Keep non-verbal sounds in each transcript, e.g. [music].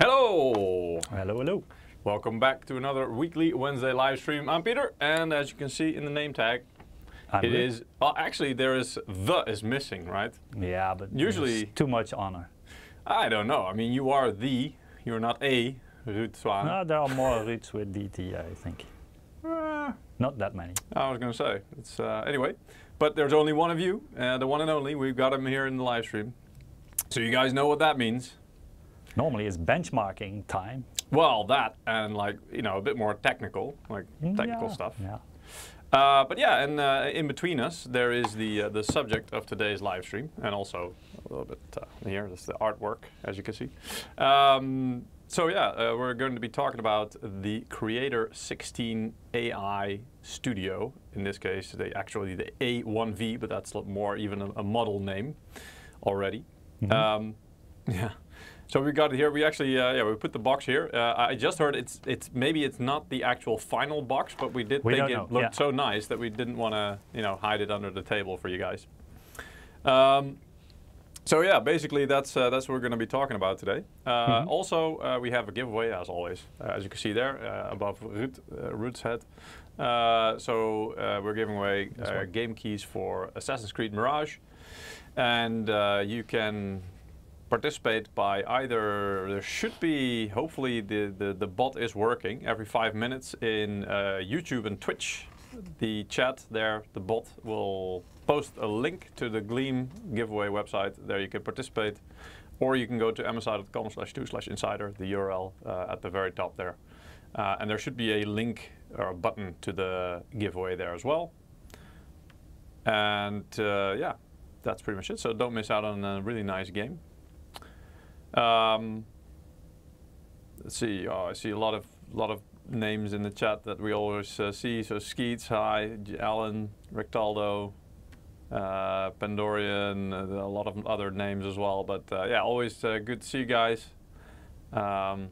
hello, hello. Hello. Welcome back to another weekly Wednesday live stream. I'm Peter, and as you can see in the name tag, I'm it is. Well, actually, there is the is missing, right? Yeah, but Usually- too much honor. I don't know. I mean, you are the. You're not a Ruud Zwaan. No, there are more roots with DT, I think. Uh, Not that many. I was going to say. It's uh, anyway, but there's only one of you, uh, the one and only. We've got him here in the live stream, so you guys know what that means. Normally it's benchmarking time. Well, that and like you know a bit more technical, like Mm, technical yeah, stuff. Yeah. Uh, but yeah, and uh, in between us, there is the uh, the subject of today's live stream, and also a little bit uh, here. That's the artwork, as you can see. Um, so yeah, uh, we're going to be talking about the Creator 16 AI Studio. In this case, they actually the A1V, but that's more even a, a model name already. Um, [laughs] yeah. So we got it here. We actually, uh, yeah, we put the box here. Uh, I just heard it's, it's maybe it's not the actual final box, but we did We think it know, looked yeah. so nice that we didn't want to, you know, hide it under the table for you guys. Um, so yeah, basically that's uh, that's what we're going to be talking about today. Uh, Mm-hmm. Also, uh, we have a giveaway as always, uh, as you can see there uh, above Ruud, uh, Ruud's head. Uh, so uh, we're giving away game keys for Assassin's Creed Mirage, and uh, you can participate by either there should be hopefully the, the, the bot is working. Every five minutes in uh, YouTube and Twitch the chat there the bot will post a link to the Gleam giveaway website. There you can participate. Or you can go to msi.com slash 2 slash insider the URL uh, at the very top there. Uh, and there should be a link or a button to the giveaway there as well. And uh, yeah that's pretty much it. So don't miss out on a really nice game um, let's see. Oh, I see a lot of lot of names in the chat that we always uh, see. So Skeets, hi, Alan, Rictaldo, uh, Pandorian, uh, a lot of other names as well. But uh, yeah, always uh, good to see you guys. Um,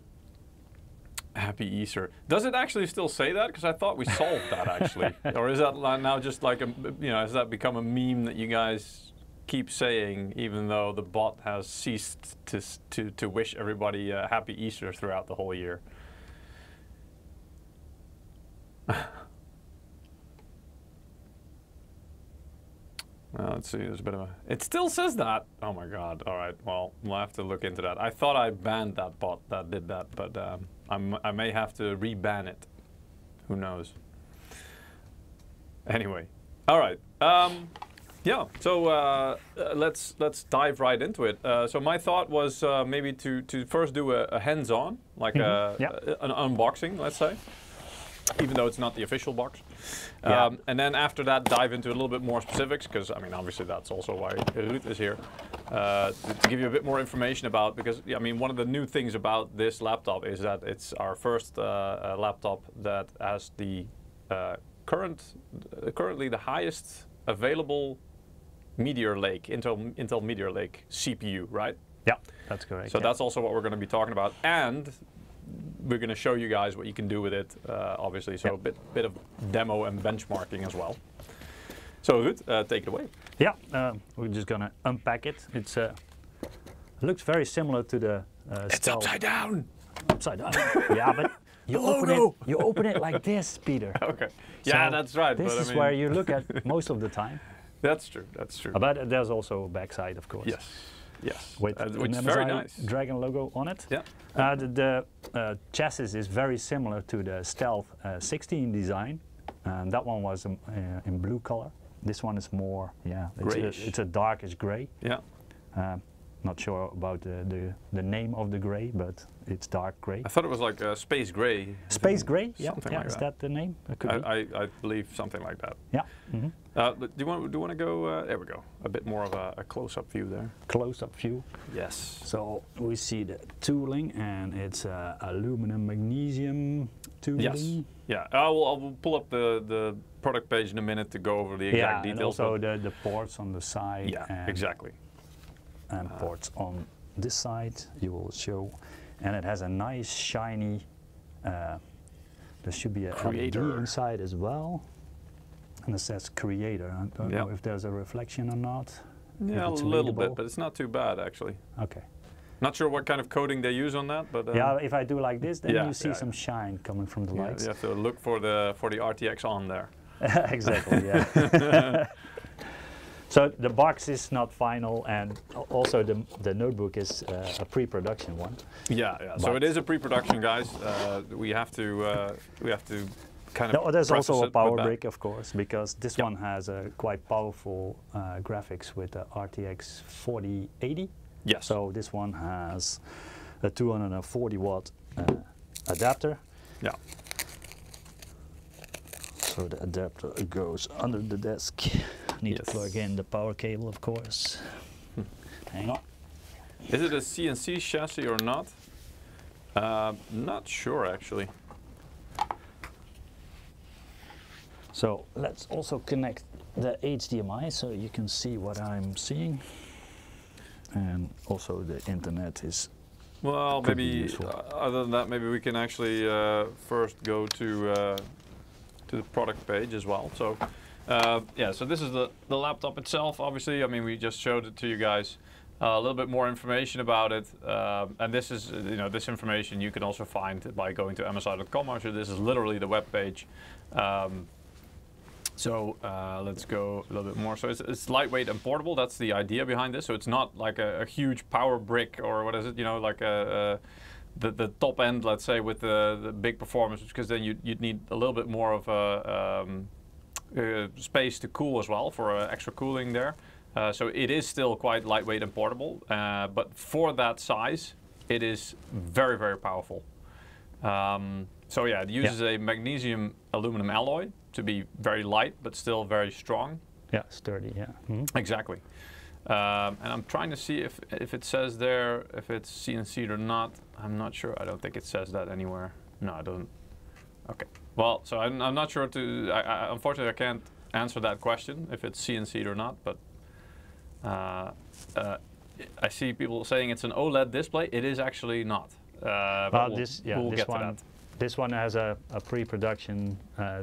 Happy Easter. Does it actually still say that? Because I thought we solved that actually. [laughs] or is that now just like a, you know, has that become a meme that you guys keep saying, even though the bot has ceased to to to wish everybody uh, Happy Easter throughout the whole year? [laughs] Well, let's see. There's a bit of a. It still says that. Oh my God! All right. Well, we'll have to look into that. I thought I banned that bot that did that, but um, I may have to re-ban it. Who knows? Anyway, all right. Um, yeah. So uh, uh, let's let's dive right into it. Uh, so my thought was uh, maybe to to first do a, a hands-on, like a, yeah. a- an unboxing, let's say, even though it's not the official box. Yeah. Um, and then after that, dive into a little bit more specifics, because I mean, obviously that's also why Ruud is here uh, to, to give you a bit more information about. Because yeah, I mean, one of the new things about this laptop is that it's our first uh, uh, laptop that has the uh, current, uh, currently the highest available Meteor Lake Intel Intel Meteor Lake CPU, right? Yeah, that's correct. So yeah. that's also what we're going to be talking about, and we're going to show you guys what you can do with it, uh, obviously. So Yeah. a bit bit of demo and benchmarking as well. So good, uh, take it away. Yeah, um, we're just gonna unpack it. It's uh, looks very similar to the uh, Stealth- down. upside down. yeah, but [laughs] you open it. You open it like this, Peter. [laughs] Okay. Yeah, So that's right. This but I is mean, where you look at [laughs] most of the time. That's true. That's true. Uh, But there's also a backside, of course. yes. Yes. With Uh, an which is very nice. Dragon logo on it. Yeah. Uh, the the uh, chassis is very similar to the Stealth uh, 16 design, and that one was um, uh, in blue color. This one is more, yeah, it's a, it's a darkish gray. Yeah. Uh, not sure about the, the, the name of the gray, but it's dark gray. I thought it was like uh, space gray. Space gray, yeah, Something yeah like is that. that the name? That could be. I, I, I believe something like that. yeah. mhm. Uh, but do you want do you want to go? Uh, there we go. A bit more of a, a close-up view there. Close-up view. Yes. So we see the tooling, and it's uh, aluminum magnesium tooling. Yes. Yeah. I will, I will pull up the, the product page in a minute to go over the exact Yeah, and details. also the, the ports on the side. yeah, and, exactly. And ports on this side, you will show. And it has a nice shiny, uh, there should be a LED Creator. inside as well. And it says creator. I don't Yeah. know if there's a reflection or not. Yeah, a little readable. bit, but it's not too bad actually. Okay. Not sure what kind of coating they use on that, but uh, yeah, if I do like this, then yeah, you see yeah, some shine coming from the yeah, lights. you have to look for the for the RTX on there. [laughs] exactly, yeah. [laughs] [laughs] so the box is not final, and also the, the notebook is uh, a pre-production one. Yeah, yeah. So it is a pre-production, guys. Uh, we have to uh, we have to kind of. No, there's also a power brick, of course, because this Yep. one has a quite powerful uh, graphics with the RTX 4080. Yes. So this one has a 240 watt uh, adapter. yeah. So the adapter goes under the desk. [laughs] Need to plug in the power cable, of course. Hang on. Is it a CNC chassis or not? Uh, not sure actually. So let's also connect the HDMI so you can see what I'm seeing. And also the internet is Well, maybe uh, other than that, maybe we can actually uh, first go to uh, to the product page as well. So, uh, yeah, so this is the the laptop itself. Obviously, I mean, we just showed it to you guys. Uh, a little bit more information about it, um, and this is, uh, you know, this information you can also find by going to msi.com. Actually, this is literally the web page. Um, so uh, let's go a little bit more. So it's, it's lightweight and portable. That's the idea behind this. So it's not like a, a huge power brick or what is it? You know, like a, a the, the top end, let's say, with the, the big performance, because then you'd, you'd need a little bit more of a um, space to cool as well for uh, extra cooling there. Uh, so it is still quite lightweight and portable, uh, but for that size, it is very very powerful. Um, so yeah, it uses a magnesium aluminum alloy to be very light but still very strong. yeah sturdy. Yeah. Mhm. Exactly. Um, and I'm trying to see if, if it says there if it's CNC or not. I'm not sure. I don't think it says that anywhere. No, it doesn't. Okay. Well, so I'm, I'm not sure to. I, I, unfortunately, I can't answer that question if it's CNC or not. But uh, uh, I see people saying it's an OLED display. It is actually not. Uh, but Well, we'll, this yeah we'll this get to one that. this one has a, a pre-production uh,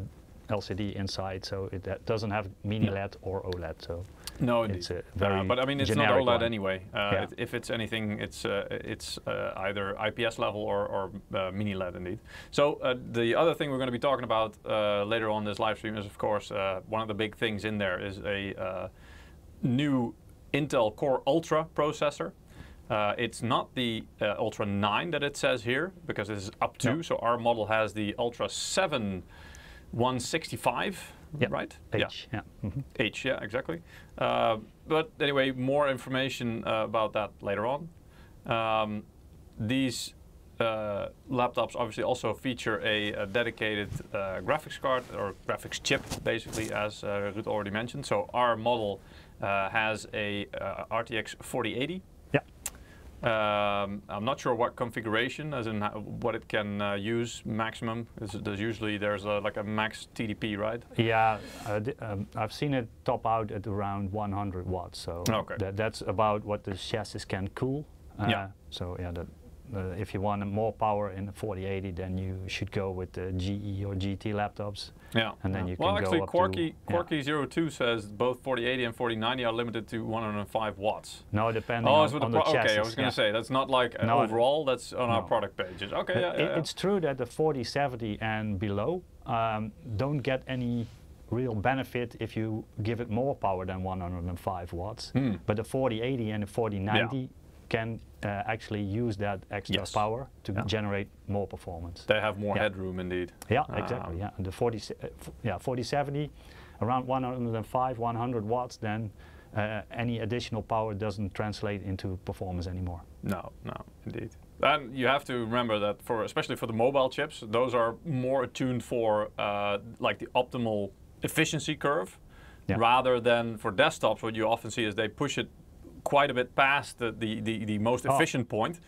LCD inside, so it doesn't have mini. LED or OLED. So No, it's Uh, very but I mean, it's not OLED one. anyway. Uh, Yeah. it- if it's anything, it's uh, it's uh, either IPS level or, or uh, mini LED indeed. So uh, the other thing we're going to be talking about uh, later on this live stream is, of course, uh, one of the big things in there is a uh, new Intel Core Ultra processor. Uh, it's not the uh, Ultra 9 that it says here because this is up to. No. So our model has the Ultra 7 165, Yep. right? H. Yeah. mhm. H, yeah, exactly. Uh, but anyway, more information uh, about that later on. Um, these uh, laptops obviously also feature a, a dedicated uh, graphics card or graphics chip, basically, as uh, Ruud already mentioned. So our model uh, has a uh, RTX 4080. Um, I'm not sure what configuration, as in what it can uh, use maximum. There's, there's usually there's a, like a max TDP, right? Yeah, uh, um, I've seen it top out at around 100 watts. So Okay. that, that's about what the chassis can cool. Uh, Yeah. So yeah, that, if you want more power in the 4080, then you should go with the GE or GT laptops. Yeah. And then yeah. you well, can go actually, up to- Quarky yeah. Quarky 02 says both 4080 and 4090 are limited to 105 watts. No, depending Oh, on, with the on the chassis. okay. I was going yeah. to say that's not like uh, No, overall. That's on our product pages. Okay, Uh, yeah, it- yeah, yeah. It's true that the 4070 and below um, don't get any real benefit if you give it more power than 105 watts. Hmm. But the 4080 and the 4090 can uh, actually use that extra Yes. power to Yeah. generate more performance. They have more Yeah. headroom indeed. yeah, Um, exactly. Yeah, and the 40, se- uh, f- yeah, 4070, around 105, 100 watts, then uh, any additional power doesn't translate into performance anymore. No, no, indeed. And you have to remember that for especially for the mobile chips, those are more attuned for uh, like the optimal efficiency curve, Yeah. rather than for desktops. What you often see is they push it quite a bit past the the, the, the most Oh. efficient point,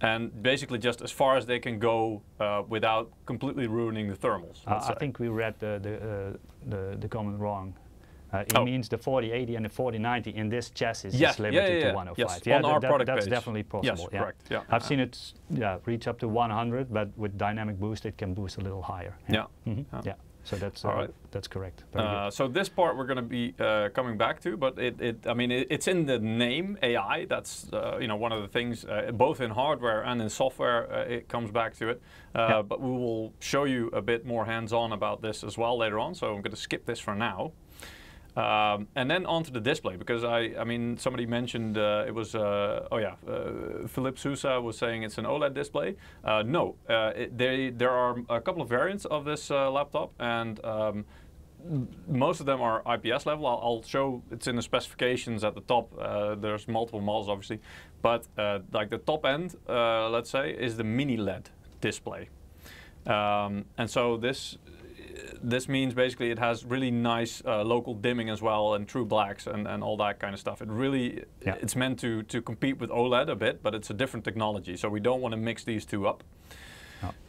and basically just as far as they can go uh, without completely ruining the thermals. Uh, I think we read the the, uh, the, the comment wrong. Uh, it Oh. means the 4080 and the 4090 in this chassis Yeah, is yeah, limited yeah, yeah. to 105. Yes, yeah, on our that- product that's page. definitely possible. Yes, yeah. correct, yeah. I've seen it yeah, reach up to 100, but with dynamic boost it can boost a little higher. Yeah. Mhm, Yeah. yeah. So that's All uh, right. that's correct. Uh, so this part we're going to be uh, coming back to, but it, it I mean, it, it's in the name AI. That's uh, you know one of the things, uh, both in hardware and in software, uh, it comes back to it. Uh, Yeah. But we will show you a bit more hands-on about this as well later on. So I'm going to skip this for now. Um, and then onto the display because I, I mean, somebody mentioned uh, it was, uh, oh yeah, uh, Philip Sousa was saying it's an OLED display. Uh, no, uh, it, they, there are a couple of variants of this uh, laptop, and um, most of them are IPS level. I'll, I'll show it's in the specifications at the top. Uh, there's multiple models, obviously, but uh, like the top end, uh, let's say, is the mini LED display. Um, and so this this means basically it has really nice uh, local dimming as well and true blacks and, and all that kind of stuff. It really Yeah. it's meant to to compete with OLED a bit, but it's a different technology. So we don't want to mix these two up.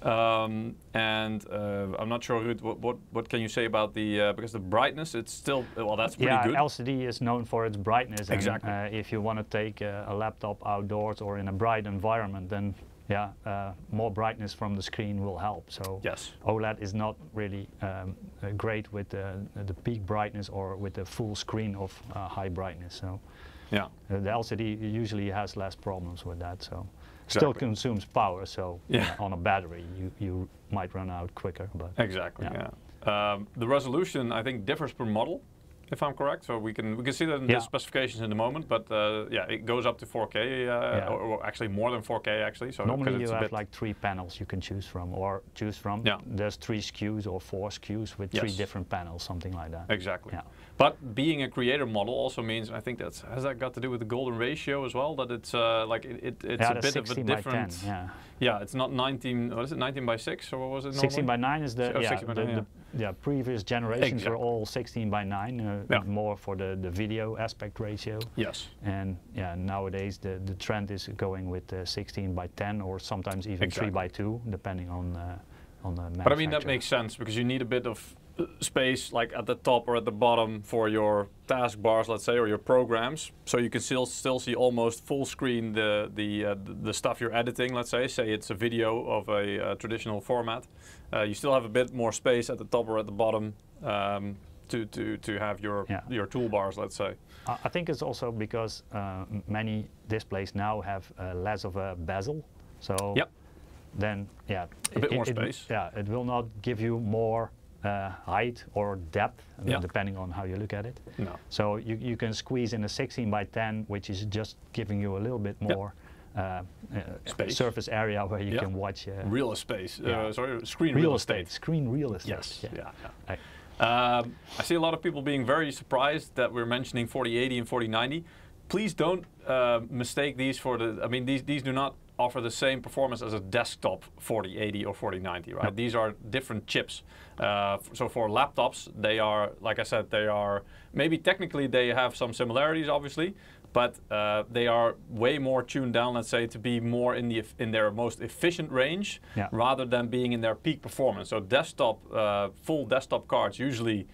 Um, and uh, I'm not sure, what, what what can you say about the uh, because the brightness it's still well that's pretty yeah, good. LCD is known for its brightness. and, Exactly. uh, if you want to take a laptop outdoors or in a bright environment, then yeah, uh, more brightness from the screen will help. So Yes. OLED is not really um, uh, great with the, the peak brightness or with the full screen of uh, high brightness. So Yeah. uh, the LCD usually has less problems with that. So still consumes power. So Yeah. on a battery, you, you might run out quicker. But Exactly. Yeah. Yeah. Um, the resolution I think differs per model, if I'm correct. So we can we can see that in Yeah. the specifications in a moment. But uh, yeah, it goes up to 4K, uh, or, or actually more than 4K actually. So Normally it's you a have bit- like three panels you can choose from or choose from. Yeah. There's three SKUs or four SKUs with three different panels, something like that. Exactly. Yeah. But being a creator model also means I think that's has that got to do with the golden ratio as well. That it's uh, like it, it, it's yeah, a bit of a different. 10. Yeah. Yeah, it's not 19. What is it? 19 by 6 or what was it? 16 by 9 is the, Oh, yeah, 16 by the, 9, the- yeah, previous generations were all 16 by 9, uh, Yeah. more for the, the video aspect ratio. Yes. And yeah, nowadays the, the trend is going with uh, 16 by 10 or sometimes even 3 by 2, depending on, uh, on the. But I mean that makes sense because you need a bit of space like at the top or at the bottom for your taskbars, let's say, or your programs, so you can still still see almost full screen the the uh, the- stuff you're editing. Let's say, say it's a video of a uh, traditional format, uh, you still have a bit more space at the top or at the bottom um, to to to have your Yeah. your toolbars, let's say. I think it's also because uh, many displays now have uh, less of a bezel. So Yep. then, yeah. A bit it- more it- space. Yeah, it will not give you more uh, height or depth, uh, Yeah. depending on how you look at it. No. So you, you can squeeze in a 16 by 10, which is just giving you a little bit more uh, uh, Space. surface area where you Yeah. can watch uh, Real estate. Yeah. Uh, sorry, screen real real estate, screen real estate. Yes. Yeah. yeah. I- Um, I see a lot of people being very surprised that we're mentioning 4080 and 4090. Please don't uh, mistake these for the. I mean, these these do not offer the same performance as a desktop 4080 or 4090, right? No. These are different chips. Uh, so for laptops, they are, like I said, they are maybe technically they have some similarities, obviously, but uh, they are way more tuned down, let's say, to be more in the in their most efficient range Yeah. rather than being in their peak performance. So desktop, uh, full desktop cards usually,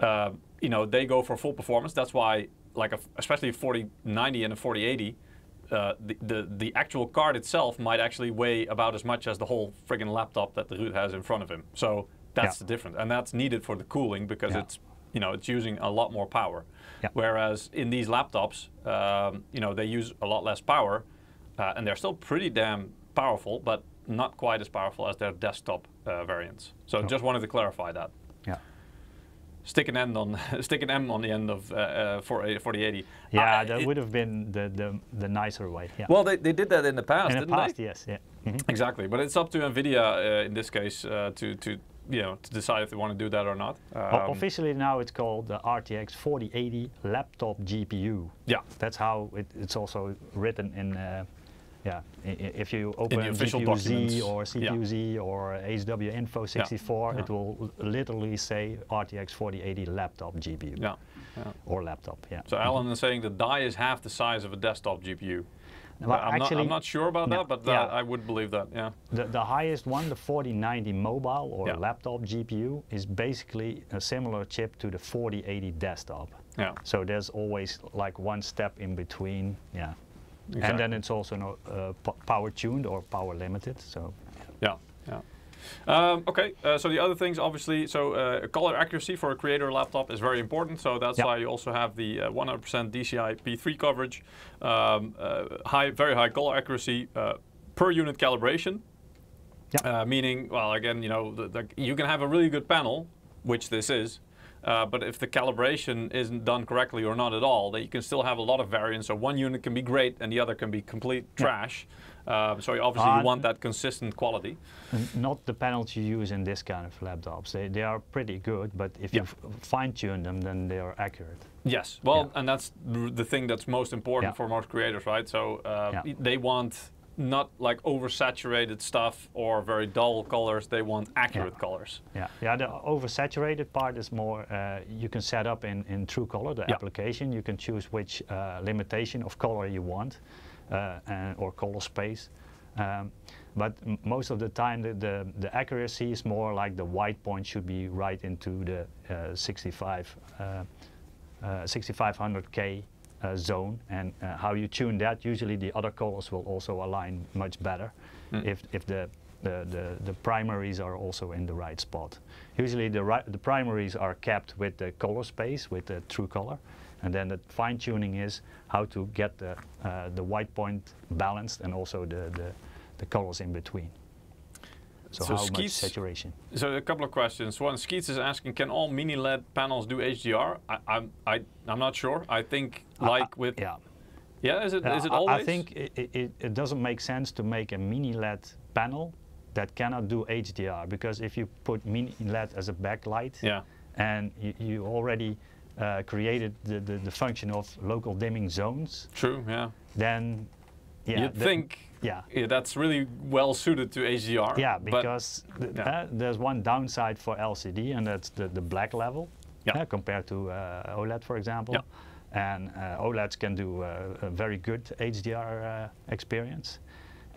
uh, you know, they go for full performance. That's why, like, a, especially a 4090 and a 4080, uh, the, the the actual card itself might actually weigh about as much as the whole friggin' laptop that the Ruud has in front of him. So that's Yeah. the difference, and that's needed for the cooling because Yeah. it's you know it's using a lot more power. Yeah. Whereas in these laptops, um, you know, they use a lot less power, uh, and they're still pretty damn powerful, but not quite as powerful as their desktop uh, variants. So just wanted to clarify that. yeah. Stick an end on, [laughs] stick an M on the end of uh, uh, for a 4080. Yeah, Uh, that would have been the, the, the nicer way. Yeah. Well, they, they did that in the past, in the didn't past, they? yes. Yeah. Mhm. Exactly, but it's up to Nvidia uh, in this case uh, to to you know to decide if they want to do that or not. Um, Officially now it's called the RTX 4080 laptop GPU. yeah, That's how it, it's also written in. Yeah, i- if you open the official GPU Z or yeah. CPU Z or HW Info 64, yeah. it will literally say RTX 4080 laptop GPU yeah, yeah. or laptop. Yeah. So Alan is saying the die is half the size of a desktop GPU. Well, I'm, not, I'm not sure about no, that, but uh, yeah. I would believe that. Yeah. The, the highest one, the 4090 mobile or Yeah. laptop GPU, is basically a similar chip to the 4080 desktop. Yeah. So there's always like one step in between. Yeah. And then it's also no, uh, power tuned or power limited. So Yeah. Yeah. Um, okay, uh, so the other things, obviously, so uh, color accuracy for a creator laptop is very important. So that's Yeah. why you also have the uh, 100% DCI P3 coverage, um, uh, high, very high color accuracy uh, per unit calibration. Yeah. Uh, meaning, well, again, you know, the, the, you can have a really good panel, which this is, uh, but if the calibration isn't done correctly or not at all, then you can still have a lot of variance. So one unit can be great and the other can be complete trash. Uh, so you obviously you Uh, want that consistent quality. Not the panels you use in this kind of laptops. They, they are pretty good, but if Yeah. you fine tune them, then they are accurate. Yes, well, Yeah. and that's the thing that's most important Yeah. for most creators, right? So uh, they want not like oversaturated stuff or very dull colors. They want accurate colors. Yeah, yeah. The oversaturated part is more uh, you can set up in in TrueColor the Yeah. application. You can choose which uh, limitation of color you want, uh, and, or color space. Um, but m- most of the time, the, the the accuracy is more like the white point should be right into the uh, 65 uh, uh, 6500K uh, zone, and uh, how you tune that. Usually, the other colors will also align much better Mm. if if the the, the, the primaries are also in the right spot. Usually the, ri- the primaries are kept with the color space, with the true color, and then the fine tuning is how to get the, uh, the white point balanced and also the, the, the colors in between. So, So how much saturation? So a couple of questions. One, Skeets is asking, can all mini LED panels do HDR? I, I'm I, I'm not sure. I think Uh, like with yeah. yeah, is it is Uh, it always? I think it, it, it doesn't make sense to make a mini LED panel that cannot do HDR because if you put mini LED as a backlight, yeah. and you, you already uh, created the, the, the function of local dimming zones, True. Yeah. then yeah, You'd the- think yeah. yeah, that's really well suited to HDR. Yeah, but- because th- yeah. uh, there's one downside for LCD, and that's the, the black level Yeah. uh, compared to uh, OLED, for example. Yeah. And uh, OLEDs can do uh, a very good HDR uh, experience.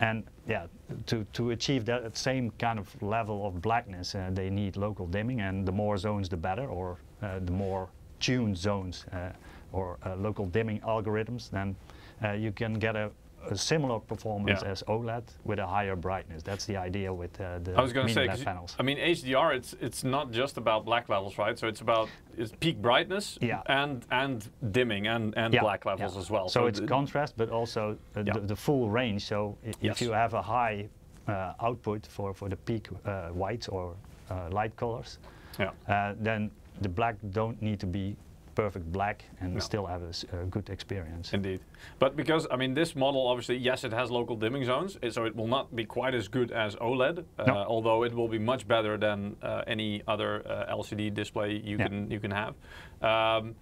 And yeah, to, to achieve that same kind of level of blackness, uh, they need local dimming, and the more zones, the better, or uh, the more tuned zones uh, or uh, local dimming algorithms, then uh, you can get a, a similar performance Yeah. as OLED with a higher brightness. That's the idea with uh, the I was going to say, panels. I mean, HDR, it's it's not just about black levels, right? So it's about it's peak brightness Yeah. and and dimming and and Yeah, black levels as well. So, it's contrast, but also uh, the, the full range. So Yes. if you have a high uh, output for, for the peak uh, whites or uh, light colors, yeah. uh, then the black don't need to be perfect black and No. still have a good experience. Indeed. But because, I mean, this model, obviously, yes, it has local dimming zones, so it will not be quite as good as OLED, uh, No. although it will be much better than uh, any other uh, LCD display you, Yeah. can, you can have. Um,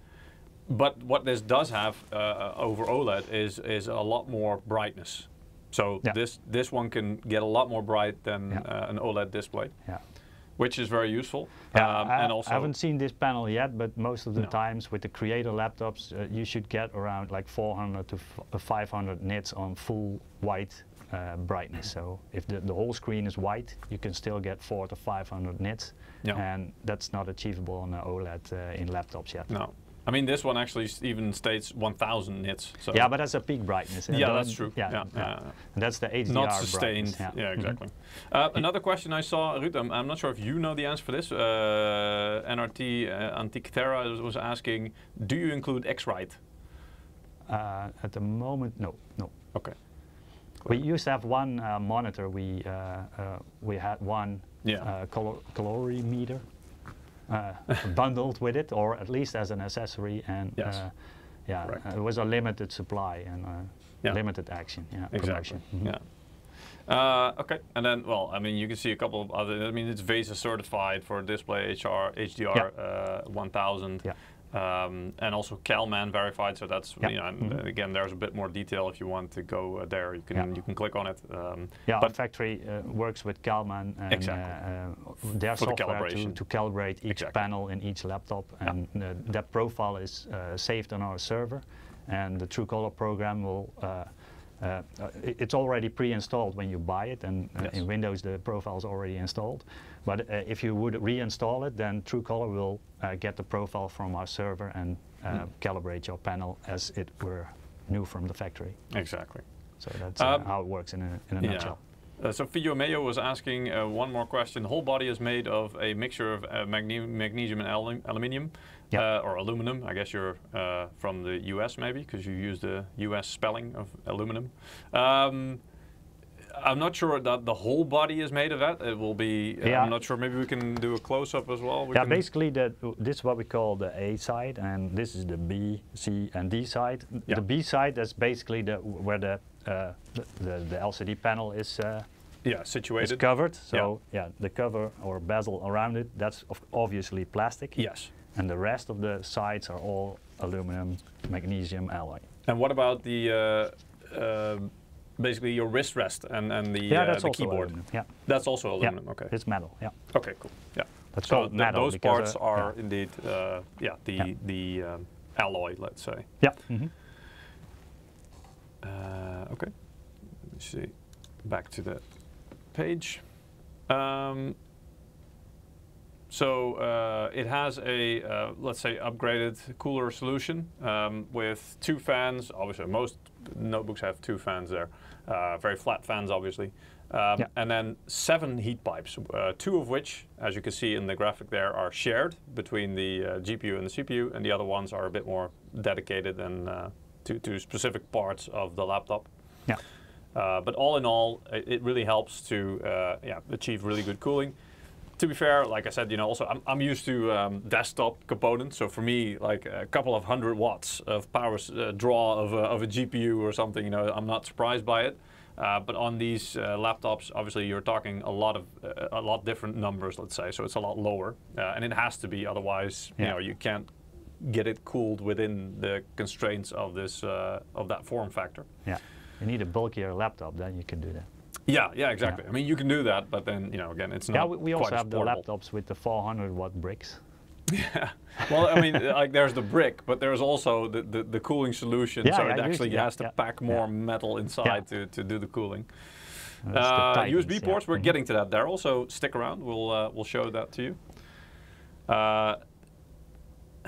but what this does have uh, over OLED is, is a lot more brightness. So Yeah. this, this one can get a lot more bright than Yeah. uh, an OLED display, yeah. Which is very useful. Yeah, Um, I, and also, I haven't seen this panel yet, but most of the No. times with the creator laptops, uh, you should get around like 400 to f- uh, 500 nits on full white uh, brightness. So if the, the whole screen is white, you can still get four to 500 nits, Yeah. and that's not achievable on OLED uh, in laptops yet. no. I mean, this one actually even states 1000 nits. So Yeah, but that's a peak brightness. Yeah, that's true. Yeah, Yeah, yeah. yeah. And that's the HDR not sustained. brightness, Yeah, Mhm. exactly. Uh, another question I saw, Ruud, I'm, I'm not sure if you know the answer for this. Uh, NRT uh, Antique Terra was- asking, do you include X-Rite? Uh, at the moment, no, no. Okay. We used to have one uh, monitor. We uh, uh, we had one Yeah. uh, color, colorimeter uh, [laughs] bundled with it, or at least as an accessory. And Yes. uh, yeah, uh, it was a limited supply and uh, Yeah. limited action. Yeah, Exactly. promotion. Mhm. Yeah. Uh, okay, and then, well, I mean, you can see a couple of other. I mean, it's VESA certified for display HR, HDR uh, 1000, Yeah. Um, and also CalMan verified. So that's Yeah. you know, and, Mhm. uh, again, there's a bit more detail if you want to go uh, there. You can Yeah. you can click on it. Um, Yeah, but factory uh, works with CalMan and Exactly. uh, uh, their For the software to, calibration. to calibrate each Exactly. panel in each laptop, and uh, that profile is uh, saved on our server, and the TrueColor program will. Uh, it's already pre-installed when you buy it, and uh, Yes. in Windows the profile is already installed. But uh, if you would reinstall it, then TrueColor will uh, get the profile from our server and uh, Hmm. calibrate your panel as it were new from the factory. exactly. So that's uh, Um, how it works in a, in a Yeah. nutshell. Uh, so Fio Mayo was asking uh, one more question. The whole body is made of a mixture of uh, magne magnesium and alum aluminium, uh, or aluminum. I guess you're uh, from the U.S. maybe because you use the U.S. spelling of aluminum. Um, I'm not sure that the whole body is made of that. It will be. Yeah. I'm not sure. Maybe we can do a close-up as well. We yeah, basically the, this is what we call the A side, and this is the B, C, and D side. Yeah. The B side is basically the where the uh, the, the, LCD panel is uh, Yeah, situated. covered. So yeah. the cover or bezel around it, that's obviously plastic. yes. And the rest of the sides are all aluminum, magnesium alloy. And what about the uh, uh, basically your wrist rest and and the Yeah, uh, that's the also keyboard? aluminum. Yeah, That's also yeah. aluminum. Okay. It's metal. Yeah, Okay. Cool. Yeah. that's So metal. those parts uh, are yeah. indeed, uh, yeah, the Yeah. the um, alloy, let's say. Yeah. mhm. Uh, okay. Let me see. Back to the page. Um, so uh, it has a, uh, let's say, upgraded cooler solution um, with two fans. Obviously, most notebooks have two fans there. Uh, very flat fans, obviously. Um, Yeah. And then seven heat pipes, uh, two of which, as you can see in the graphic there, are shared between the uh, GPU and the CPU, and the other ones are a bit more dedicated and uh, to, to specific parts of the laptop. Yeah. Uh, but all in all, it, it really helps to uh, yeah, achieve really good cooling. To be fair, like I said, you know, also I'm, I'm used to um, desktop components. So for me, like a couple of hundred watts of power uh, draw of a, of a GPU or something, you know, I'm not surprised by it. Uh, but on these uh, laptops, obviously, you're talking a lot of uh, a lot different numbers, let's say. So it's a lot lower, uh, and it has to be. Otherwise, you know, you can't get it cooled within the constraints of this uh, of that form factor. Yeah, you need a bulkier laptop, then you can do that. Yeah, yeah, exactly. I mean, you can do that, but then you know, again, it's not. yeah, we, we also have the portable. laptops with the 400 watt bricks. [laughs] Yeah. Well, I mean, [laughs] like there's the brick, but there's also the, the, the cooling solution. Yeah, so yeah, it actually yeah, has to yeah, pack yeah. more metal inside to, to do the cooling. The Uh, Titans, USB yeah. ports, we're Mhm. getting to that. There also stick around. We'll uh, we'll show that to you. Uh, [sighs]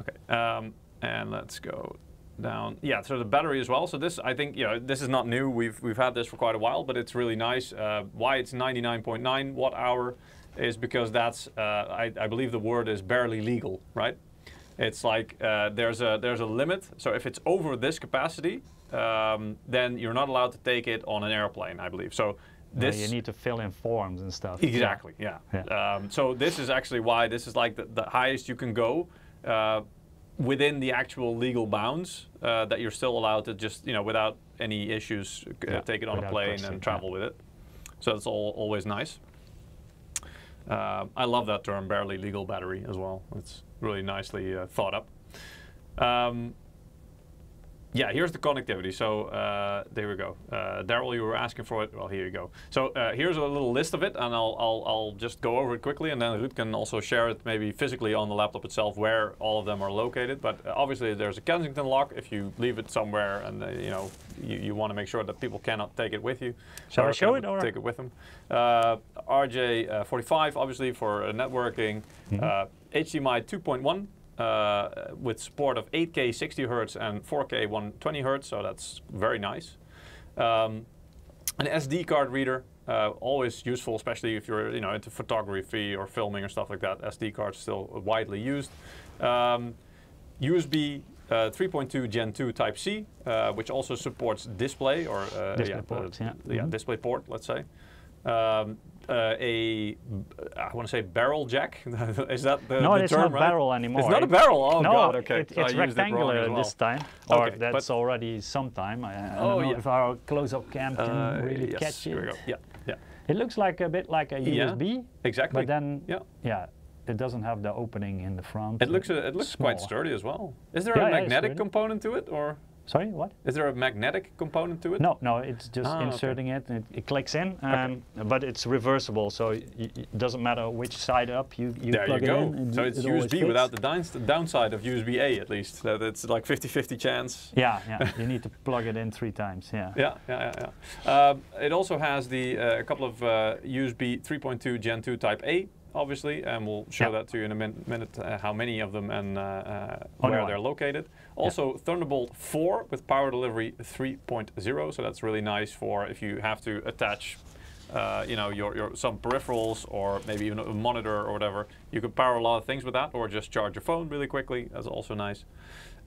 okay, um, and let's go down. Yeah, so the battery as well. So this, I think, you know, this is not new. We've we've had this for quite a while, but it's really nice. Uh, why it's 99.9 watt hour is because that's, uh, I, I believe the word is barely legal, right? It's like uh, there's a there's a limit. So if it's over this capacity, um, then you're not allowed to take it on an airplane, I believe. So Yeah, this you need to fill in forms and stuff. Exactly. Yeah. Yeah. Um, so this is actually why this is like the, the highest you can go uh, within the actual legal bounds uh, that you're still allowed to just you know without any issues uh, Yeah, take it on a plane question, and travel with it. So that's all always nice. Um, I love that term, barely legal battery as well. It's really nicely uh, thought up. Um, yeah, here's the connectivity. So uh, there we go. Uh, Daryl, you were asking for it. Well, here you go. So uh, here's a little list of it, and I'll, I'll, I'll just go over it quickly, and then Ruud can also share it maybe physically on the laptop itself where all of them are located. But uh, obviously, there's a Kensington lock. If you leave it somewhere, and uh, you know you, you want to make sure that people cannot take it with you. Shall I show it, or- take it with them? Uh, RJ45, obviously for uh, networking. Mhm. Uh, HDMI 2.1 uh, with support of 8K 60 hertz and 4K 120 hertz, so that's very nice. Um, an SD card reader, uh, always useful, especially if you're you know into photography or filming or stuff like that. SD cards still widely used. Um, USB uh, 3.2 Gen 2 Type C, uh, which also supports display or uh, Display yeah, ports, yeah. yeah, Mhm. display port, let's say. Um, uh, a, I want to say barrel jack. [laughs] Is that the, No, the it's term, not right? barrel anymore. It's not a barrel. Oh no, god. Okay. it- So I it's it rectangular as well. this time, or Okay, that's already sometime. I, I Oh, yeah. if our close-up cam can Uh, really yes, catch it. Yeah, yeah, It looks like a bit like a Yeah, USB, exactly. but then yeah, yeah, it doesn't have the opening in the front. it looks it looks quite sturdy as well. Is there Yeah, a magnetic component to it, or Sorry, what? is there a magnetic component to it? No, no, it's just Ah, okay. inserting it. And it, it clicks in, um, but it's reversible, so it doesn't matter which side up you, you there plug you go. it in. it- so it's it USB without the downside of USB A at least. That it's like 50-50 chance. Yeah, yeah. [laughs] you need to plug it in three times. Yeah. Yeah, yeah, yeah. yeah. Um, it also has the uh, a couple of uh, USB 3.2 Gen 2 Type A, obviously, and we'll show Yeah. that to you in a min- minute uh, how many of them and uh, uh, where they're located. Also Thunderbolt 4 with power delivery 3.0, so that's really nice for if you have to attach uh, you know, your, your some peripherals or maybe even a monitor or whatever. You can power a lot of things with that, or just charge your phone really quickly. That's also nice.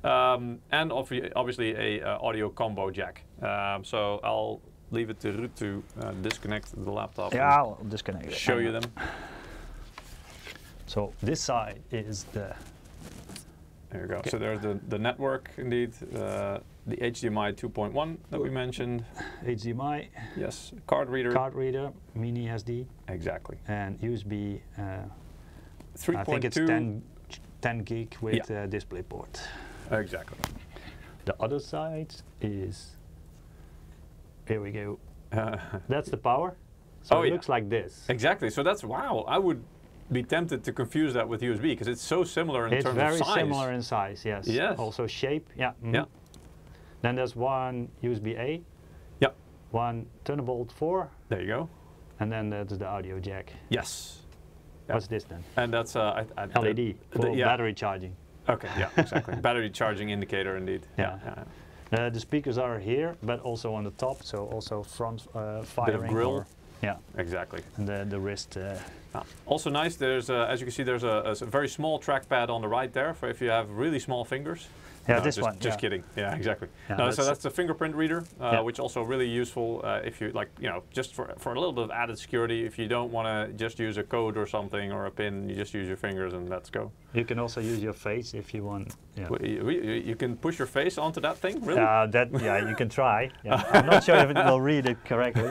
Um, and obviously a uh, audio combo jack. Um, so I'll leave it to Ruud to uh, disconnect the laptop. Yeah, I'll disconnect it. Show you them. So this side is the. There you go. Okay. So there's the, the network indeed, uh, the HDMI 2.1 that we mentioned. HDMI. Yes, card reader. Card reader, mini SD. Exactly. And USB. Uh, 3.2. I think it's 10, 10 gig with yeah. display port. Exactly. The other side is. Here we go. Uh, that's the power. So oh, it yeah. looks like this. Exactly. So that's wow. I would be tempted to confuse that with USB because it's so similar in it's terms of size. It's very similar in size, yes. Yes. Also shape, yeah. Mm. Yeah. Then there's one USB A. Yep. One Thunderbolt 4. There you go. And then there's the audio jack. Yes. Yep. What's this then? And that's uh, I, I, LED the, for the, yeah. battery charging. Okay, yeah, exactly. [laughs] battery charging indicator indeed. Yeah. yeah. Uh, the speakers are here, but also on the top, so also front uh, firing. Bit of grill. Or, yeah. Exactly. And the, the wrist. Uh, Also nice, there's uh, as you can see there's a, a, very small trackpad on the right there for if you have really small fingers. Yeah, no, this just, one. Just yeah. kidding. Yeah, exactly. Yeah, no, that's so that's the fingerprint reader, uh, yeah. which also really useful uh, if you like, you know, just for for a little bit of added security. If you don't want to just use a code or something or a pin, you just use your fingers and let's go. You can also use your face if you want. Yeah. You, you, can push your face onto that thing, really? Uh, that yeah, you can try. Yeah. I'm not sure if it will read it correctly.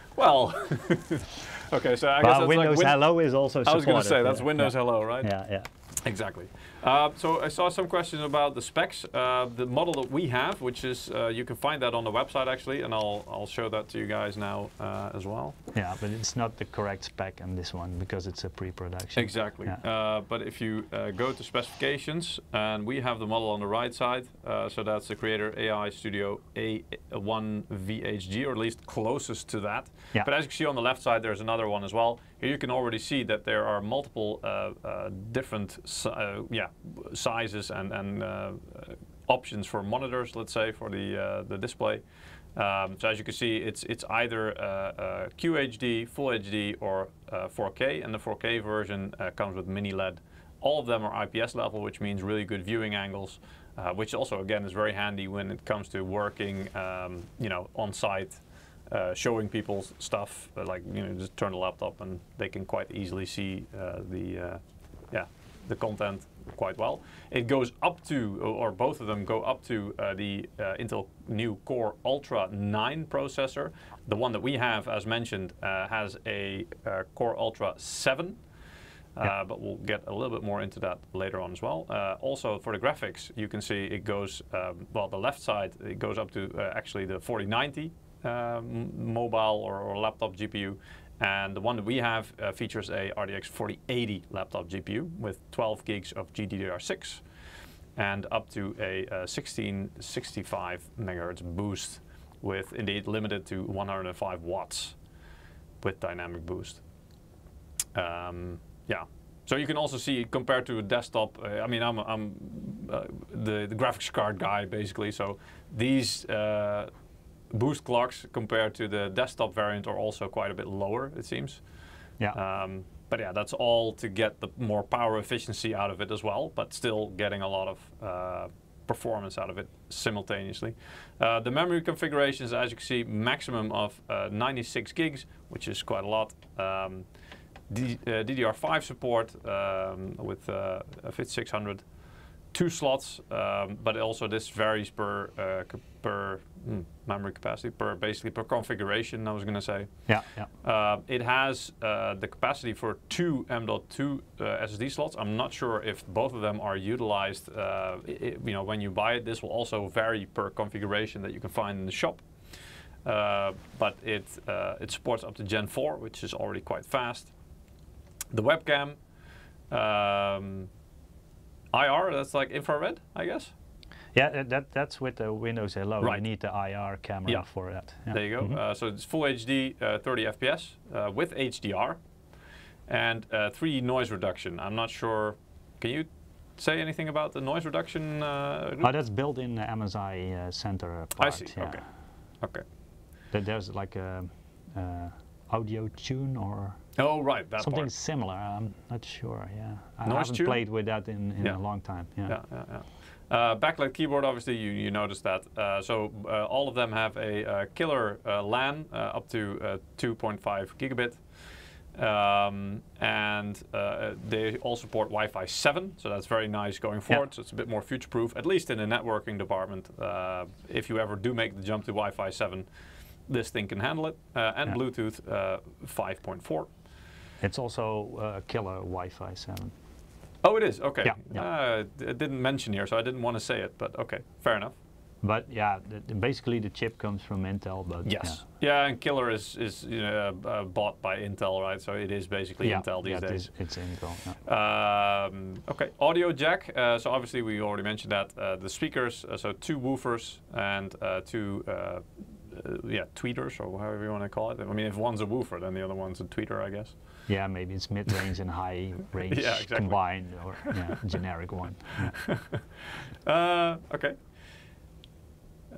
[laughs] well. [laughs] okay, so I guess Windows like win Hello is also. I was going to say that's. Windows. Hello, right? Yeah, yeah. Exactly. Uh, so I saw some questions about the specs. Uh, the model that we have, which is, uh, you can find that on the website actually, and I'll, I'll show that to you guys now uh, as well. Yeah, but it's not the correct spec on this one because it's a pre-production. Exactly. Yeah. Uh, but if you uh, go to specifications, and we have the model on the right side, so that's the Creator AI Studio A1 VHG, or at least closest to that. Yeah. But as you can see on the left side, there's another one as well. Here you can already see that there are multiple different yeah, sizes and, and uh, options for monitors, let's say, for the, uh, the display. Um, so as you can see, it's, it's either uh, QHD, Full HD, or 4K, and the 4K version comes with mini LED. All of them are IPS level, which means really good viewing angles, which also, again, is very handy when it comes to working, um, you know, on site. Uh, showing people stuff uh, like you know just turn the laptop and they can quite easily see uh, the yeah the content quite well. It goes up to, or both of them go up to uh, the uh, Intel new Core Ultra 9 processor. The one that we have, as mentioned, uh, has a uh, Core Ultra 7. Uh, yeah. But we'll get a little bit more into that later on as well. Uh, also, for the graphics, you can see it goes, um, well, the left side, it goes up to actually the 4090 mobile or, or laptop GPU. And the one that we have uh, features a RTX 4080 laptop GPU with 12 gigs of GDDR6 and up to a uh, 1665 megahertz boost with indeed limited to 105 watts with dynamic boost. Um, yeah, so you can also see compared to a desktop. Uh, I mean, I'm, I'm uh, the, the graphics card guy basically. So these uh, boost clocks compared to the desktop variant are also quite a bit lower, it seems. Yeah. Um, but yeah, that's all to get the more power efficiency out of it as well, but still getting a lot of uh, performance out of it simultaneously. Uh, the memory configuration is, as you can see, maximum of uh, 96 gigs, which is quite a lot. Um, D DDR5 support um, with uh, 5600 two slots, um, but also this varies per uh, per mm, memory capacity, per basically per configuration. I was going to say. Yeah, yeah. Uh, it has uh, the capacity for two M.2 uh, SSD slots. I'm not sure if both of them are utilized. Uh, it, you know, when you buy it, this will also vary per configuration that you can find in the shop. Uh, but it it supports up to Gen 4, which is already quite fast. The webcam. Um, IR, that's like infrared, I guess? Yeah, that, that's with the Windows Hello. Right. You need the IR camera yeah. for that. Yeah. There you go. Mm -hmm. uh, so it's full HD, uh, 30 FPS uh, with HDR and 3D noise reduction. I'm not sure. Can you say anything about the noise reduction? Uh, Oh, that's built in the MSI uh, center part. I see. Yeah. Okay. Okay. That there's like a uh, audio tune or Oh, right. That something part. similar. I'm not sure. Yeah, I Noise haven't tune? played with that in, in Yeah. a long time. Yeah. Yeah, yeah, yeah. Uh, backlight keyboard, obviously, you, you noticed that. Uh, so uh, all of them have a uh, killer uh, LAN uh, up to uh, 2.5 gigabit. Um, and uh, they all support Wi-Fi 7, so that's very nice going forward. So it's a bit more future-proof, at least in the networking department. Uh, if you ever do make the jump to Wi-Fi 7, this thing can handle it. Uh, and Yeah. Bluetooth uh, 5.4. It's also killer Wi-Fi 7. Oh, it is. Okay. Yeah, yeah. Uh, it didn't mention here, so I didn't want to say it, but okay, fair enough. But yeah, the, the- basically the chip comes from Intel. But Yes. Yeah, and Killer is is you know, uh, uh, bought by Intel, right? So it is basically yeah, Intel these yeah, it days. is- it's Intel. yeah. Um, okay, audio jack. Uh, so obviously we already mentioned that uh, the speakers. Uh, so two woofers and uh, two. Uh, uh, yeah, tweeters or however you want to call it. I mean, if one's a woofer, then the other one's a tweeter, I guess. Yeah, maybe it's mid-range and high [laughs] range Yeah, exactly. combined, or yeah, generic one. [laughs] Uh, okay.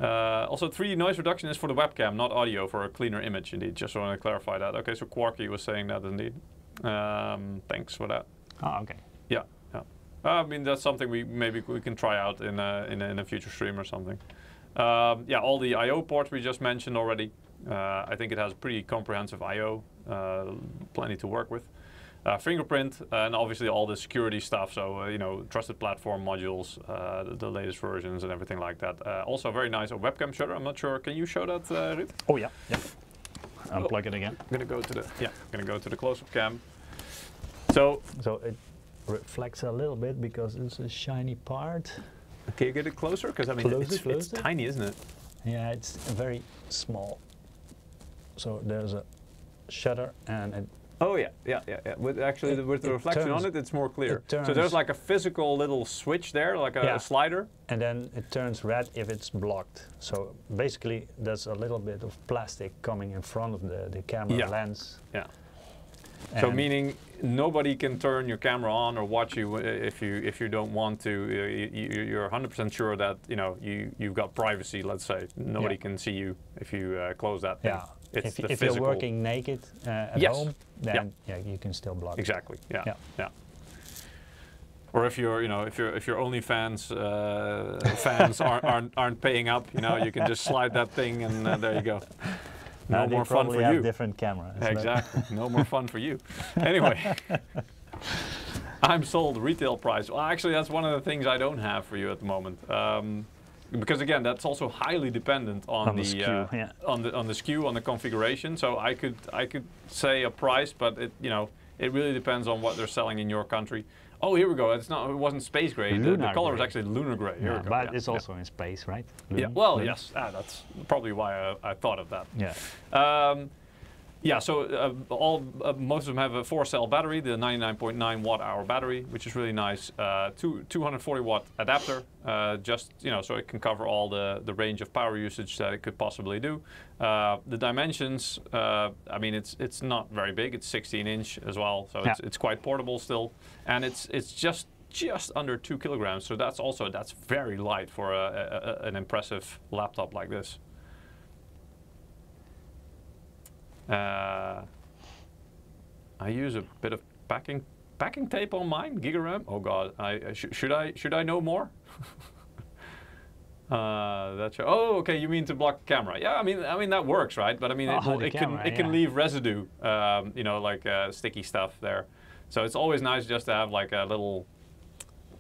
Uh, also, 3D noise reduction is for the webcam, not audio, for a cleaner image. Indeed, just want to clarify that. Okay, so Quarky was saying that indeed. Um, thanks for that. Oh, okay. Yeah, yeah. I mean, that's something we maybe we can try out in a, in a, in a future stream or something. Um, yeah, all the I/O ports we just mentioned already. Uh, I think it has a pretty comprehensive I/O, plenty to work with. Uh, fingerprint and obviously all the security stuff. So uh, you know, trusted platform modules, uh, the, the latest versions and everything like that. Uh, also very nice a webcam shutter. I'm not sure. Can you show that, uh, Ruud? Oh yeah, yeah. Unplug it again. I'm gonna go to the yeah. I'm gonna go to the close-up cam. So So it reflects a little bit because it's a shiny part. can you get it closer? Because I mean, it's, it's tiny, isn't it? Yeah, it's very small. So there's a shutter and it Oh yeah, yeah, yeah, yeah. With actually, It- the, with the reflection turns- on it, it's more clear. it So there's like a physical little switch there, like a, Yeah. a slider. and then it turns red if it's blocked. So basically, there's a little bit of plastic coming in front of the, the camera Yeah. lens. Yeah. So meaning nobody can turn your camera on or watch you uh, if you if you don't want to. You, you're 100% sure that you know you you've got privacy. Let's say nobody Yeah. can see you if you uh, close that. Thing. Yeah. It's if if you're working naked uh, at Yes. home, then yeah. you can still block. it. Exactly. Yeah. Yeah. Yeah. Or if you're, you know, if your if your OnlyFans uh, fans [laughs] aren't, aren't aren't paying up, you know, you can just slide that thing and uh, there you go. [laughs] No Uh, more fun for have you. different cameras. but- Exactly. [laughs] no more fun for you. Anyway, [laughs] I'm sold retail price. Well, actually, that's one of the things I don't have for you at the moment. Um, because again, that's also highly dependent on, On the the, SKU, uh, yeah. on the on the SKU on the configuration. So I could I could say a price, but it you know it really depends on what they're selling in your country. Oh, here we go. It's not. It wasn't space gray. The, the color is gray. actually lunar gray. Here Yeah, we go. but Yeah, it's yeah. also in space, right? Yeah. Well, lunar? yes. Ah, that's probably why I, I thought of that. Yeah. Um, yeah, so uh, all uh, most of them have a four-cell battery, the 99.9 watt-hour battery, which is really nice. Uh, two, 240 watt adapter, uh, just you know, so it can cover all the the range of power usage that it could possibly do. Uh, the dimensions, uh, I mean, it's it's not very big. It's 16 inch as well, so it's, Yeah. it's quite portable still, and it's it's just just under two kilograms. So that's also that's very light for a, a- an impressive laptop like this. Uh, I use a bit of packing packing tape on mine, Gigaram. Oh God, I, sh- should I should I know more? [laughs] uh, that's oh okay. You mean to block the camera? Yeah, I mean I mean that works, right? But I mean it, Oh, it camera, can it can leave residue, um, you know, like uh, sticky stuff there. So it's always nice just to have like a little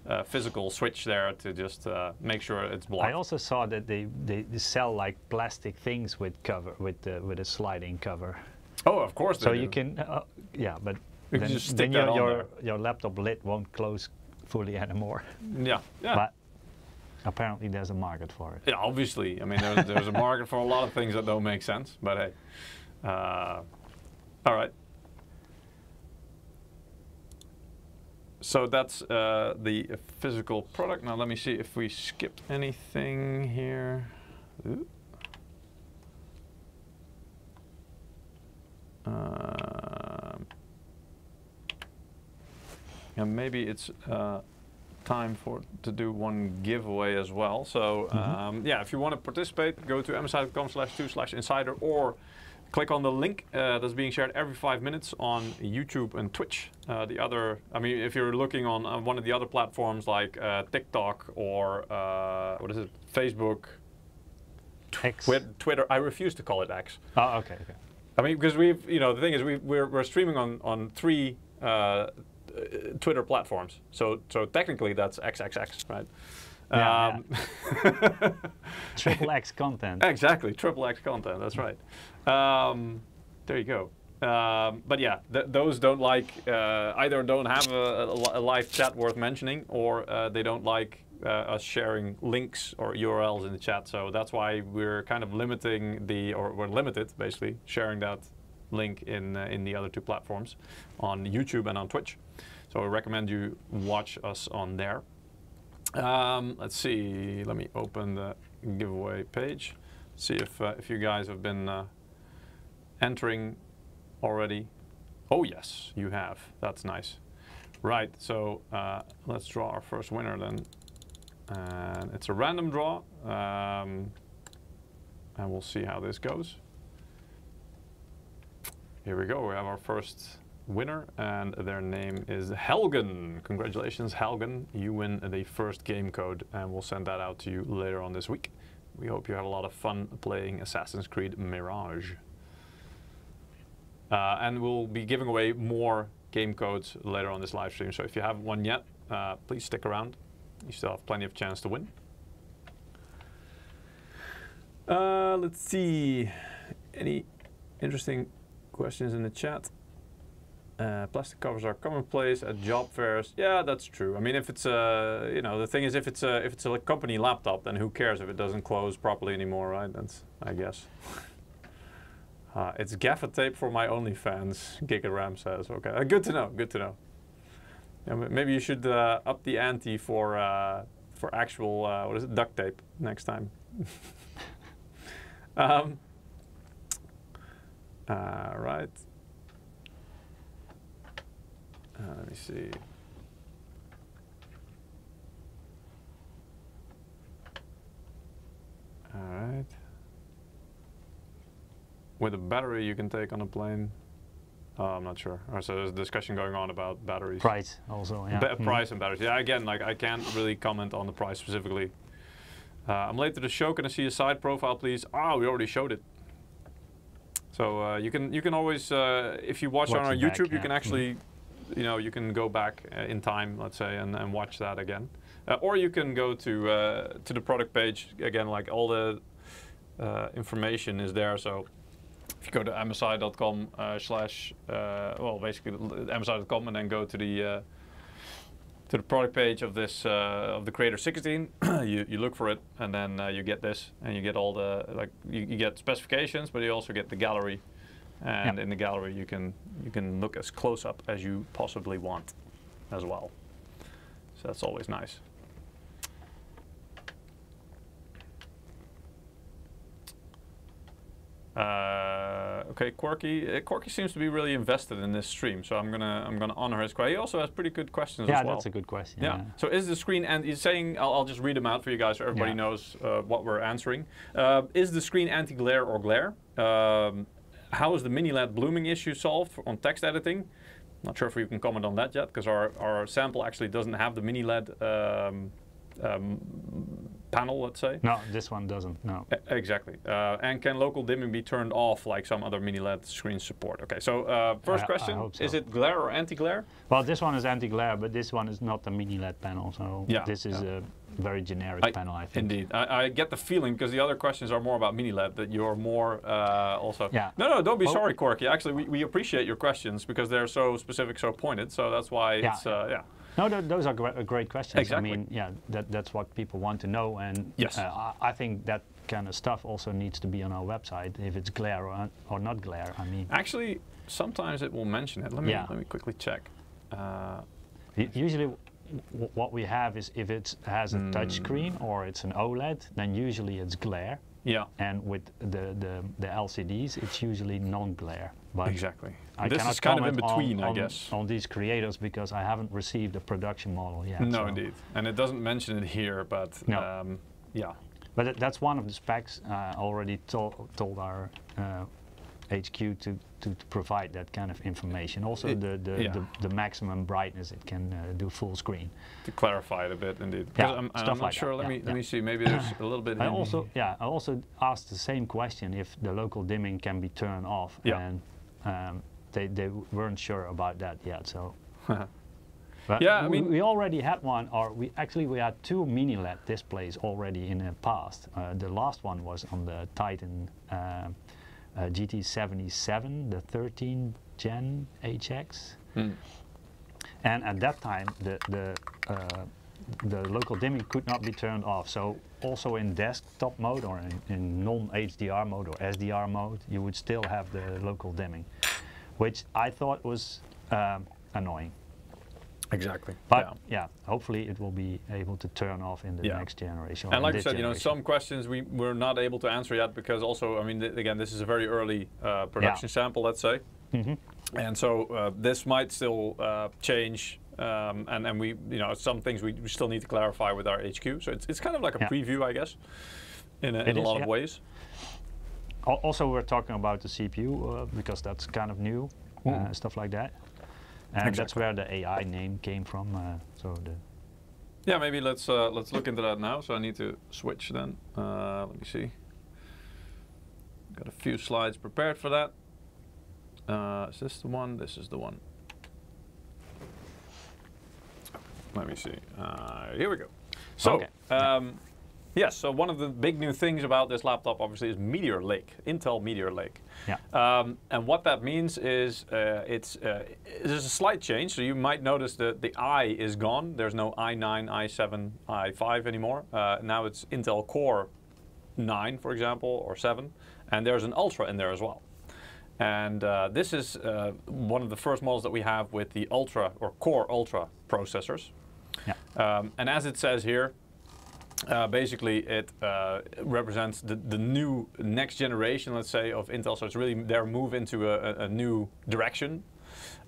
uh, physical switch there to just uh, make sure it's blocked. I also saw that they, they, they sell like plastic things with cover with the, with a sliding cover. oh, of course. So they you can uh, yeah, but You then, then your your, your laptop lid won't close fully [laughs] anymore. Yeah, yeah. But apparently there's a market for it. Yeah, obviously. I mean, there's, there's a market for a lot of things that don't make sense, but hey. Uh, all right. So that's uh, the physical product. Now let me see if we skipped anything here. Um, yeah, maybe it's uh, time for to do one giveaway as well. So um, yeah, if you want to participate, go to msi.com slash two slash insider or click on the link uh, that's being shared every five minutes on YouTube and Twitch. Uh, the other, I mean, if you're looking on, on one of the other platforms like uh, TikTok or uh, what is it, Facebook, X. Twi- Twitter. I refuse to call it X. Oh, okay, okay. I mean, because we've, you know, the thing is, we we're, we're streaming on on three uh, uh, Twitter platforms. So so technically, that's XXX, right? Yeah, Um, [laughs] Triple X content. exactly, triple X content. That's right. Um, there you go. Um, but yeah, th- those don't like uh, either don't have a, a a live chat worth mentioning, or uh, they don't like uh, us sharing links or URLs in the chat. So that's why we're kind of limiting the, or we're limited basically sharing that link in uh, in the other two platforms, on YouTube and on Twitch. So I recommend you watch us on there. Um, let's see. Let me open the giveaway page. See if uh, if you guys have been uh, entering already. Oh yes, you have. That's nice. Right. So uh, let's draw our first winner then. And it's a random draw. Um, and we'll see how this goes. Here we go. We have our first winner, and their name is Helgen. Congratulations, Helgen. You win the first game code, and we'll send that out to you later on this week. We hope you have a lot of fun playing Assassin's Creed Mirage. Uh, and we'll be giving away more game codes later on this live stream. So if you haven't one yet, uh, please stick around. You still have plenty of chance to win. Uh, let's see. Any interesting questions in the chat? Uh, plastic covers are commonplace at job fairs. Yeah, that's true. I mean, if it's a, you know, the thing is, if it's a, if it's a company laptop, then who cares if it doesn't close properly anymore, right? That's, I guess. [laughs] Uh, it's gaffer tape for my OnlyFans. Giga Ram says. Okay, uh, good to know. Good to know. Yeah, maybe you should uh, up the ante for uh, for actual uh, what is it duct tape next time. [laughs] um, right. Uh, let me see. All right. With a battery you can take on a plane. Oh, I'm not sure. Or so there's a discussion going on about batteries. Price also, yeah. Ba- Mm. price and batteries. Yeah, again, like I can't really comment on the price specifically. Uh, I'm late to the show. Can I see a side profile, please? Ah, we already showed it. So uh, you can you can always uh, if you watch, on our it back, YouTube, you can actually you know you can go back uh, in time, let's say, and, and watch that again. Uh, or you can go to uh, to the product page again. Like all the uh, information is there. So if you go to msi.com uh, slash uh, well basically msi.com and then go to the to the product page of this of the Creator 16, [coughs] you, you look for it and then you get this and you get all the like you, you get specifications, but you also get the gallery, and Yep. in the gallery you can you can look as close up as you possibly want, as well. So that's always nice. Uh, okay, Quirky. Uh, Quirky seems to be really invested in this stream, so I'm gonna I'm gonna honor his question. He also has pretty good questions Yeah, as well. that's a good question. Yeah. So is the screen and he's saying I'll, I'll just read them out for you guys so everybody Yeah. knows uh, what we're answering. Uh, is the screen anti-glare or glare? Um, how is the mini LED blooming issue solved on text editing? Not sure if we can comment on that yet because our, our sample actually doesn't have the mini LED um, um, panel, let's say. No, this one doesn't. No. E- Exactly. Uh, and can local dimming be turned off like some other mini LED screens support? Okay, so uh, first I- I question, hope so. is it glare or anti-glare? Well, this one is anti-glare, but this one is not a mini LED panel, so Yeah, this is yeah. a very generic I- panel, I think. Indeed, I, I get the feeling because the other questions are more about mini LED that you're more uh, also. Yeah. No, no, don't be Well- sorry, Corky. Actually, we, we appreciate your questions because they're so specific, so pointed. So that's why Yeah, it's uh, yeah. No, th- those are gre- uh, great questions. Exactly. I mean, yeah, that, that's what people want to know, and Yes. uh, I, I think that kind of stuff also needs to be on our website, if it's glare or, or not glare. I mean, Actually, sometimes it will mention it. Let me Yeah. let me quickly check. Uh, usually what we have is if it has a touch Hmm. screen or it's an OLED, then usually it's glare. Yeah. And with the, the, the LCDs, it's usually non-glare. But Exactly. I this is kind of in comment on- between, I guess. On these creators because I haven't received a production model yet. no, so- indeed. And it doesn't mention it here, but No. um, yeah. But that's one of the specs uh, I already told, told our uh, HQ to, to, to provide that kind of information. Also It- the, the, yeah. the, the maximum brightness it can uh, do full screen. To clarify it a bit, indeed. Yeah, I'm, I'm stuff not like that, sure. Let yeah, me let me see. Maybe there's a little bit. I also, yeah, I also asked the same question if the local dimming can be turned off, Yeah. and um, they, they weren't sure about that yet. So, [laughs] but Yeah, I we, mean- we already had one, or we actually we had two mini LED displays already in the past. Uh, the last one was on the Titan uh, uh, GT77, the 13 Gen HX. Hmm. And at that time, the, the, uh, the local dimming could not be turned off. So also in desktop mode or in, in non-HDR mode or SDR mode, you would still have the local dimming, which I thought was um, annoying. Exactly. But yeah. hopefully it will be able to turn off in the Yeah. next generation. And like I this said, you know, some questions we we're not able to answer yet because also, I mean, th- again, this is a very early uh, production sample, let's say, Mhm. and so uh, this might still uh, change. Um, and, and we, you know, some things we, we still need to clarify with our HQ. So it's, it's kind of like a Yeah. preview, I guess, in a, It in a is, lot yeah. of ways. Also, we're talking about the CPU uh, because that's kind of new, uh, Mm. stuff like that. And that's where the AI name came from. Uh, so the Yeah, maybe let's uh, let's look into that now. So I need to switch then. Uh, let me see. Got a few slides prepared for that. Uh, is this the one? This is the one. Let me see. Uh, here we go. So, Okay. um, yes. So one of the big new things about this laptop, obviously, is Meteor Lake, Intel Meteor Lake. yeah. Um, and what that means is uh, it's uh, there's a slight change. So you might notice that the i is gone. There's no i9, i7, i5 anymore. Uh, now it's Intel Core 9, for example, or 7, and there's an Ultra in there as well. And uh, this is uh, one of the first models that we have with the Ultra or Core Ultra processors. Yeah. Um, and as it says here, uh, basically it uh, represents the, the new next generation, let's say, of Intel. So it's really their move into a, a- new direction.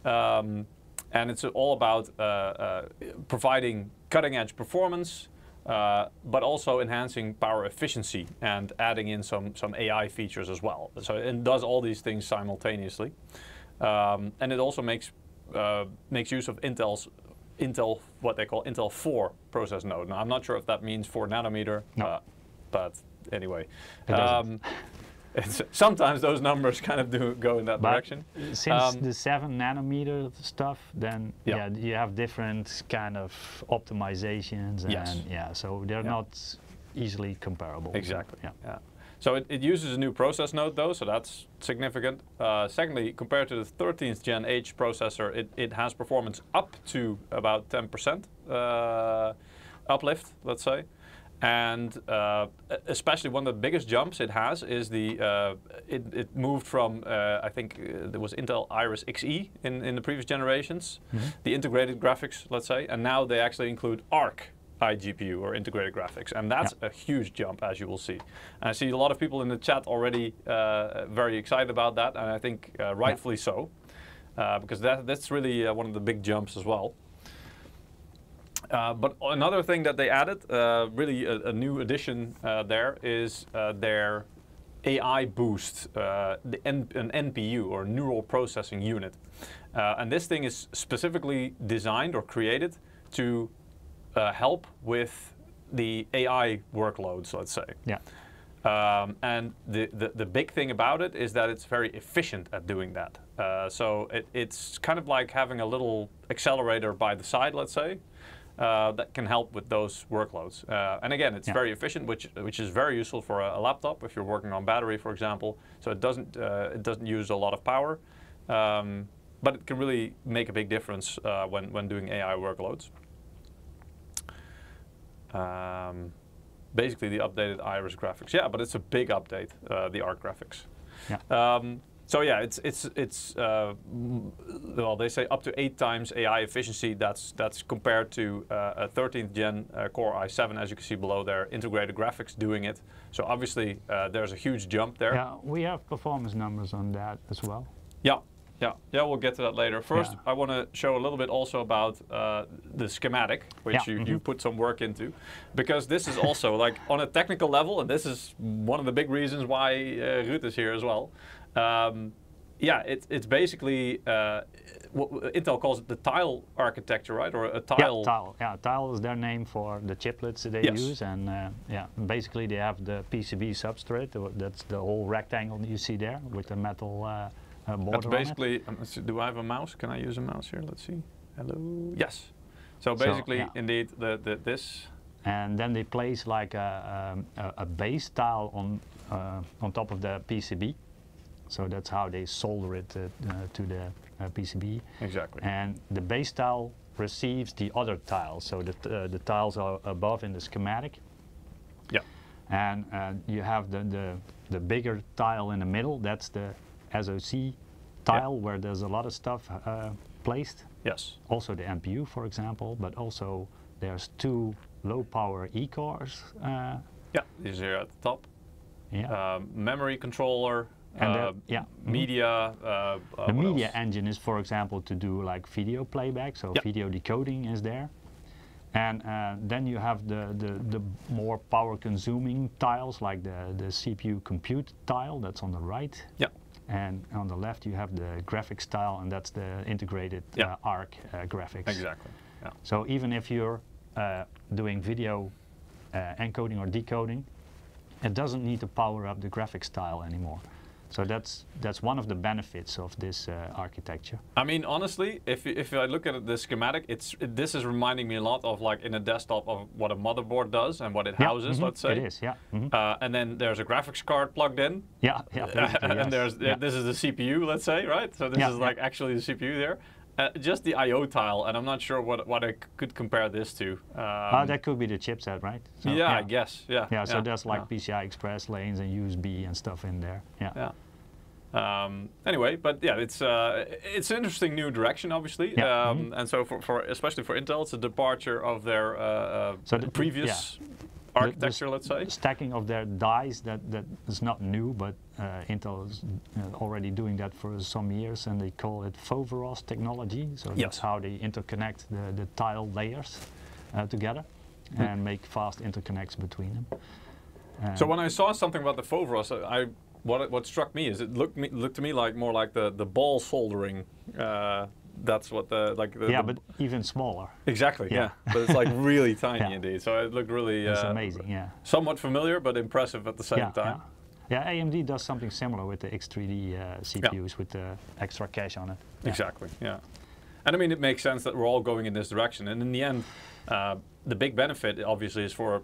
Um, and it's all about uh, uh, providing cutting edge performance, uh, but also enhancing power efficiency and adding in some, some AI features as well. So it does all these things simultaneously. Um, and it also makes, uh, makes use of Intel's Intel, what they call Intel 4 process node. Now, I'm not sure if that means 4 nanometer, No. uh, but anyway. Um, [laughs] it's, sometimes those numbers kind of do go in that But direction. Since Um, the seven nanometer stuff, then Yeah. yeah. you have different kind of optimizations, and Yes. yeah, so they're Yeah. not easily comparable. Exactly. Yeah. Yeah. So it, it uses a new process node though, so that's significant. Uh, secondly, compared to the 13th Gen H processor, it, it has performance up to about 10% uh, uplift, let's say. And uh, especially one of the biggest jumps it has is the uh, it, it moved from uh, I think uh, there was Intel Iris Xe in, in the previous generations, the integrated graphics, let's say, and now they actually include Arc iGPU or integrated graphics, and that's a huge jump, as you will see. And I see a lot of people in the chat already uh, very excited about that, and I think uh, rightfully so, uh, because that, that's really uh, one of the big jumps as well. Uh, but another thing that they added, uh, really a, a new addition uh, there, is uh, their AI boost, uh, the N- an NPU or neural processing unit. Uh, and this thing is specifically designed or created to uh, help with the AI workloads, let's say. Yeah. Um, and the, the, the big thing about it is that it's very efficient at doing that. Uh, so it, it's kind of like having a little accelerator by the side, let's say, uh, that can help with those workloads. Uh, and again, it's Yeah. very efficient, which which is very useful for a, a laptop if you're working on battery, for example. So it doesn't uh, it doesn't use a lot of power, um, but it can really make a big difference uh, when when doing AI workloads. Um, basically, the updated Iris graphics. Yeah, but it's a big update, uh, the Arc graphics. Yeah. Um, So yeah, it's it's it's uh, well they say up to eight times AI efficiency. That's that's compared to uh, a 13th gen uh, Core i7, as you can see below there, integrated graphics doing it. So obviously uh, there's a huge jump there. Yeah, we have performance numbers on that as well. Yeah, yeah, yeah. We'll get to that later. First, Yeah. I want to show a little bit also about uh, the schematic, which Yeah, you, you mhm. put some work into, because this is also [laughs] like on a technical level, and this is one of the big reasons why uh, Ruud is here as well. Um, yeah, it, it's basically uh, what Intel calls it the tile architecture, right? Or a tile. Yeah, tile. Yeah, tile is their name for the chiplets that they Yes. use, and uh, yeah, basically they have the PCB substrate. That's the whole rectangle you see there with the metal uh, uh, That's basically. um, do I have a mouse? Can I use a mouse here? Let's see. Hello. Yes. So So, basically, yeah. indeed, the, the this. and then they place like a, um, a, a base tile on uh, on top of the PCB. So that's how they solder it uh, uh, to the uh, PCB. Exactly. And the base tile receives the other tiles. So the, uh, the tiles are above in the schematic. Yeah. And uh, you have the, the, the bigger tile in the middle. That's the SOC tile where there's a lot of stuff uh, placed. Yes. Also the NPU, for example, but also there's two low power E-cores. Uh, Yeah. These are at the top. yeah. um, memory controller, And uh, that- yeah, mhm. media. Uh, uh, the media else? engine is, for example, to do like video playback, so Yeah. video decoding is there. And uh, then you have the, the, the more power consuming tiles like the, the CPU compute tile that's on the right. Yeah. And on the left you have the graphics tile, and that's the integrated Yeah. uh, ARC uh, graphics. Exactly. Yeah. So even if you're uh, doing video uh, encoding or decoding, it doesn't need to power up the graphics tile anymore. So that's that's one of the benefits of this uh, architecture. I mean, honestly, if if I look at the schematic, it's it, this is reminding me a lot of like in a desktop of what a motherboard does and what it Yeah, houses. mhm, Let's say. it is. Yeah, mhm. Uh, and then there's a graphics card plugged in, yeah, yeah. basically, yes. [laughs] and there's yeah. this is the CPU. Let's say, right? So this is like actually the CPU there. Uh, just the I/O tile, and I'm not sure what what I could compare this to. Um, Ah, that could be the chipset, right? So, yeah, I guess. Yeah. Yeah, so there's like yeah. PCI Express lanes and USB and stuff in there. Yeah. Yeah. Um, anyway, but yeah, it's uh, it's an interesting new direction, obviously, Yeah, um, and so for, for especially for Intel, it's a departure of their uh, uh, So the- previous the architecture, let's say. Stacking of their dies that, that is not new, but uh, Intel is uh, already doing that for some years, and they call it Foveros technology. So Yes. that's how they interconnect the, the tile layers uh, together Hmm. and make fast interconnects between them. So when I saw something about the Foveros, I what what struck me is it looked me, looked to me like more like the the ball soldering. Uh, that's what the like. The, yeah, the- but even smaller. exactly, yeah. Yeah. But it's like really [laughs] tiny Yeah. indeed. So it looked really It's uh, amazing. Yeah. somewhat familiar, but impressive at the same yeah, time. Yeah. yeah, AMD does something similar with the X3D uh, CPUs with the extra cache on it. Yeah. Exactly. Yeah. And I mean, it makes sense that we're all going in this direction. And in the end, uh, the big benefit obviously is for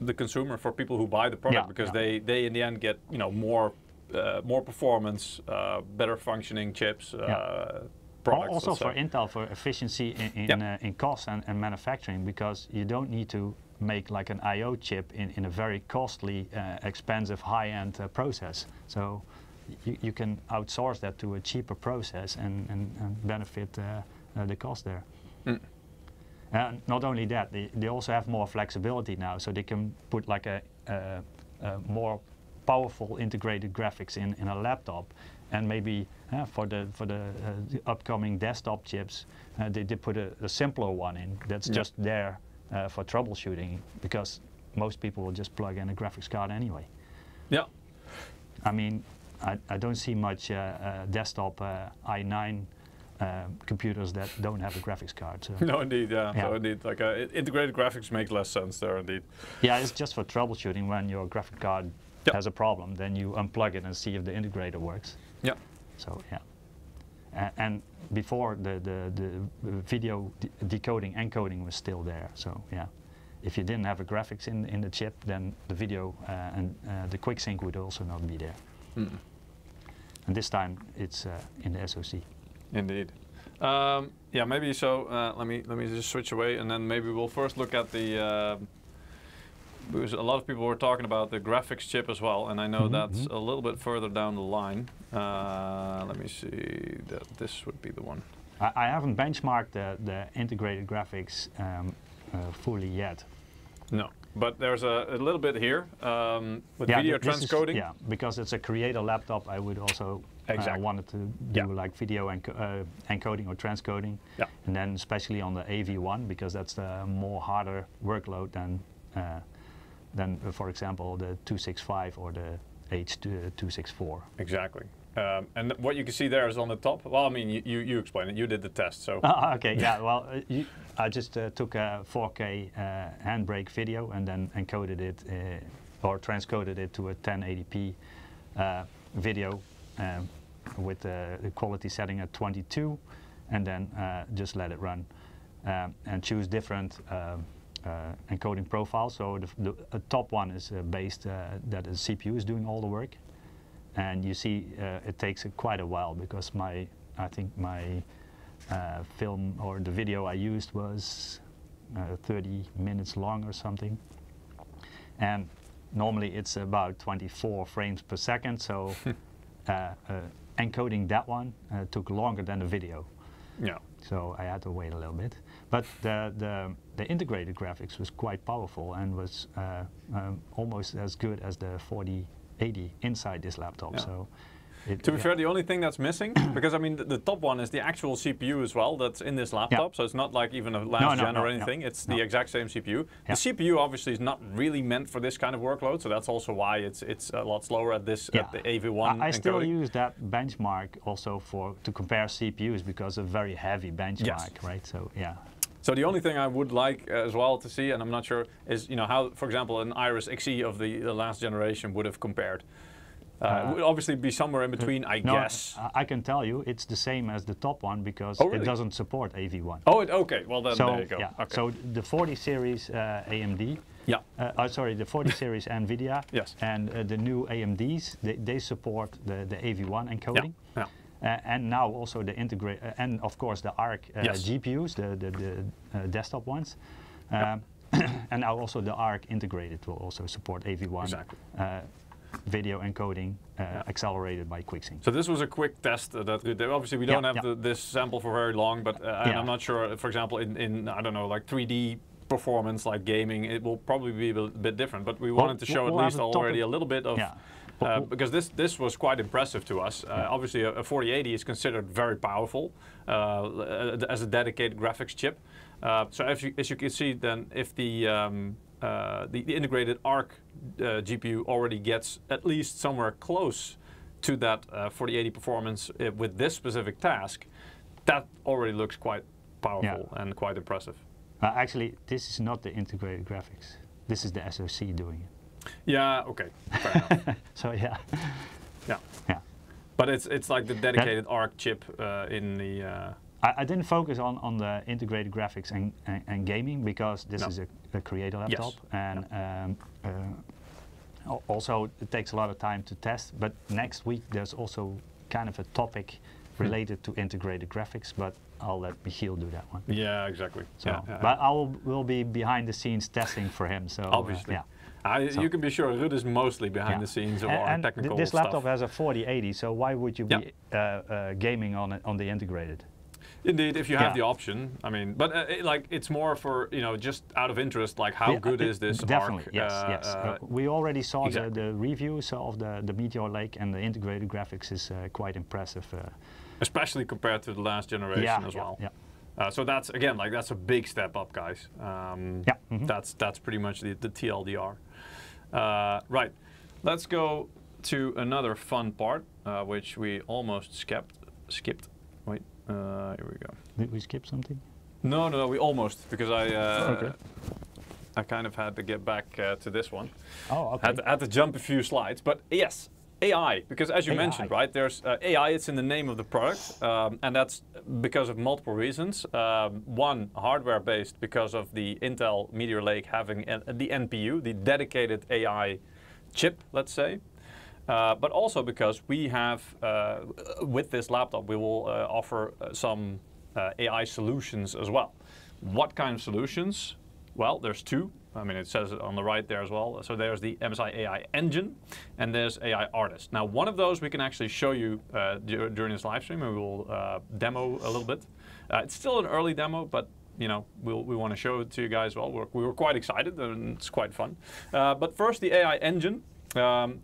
the consumer, for people who buy the product, Yeah, because yeah. they they in the end get you know more uh, more performance, uh, better functioning chips. Uh, Al- products, also for. Intel for efficiency in in, Yeah. uh, in cost and, and manufacturing because you don't need to make like an I/O chip in, in a very costly, uh, expensive, high-end uh, process. So you, you can outsource that to a cheaper process and, and, and benefit uh, uh, the cost there. Mm. And not only that, they, they also have more flexibility now, so they can put like a, a, a more powerful integrated graphics in, in a laptop, and maybe uh, for the for the, uh, the upcoming desktop chips, uh, they, they put a, a simpler one in that's Yeah. just there uh, for troubleshooting because most people will just plug in a graphics card anyway. Yeah. I mean, I, I don't see much uh, uh, desktop uh, i9 uh, computers that don't have a graphics card. So. No, indeed. Yeah. So Yeah. indeed, like uh, integrated graphics make less sense there. Indeed. Yeah, it's just for troubleshooting when your graphic card Yep. has a problem. Then you unplug it and see if the integrator works. Yeah. So yeah. And before the, the, the video de- decoding encoding was still there. So yeah, if you didn't have a graphics in, in the chip, then the video uh, and uh, the quick sync would also not be there. Mm. And this time it's uh, in the SoC. Indeed. Um, yeah, maybe so. Uh, let me let me just switch away, and then maybe we'll first look at the uh, because a lot of people were talking about the graphics chip as well, and I know Mhm, that's mhm. a little bit further down the line. Uh, let me see. That this would be the one. I, I haven't benchmarked the, the integrated graphics um, uh, fully yet. No, but there's a, a little bit here um, with Yeah, video this is- transcoding. yeah, because it's a creator laptop, I would also uh, Exactly. wanted to do Yeah. like video uh, encoding or transcoding. Yeah. And then especially on the AV1 because that's the more harder workload than uh, than uh, for example the 265 or the H264. Exactly. Um, and what you can see there is on the top. Well, I mean, you, you, you explain it. You did the test, so Ah, okay, [laughs] yeah. Well, uh, you, I just uh, took a 4K uh, handbrake video and then encoded it uh, or transcoded it to a 1080p uh, video um, with uh, the quality setting at 22, and then uh, just let it run um, and choose different. Uh, encoding profile. So the, the top one is uh, based uh, that the CPU is doing all the work, and you see uh, it takes quite a while because my I think my uh, film or the video I used was uh, 30 minutes long or something. And normally it's about 24 frames per second, so [laughs] uh, uh, encoding that one uh, took longer than the video. yeah. So I had to wait a little bit. But the, the, the integrated graphics was quite powerful and was uh, um, almost as good as the 4080 inside this laptop. Yeah. So it, To be yeah. fair, the only thing that's missing, [clears throat] because I mean, the, the top one is the actual CPU as well that's in this laptop, so it's not like even a last no, gen no, or no, anything. It's the exact same CPU. Yeah. The CPU obviously is not really meant for this kind of workload, so that's also why it's it's a lot slower at this at the AV1 I, I still use that benchmark also for to compare CPUs because a very heavy benchmark, right? So yeah, So the only thing I would like uh, as well to see, and I'm not sure, is you know how, for example, an Iris Xe of the, the last generation would have compared. Uh, it Uh, would obviously be somewhere in between, I no, guess. I, I can tell you it's the same as the top one because Oh, really? it doesn't support AV1. oh, it, okay. Well, then so there you go. yeah, Okay. so the 40 series uh, AMD. yeah. Oh, sorry, the 40 series [laughs] NVIDIA Yes. and uh, the new AMDs, they, they support the, the AV1 encoding. Yeah. Uh, and now also the integrate, uh, and of course the ARC uh, Yes. GPUs, the, the, the uh, desktop ones. Um, [coughs] and now also the ARC integrated will also support AV1 Exactly. uh, video encoding uh, accelerated by QuickSync. So this was a quick test uh, that we did. obviously we don't have yeah. the, this sample for very long, but uh, Yeah. I'm not sure. For example, in, in I don't know like 3D performance like gaming, it will probably be a bit- different. But we wanted to show we'll at least already a little bit of. Yeah. Uh, because this this was quite impressive to us. Uh, Yeah. Obviously, a, a 4080 is considered very powerful uh, uh, as a dedicated graphics chip. Uh, so as you, as you can see, then if the um, uh, the, the integrated ARC uh, GPU already gets at least somewhere close to that uh, 4080 performance uh, with this specific task, that already looks quite powerful and quite impressive. Uh, actually, this is not the integrated graphics. This is the SoC doing it. Yeah. Okay. Fair. [laughs] So yeah, Yeah. yeah. But it's it's like the dedicated ARC chip uh, in the. Uh, I, I didn't focus on, on the integrated graphics and, and, and gaming because this No. is a, a creator Yes. laptop and um, uh, also it takes a lot of time to test. But next week there's also kind of a topic Hmm. related to integrated graphics, but I'll let Michiel do that one. yeah. Exactly. So, yeah, yeah. but I will, will be behind the scenes testing for him. So uh, Obviously. yeah. I, So- you can be sure Ruud is mostly behind Yeah. the scenes of A- our and th- technical this stuff. laptop has a 4080, so why would you Yeah. be uh, uh, gaming on it, on the integrated? Indeed, if you have Yeah. the option. I mean, but uh, it, like it's more for you know just out of interest, like how Yeah, good it- is this Definitely, ARC? yes, uh, yes. uh, we already saw exactly. the, the reviews of the, the Meteor Lake and the integrated graphics is uh, quite impressive. Uh, especially compared to the last generation yeah, as well. Yeah. Uh, so that's again like that's a big step up, guys. Um, Yeah, mhm. That's that's pretty much the, the TLDR. Uh, right. Let's go to another fun part, uh, which we almost skipped. Skipped. Wait. Uh, here we go. Did we skip something? No, no, no. We almost because I. Uh, Okay. I kind of had to get back uh, to this one. Oh, okay. Had to, had to jump a few slides, but yes, AI. Because as you AI. mentioned, right, there's uh, AI. It's in the name of the product, um, and that's because of multiple reasons. Um, one, hardware-based, because of the Intel Meteor Lake having the NPU, the dedicated AI chip, let's say. Uh, but also because we have, uh, with this laptop, we will uh, offer uh, some uh, AI solutions as well. What kind of solutions? Well, there's two. I mean, it says it on the right there as well. So there's the MSI AI Engine, and there's AI Artist. Now, one of those we can actually show you uh, during this live stream, and we will uh, demo a little bit. Uh, it's still an early demo, but you know, we'll, we want to show it to you guys. Well, we're, we were quite excited, and it's quite fun. Uh, but first, the AI Engine. Um,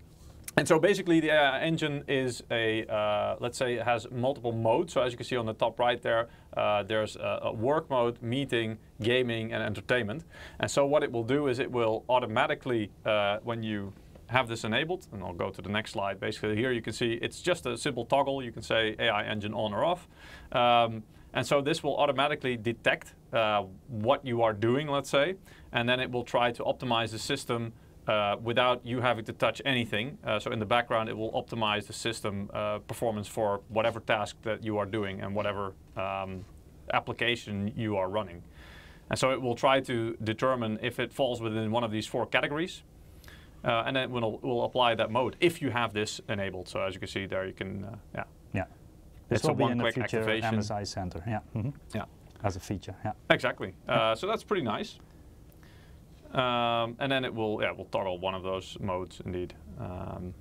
and so basically the AI engine is a, uh, let's say it has multiple modes. So as you can see on the top right there, uh, there's a, a, work mode, meeting, gaming, and entertainment. And so what it will do is it will automatically, uh, when you have this enabled, and I'll go to the next slide, basically here you can see it's just a simple toggle. You can say AI engine on or off. Um, and so this will automatically detect uh, what you are doing, let's say, and then it will try to optimize the system uh, without you having to touch anything. Uh, so in the background, it will optimize the system uh, performance for whatever task that you are doing and whatever um, application you are running. And so it will try to determine if it falls within one of these four categories. Uh, and then we'll, we'll apply that mode if you have this enabled. So as you can see there, you can, uh, yeah. Yeah. This It's a will be in the future activation. MSI Center. Yeah. mhm. Yeah. As a feature. Yeah. Exactly. Uh, so that's pretty nice. Um, and then it will, yeah, will toggle one of those modes indeed. Um,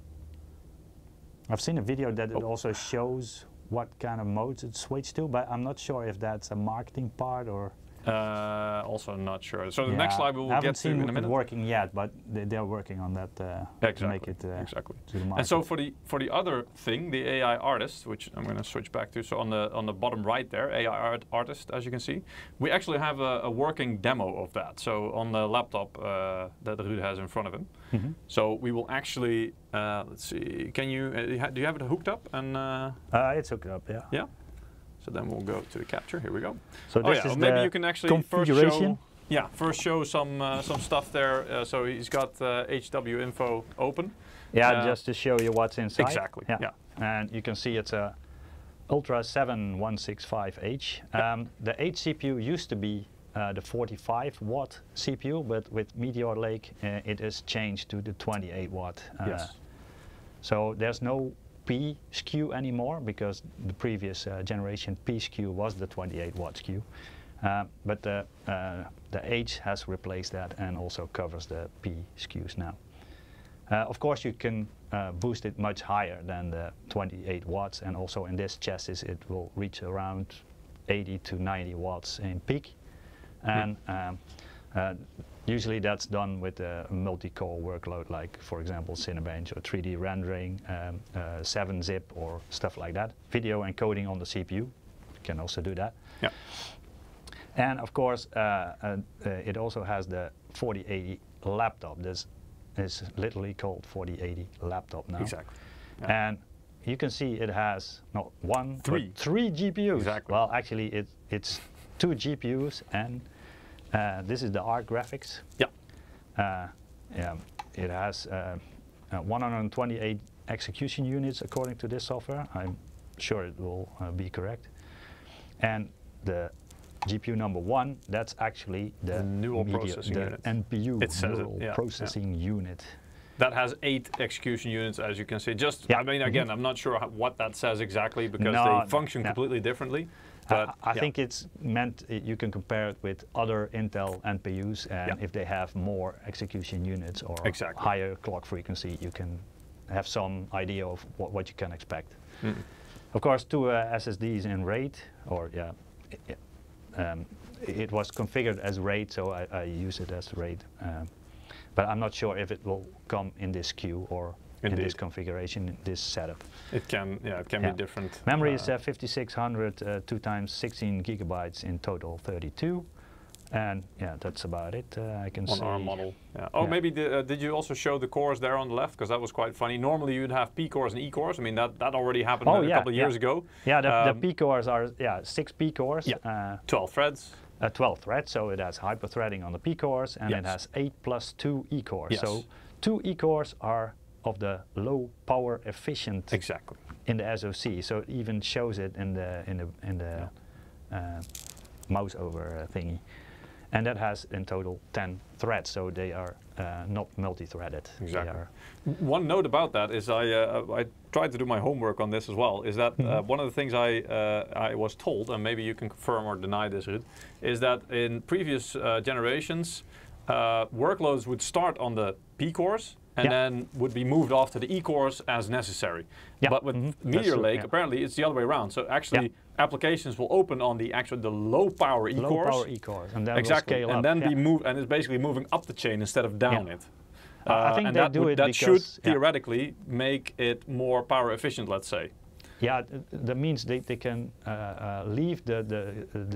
I've seen a video that it Oh. also shows what kind of modes it switched to, but I'm not sure if that's a marketing part or. Uh, also not sure. So the next slide we will I haven't get to seen in a minute. working yet, but they, they're working on that uh, to make it uh, exactly. to the market. And so for the for the other thing, the AI artist, which I'm going to switch back to. So on the on the bottom right there, AI art artist, as you can see, we actually have a, a working demo of that. So on the laptop uh, that Ruud has in front of him. Mhm. So we will actually uh, let's see. Can you uh, do you have it hooked up and uh, Uh, it's hooked up, yeah. yeah? So then we'll go to the capture. Here we go. So oh this yeah, is maybe the you can actually first show. Yeah, first show some uh, some stuff there. Uh, so he's got uh, HWiNFO open. Yeah, Uh, just to show you what's inside. Exactly, yeah. And you can see it's a Ultra 7 165H. Um, the H CPU used to be uh, the 45 watt CPU, but with Meteor Lake uh, it is changed to the 28 watt. Yes. So there's no P SKU anymore because the previous uh, generation P SKU was the 28 watt SKU. Uh, but the, uh, the H has replaced that and also covers the P SKUs now. Uh, of course, you can uh, boost it much higher than the 28 watts, and also in this chassis it will reach around 80 to 90 watts in peak. And um, uh, usually that's done with a multi-core workload, like for example Cinebench or 3D rendering, um, uh, 7-zip or stuff like that. Video encoding on the CPU can also do that. Yeah. And of course, uh, uh, uh, it also has the 4080 laptop. This is literally called 4080 laptop now. Exactly. Yeah. And you can see it has not one, Three. three GPUs. Exactly. Well, actually, it, it's two GPUs, and uh, this is the ARC graphics. Yeah. Uh, yeah, it has uh, uh, 128 execution units according to this software. I'm sure it will uh, be correct. And the GPU number one, that's actually the, The neural media- processing the unit. NPU, It says it, neural yeah, yeah. processing unit. That has eight execution units, as you can see. Just, Yeah. I mean, again, I'm not sure how, what that says exactly because No, they function no. completely differently. I- But I, yeah. think it's meant uh, you can compare it with other Intel NPUs, and Yeah. if they have more execution units or Exactly. higher clock frequency, you can have some idea of what, what you can expect. Mm. Of course, two uh, SSDs in RAID, or yeah, i- i- um, it was configured as RAID, so I, I use it as RAID. Um, but I'm not sure if it will come in this SKU or in this configuration, in this setup. It can, yeah, it can Yeah. be different. Memory uh, is uh, 5600, uh, 2 times 16 gigabytes in total 32. And yeah, that's about it. Uh, I can on say. our model. Yeah. Oh, Yeah. maybe the, uh, did you also show the cores there on the left? Because that was quite funny. Normally you'd have P cores and E cores. I mean that that already happened Oh, a yeah, couple of years ago. Yeah, the, Um, the P cores are yeah six P cores. Yeah. Uh, 12 threads. uh, 12 threads, so it has hyper threading on the P cores, and it has eight plus two E cores. Yes. So two E cores are of the low power efficient Exactly. in the SoC. So it even shows it in the in the in the uh, mouse over uh, thingy, and that has in total 10 threads. So they are uh, not multi-threaded. Exactly. are- One note about that is I uh, I tried to do my homework on this as well. Is that uh, Mhm. one of the things I uh, I was told, and maybe you can confirm or deny this, Ruud, is that in previous uh, generations. uh, workloads would start on the P cores and Yeah. then would be moved off to the E cores as necessary. Yeah, But with mhm, Meteor true, Lake, yeah. apparently it's the other way around. So actually, applications will open on the actual the low power e-cores. Low power e-cores, and then exactly, and up. then be moved, and it's basically moving up the chain instead of down it. I- I Uh, think and they that do would- it that should theoretically make it more power efficient. Let's say. Yeah, th- that means they, they can uh, uh, leave the, the,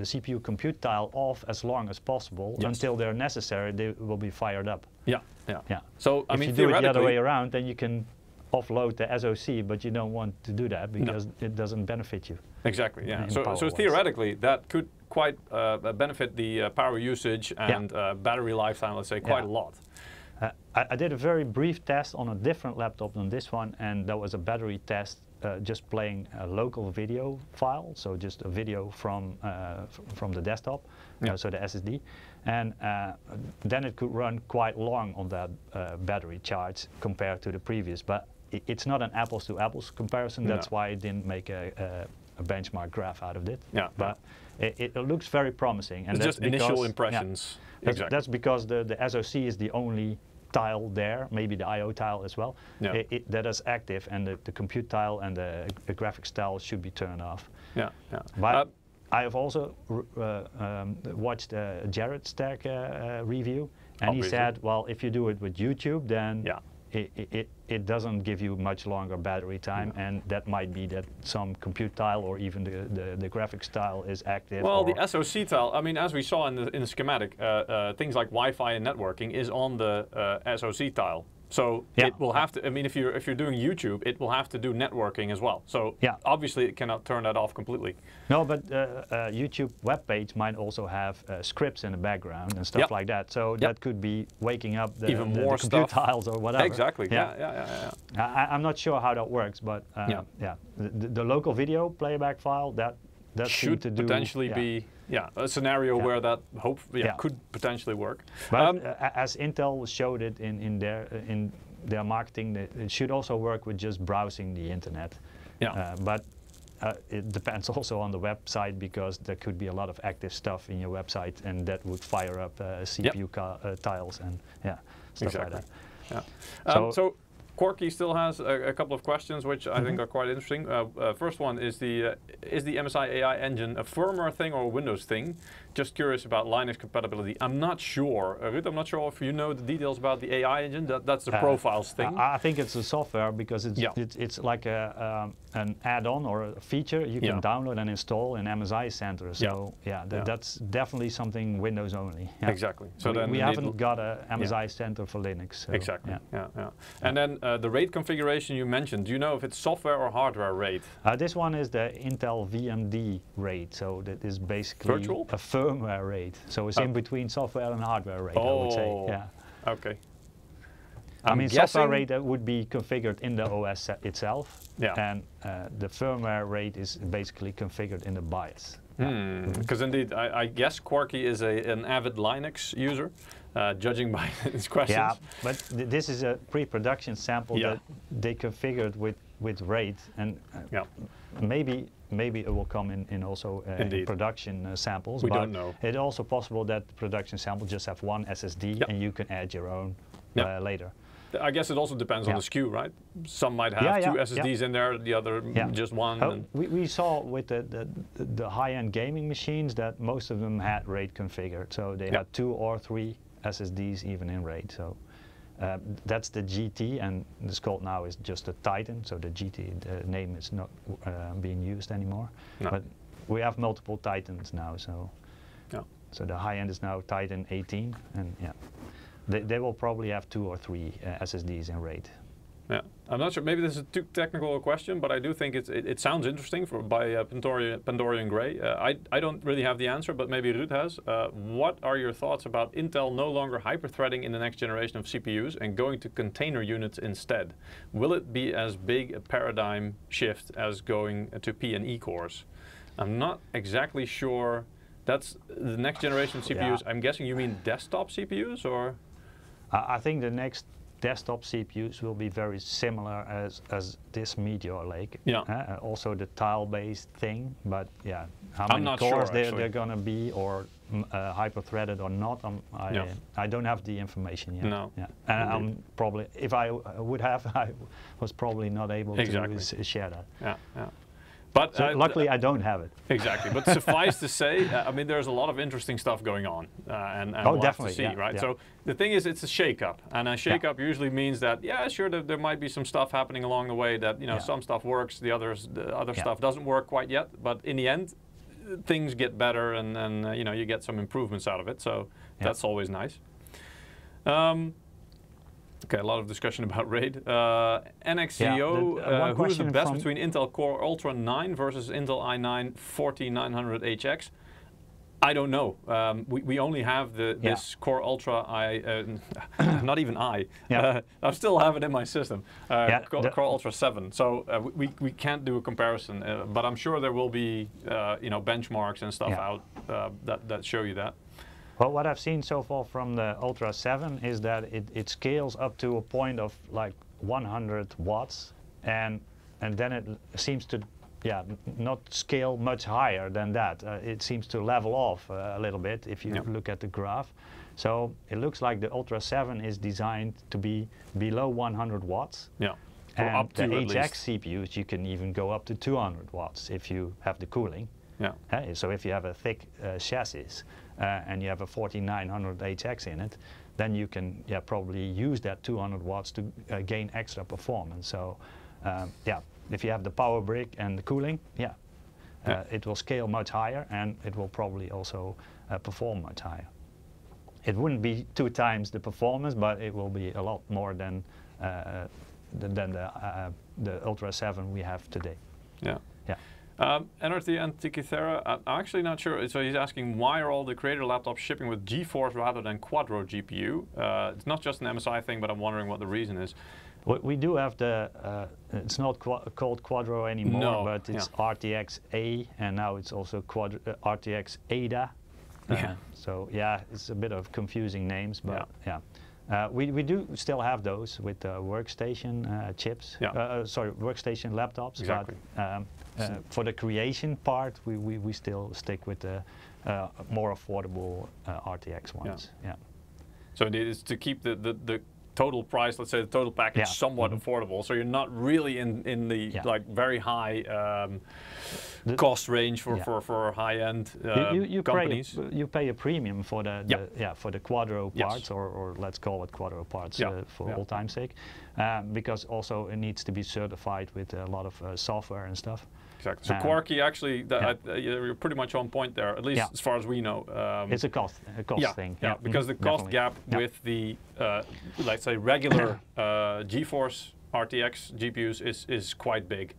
the CPU compute tile off as long as possible Yes. until they're necessary. They will be fired up. Yeah, yeah. Yeah. So I if mean, you do it the other way around, then you can offload the SOC, but you don't want to do that because it doesn't benefit you. Exactly. Yeah. So, so theoretically, that could quite uh, benefit the uh, power usage and uh, battery lifetime. Let's say quite Yeah. a lot. Uh, I, I did a very brief test on a different laptop than this one, and that was a battery test, uh, just playing a local video file, so just a video from uh, from the desktop, Yeah. uh, so the SSD, and uh, then it could run quite long on that uh, battery charge compared to the previous. But it's not an apples to apples comparison. No. That's why I didn't make a, a, a benchmark graph out of it. Yeah. But it, it looks very promising, and It's that's just initial because- yeah. impressions. That's, exactly. that's because the, the SOC is the only tile there, maybe the I/O tile as well, Yeah. i- it- that is active, and the, the compute tile and the, the graphics tile should be turned off. yeah. Yeah. But Uh, I have also uh, um, watched uh, Jarrod'sTech uh, uh, review, and he said, well, if you do it with YouTube, then Yeah. It, it- doesn't give you much longer battery time, and that might be that some compute tile or even the, the, the graphics tile is active. Well, the SoC tile, I mean, as we saw in the, in the schematic, uh, uh, things like Wi-Fi and networking is on the uh, SoC tile. So Yeah. it will have to. I mean, if you're if you're doing YouTube, it will have to do networking as well. So Yeah. obviously, it cannot turn that off completely. No, but uh, uh, YouTube web page might also have uh, scripts in the background and stuff Yep. like that. So Yep. that could be waking up the, Even the, more the compute stuff. tiles or whatever. Exactly. Yeah. Yeah. Yeah. yeah. I, I'm not sure how that works, but uh, Yeah. yeah, The, the, local video playback file that that Should seemed to do potentially be yeah a scenario Yeah. where that hope yeah, Yeah. could potentially work. But Um, uh, as Intel showed it in in their uh, in their marketing, that it should also work with just browsing the internet. Yeah. Uh, but uh, it depends [laughs] also on the website because there could be a lot of active stuff in your website, and that would fire up uh, CPU ca- uh, tiles and yeah stuff Exactly. like that. Yeah. Um, So- so, Quarky still has a, a couple of questions which I Mm-hmm. think are quite interesting. Uh, uh, first one is the uh, is the MSI AI engine a firmware thing or a Windows thing? Just curious about Linux compatibility. I'm not sure. Ruud, I'm not sure if you know the details about the AI engine. That, that's the Uh, profiles thing. I, think it's a software because it's Yeah. it's, it's like a um, an add-on or a feature you can Yeah. download and install in MSI Center. So yeah, Yeah. that's definitely something Windows only. Yeah. Exactly. So we, then we haven't got a MSI Center for Linux. so, Exactly. yeah. Yeah. Yeah. And then uh, the RAID configuration you mentioned. Do you know if it's software or hardware RAID? Uh, this one is the Intel VMD RAID, so that is basically Virtual? a firmware RAID. So it's Oh. in between software and hardware RAID, I would say. Oh. Yeah. Okay. I I'm mean, software rate RAID uh, would be configured in the OS itself, Yeah. and uh, the firmware RAID is basically configured in the BIOS. Because indeed, I, I guess Quarky is a, an avid Linux user, uh, judging by [laughs] his questions. Yeah, but th- this is a pre-production sample Yeah. that they configured with with RAID, and uh, Yeah. maybe maybe it will come in, in also uh, in production uh, samples. We but don't know. It's also possible that the production sample just have one SSD, Yeah. and you can add your own Yeah. uh, later. I guess it also depends on the SKU, right? Some might have Yeah, two yeah, SSDs in there, the other Yeah. just one. Oh, we, we saw with the, the, the high-end gaming machines that most of them had RAID configured, so they Yeah. had two or three SSDs even in RAID. So uh, that's the GT, and the Scold now is just a Titan, so the GT the name is not uh, being used anymore. No. But we have multiple Titans now, so Yeah. so the high-end is now Titan 18, and yeah, they, they will probably have two or three uh, SSDs in RAID. Yeah, I'm not sure. Maybe this is too technical a question, but I do think it's, it, it sounds interesting for by uh, Pandorian, Pandorian Gray. Uh, I, I don't really have the answer, but maybe Ruud has. Uh, what are your thoughts about Intel no longer hyper-threading in the next generation of CPUs and going to container units instead? Will it be as big a paradigm shift as going to P and E cores? I'm not exactly sure. That's the next generation of CPUs. Yeah. I'm guessing you mean desktop CPUs or? I I think the next desktop CPUs will be very similar as, as this Meteor Lake. Yeah. Uh, also the tile-based thing, but yeah, how I'm many not cores sure, they're, they're gonna be or mm, uh, hyper-threaded or not, um, I, Yeah. I don't have the information yet. No. Yeah. And Indeed. I'm probably, if I uh, would have, [laughs] I was probably not able Exactly. to share that. Yeah, yeah. But So uh, luckily, I don't have it. Exactly, but suffice to say, [laughs] uh, I mean, there's a lot of interesting stuff going on, uh, and, and Oh, we'll have to definitely, see, yeah, right? yeah. So the thing is, it's a shake-up, and a shake-up usually means that, yeah, sure, there, there might be some stuff happening along the way that you know Yeah. some stuff works, the others, the other Yeah. stuff doesn't work quite yet, but in the end, uh, things get better, and and uh, you know you get some improvements out of it, so Yeah. that's always nice. Um, Okay, a lot of discussion about [laughs] RAID. Uh, NXCO, Yeah, the- uh, uh, who is the best between Intel Core Ultra 9 versus Intel i9 14900HX? I don't know. Um, we, we only have the Yeah. this Core Ultra. I uh, [coughs] not even I. Yeah. Uh, I still have it in my system. Uh, Yeah, Core, Core Ultra 7. So uh, we, we can't do a comparison, uh, but I'm sure there will be uh, you know benchmarks and stuff out uh, that that show you that. Well, what I've seen so far from the Ultra 7 is that it, it scales up to a point of like 100 watts, and and then it seems to, yeah, not scale much higher than that. Uh, it seems to level off uh, a little bit if you Yeah. look at the graph. So it looks like the Ultra 7 is designed to be below 100 watts. Yeah. And up to the HX. CPUs, you can even go up to 200 watts if you have the cooling. Yeah. Hey, so if you have a thick uh, chassis uh, and you have a 4900 HX in it, then you can yeah, probably use that 200 watts to uh, gain extra performance. So um, yeah, if you have the power brick and the cooling, yeah, uh, Yeah. it will scale much higher and it will probably also uh, perform much higher. It wouldn't be two times the performance, but it will be a lot more than uh, th- than the uh, the Ultra 7 we have today. Yeah. Yeah. Um, NRT Antikythera, I- I'm actually not sure. So he's asking why are all the creator laptops shipping with GeForce rather than Quadro GPU? Uh, it's not just an MSI thing, but I'm wondering what the reason is. We, we do have the, uh, it's not qua- called Quadro anymore, No, but it's RTX A, and now it's also Quadro, uh, RTX ADA. Uh, Yeah. So yeah, it's a bit of confusing names, but yeah. Uh, we, we do still have those with uh, workstation uh, chips, Yeah. uh, uh, sorry, workstation laptops. Exactly. But um, uh, for the creation part, we, we, we still stick with the uh, more affordable uh, RTX ones. Yeah. So it is to keep the, the, the total price, let's say the total package, Yeah. somewhat Mhm. affordable. So you're not really in, in the Yeah. like very high um, The- cost range for, Yeah. for, for high end uh, you, you, companies. Pay a, you pay a premium for the, Yeah. the yeah for the Quadro Yes. parts or, or let's call it Quadro parts Yeah. uh, for Yeah. all time's sake, um, because also it needs to be certified with a lot of uh, software and stuff. Exactly. So um, Quarky actually, that, yeah. uh, you're pretty much on point there, at least Yeah. as far as we know. Um, It's a cost a cost yeah, thing. Yeah, because the cost definitely. gap with the, uh, let's say, regular [clears throat] uh, GeForce RTX GPUs is, is quite big.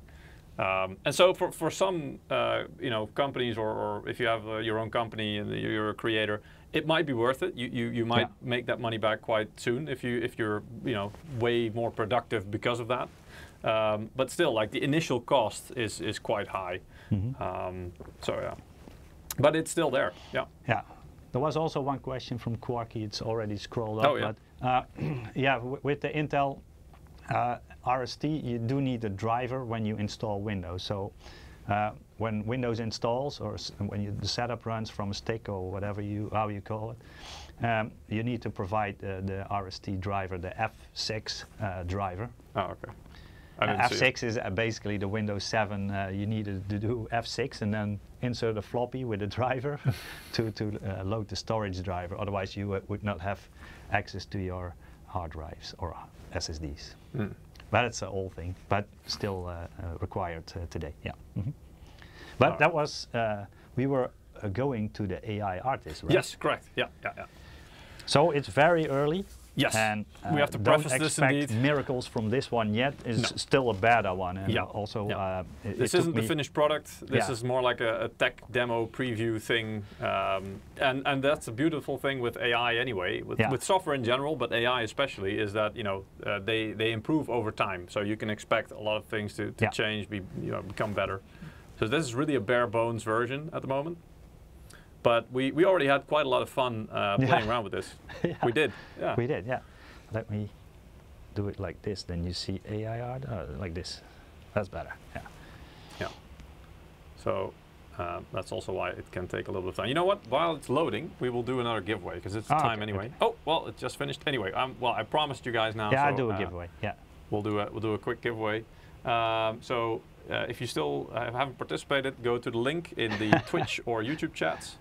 Um, and so for, for some uh, you know companies or, or if you have uh, your own company and you're a creator, it might be worth it. You, you, you might Yeah. make that money back quite soon if you if you're you know way more productive because of that. Um, but still, like the initial cost is is quite high. Mhm. Um, so yeah, but it's still there. Yeah. Yeah. There was also one question from Quarky. It's already scrolled up. Oh, yeah. But uh, [clears throat] yeah, w- with the Intel uh, RST, you do need a driver when you install Windows. So uh, when Windows installs or s- when you, the setup runs from a stick or whatever you how you call it, um, you need to provide uh, the RST driver, the F6 uh, driver. Oh, okay. F6 is uh, basically the Windows 7. Uh, you needed to do F6 and then insert a floppy with a driver [laughs] to, to uh, load the storage driver. Otherwise, you uh, would not have access to your hard drives or SSDs. Mm. But it's an old thing, but still uh, uh, required uh, today. Yeah. Mhm. But Alright. that was uh, we were uh, going to the AI artist, right? Yes, correct. Yeah, yeah, yeah. So it's very early. Yes, And we uh, have to don't preface this expect indeed. miracles from this one yet. It's No. still a beta one, and Yeah, also yeah. uh, it, This it took isn't the finished product. This Yeah. is more like a, a tech demo preview thing, um, and and that's a beautiful thing with AI anyway, with, Yeah. with software in general, but AI especially, is that you know uh, they they improve over time. So you can expect a lot of things to, to Yeah. change, be you know become better. So this is really a bare bones version at the moment. But we, we already had quite a lot of fun uh, [laughs] playing Yeah. around with this. [laughs] Yeah. We did. Yeah. We did, yeah. Let me do it like this. Then you see AI art uh, like this. That's better. Yeah. Yeah. So Uh, that's also why it can take a little bit of time. You know what? While it's loading, we will do another giveaway because it's Ah, time okay, anyway. Oh, well, it just finished anyway. Um, well, I promised you guys now. yeah, so, do a uh, giveaway. Yeah. We'll do a we'll do a quick giveaway. Um, so uh, if you still uh, haven't participated, go to the link in the [laughs] Twitch or YouTube chats.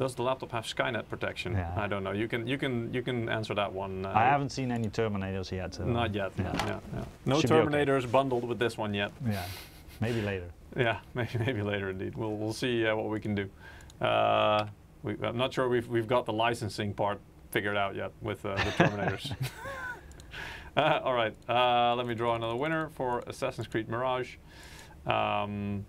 Does the laptop have Skynet protection? Yeah. I don't know. You can you can you can answer that one. Uh, I haven't seen any Terminators yet. So Not yet. Yeah. Yeah. Yeah. No Should be okay. Terminators bundled with this one yet. Yeah. Maybe later. Yeah, [laughs] maybe maybe later indeed. We'll we'll see uh, what we can do. Uh, we, I'm not sure we've we've got the licensing part figured out yet with uh, the Terminators. [laughs] [laughs] uh, all right, uh, let me draw another winner for Assassin's Creed Mirage. Um,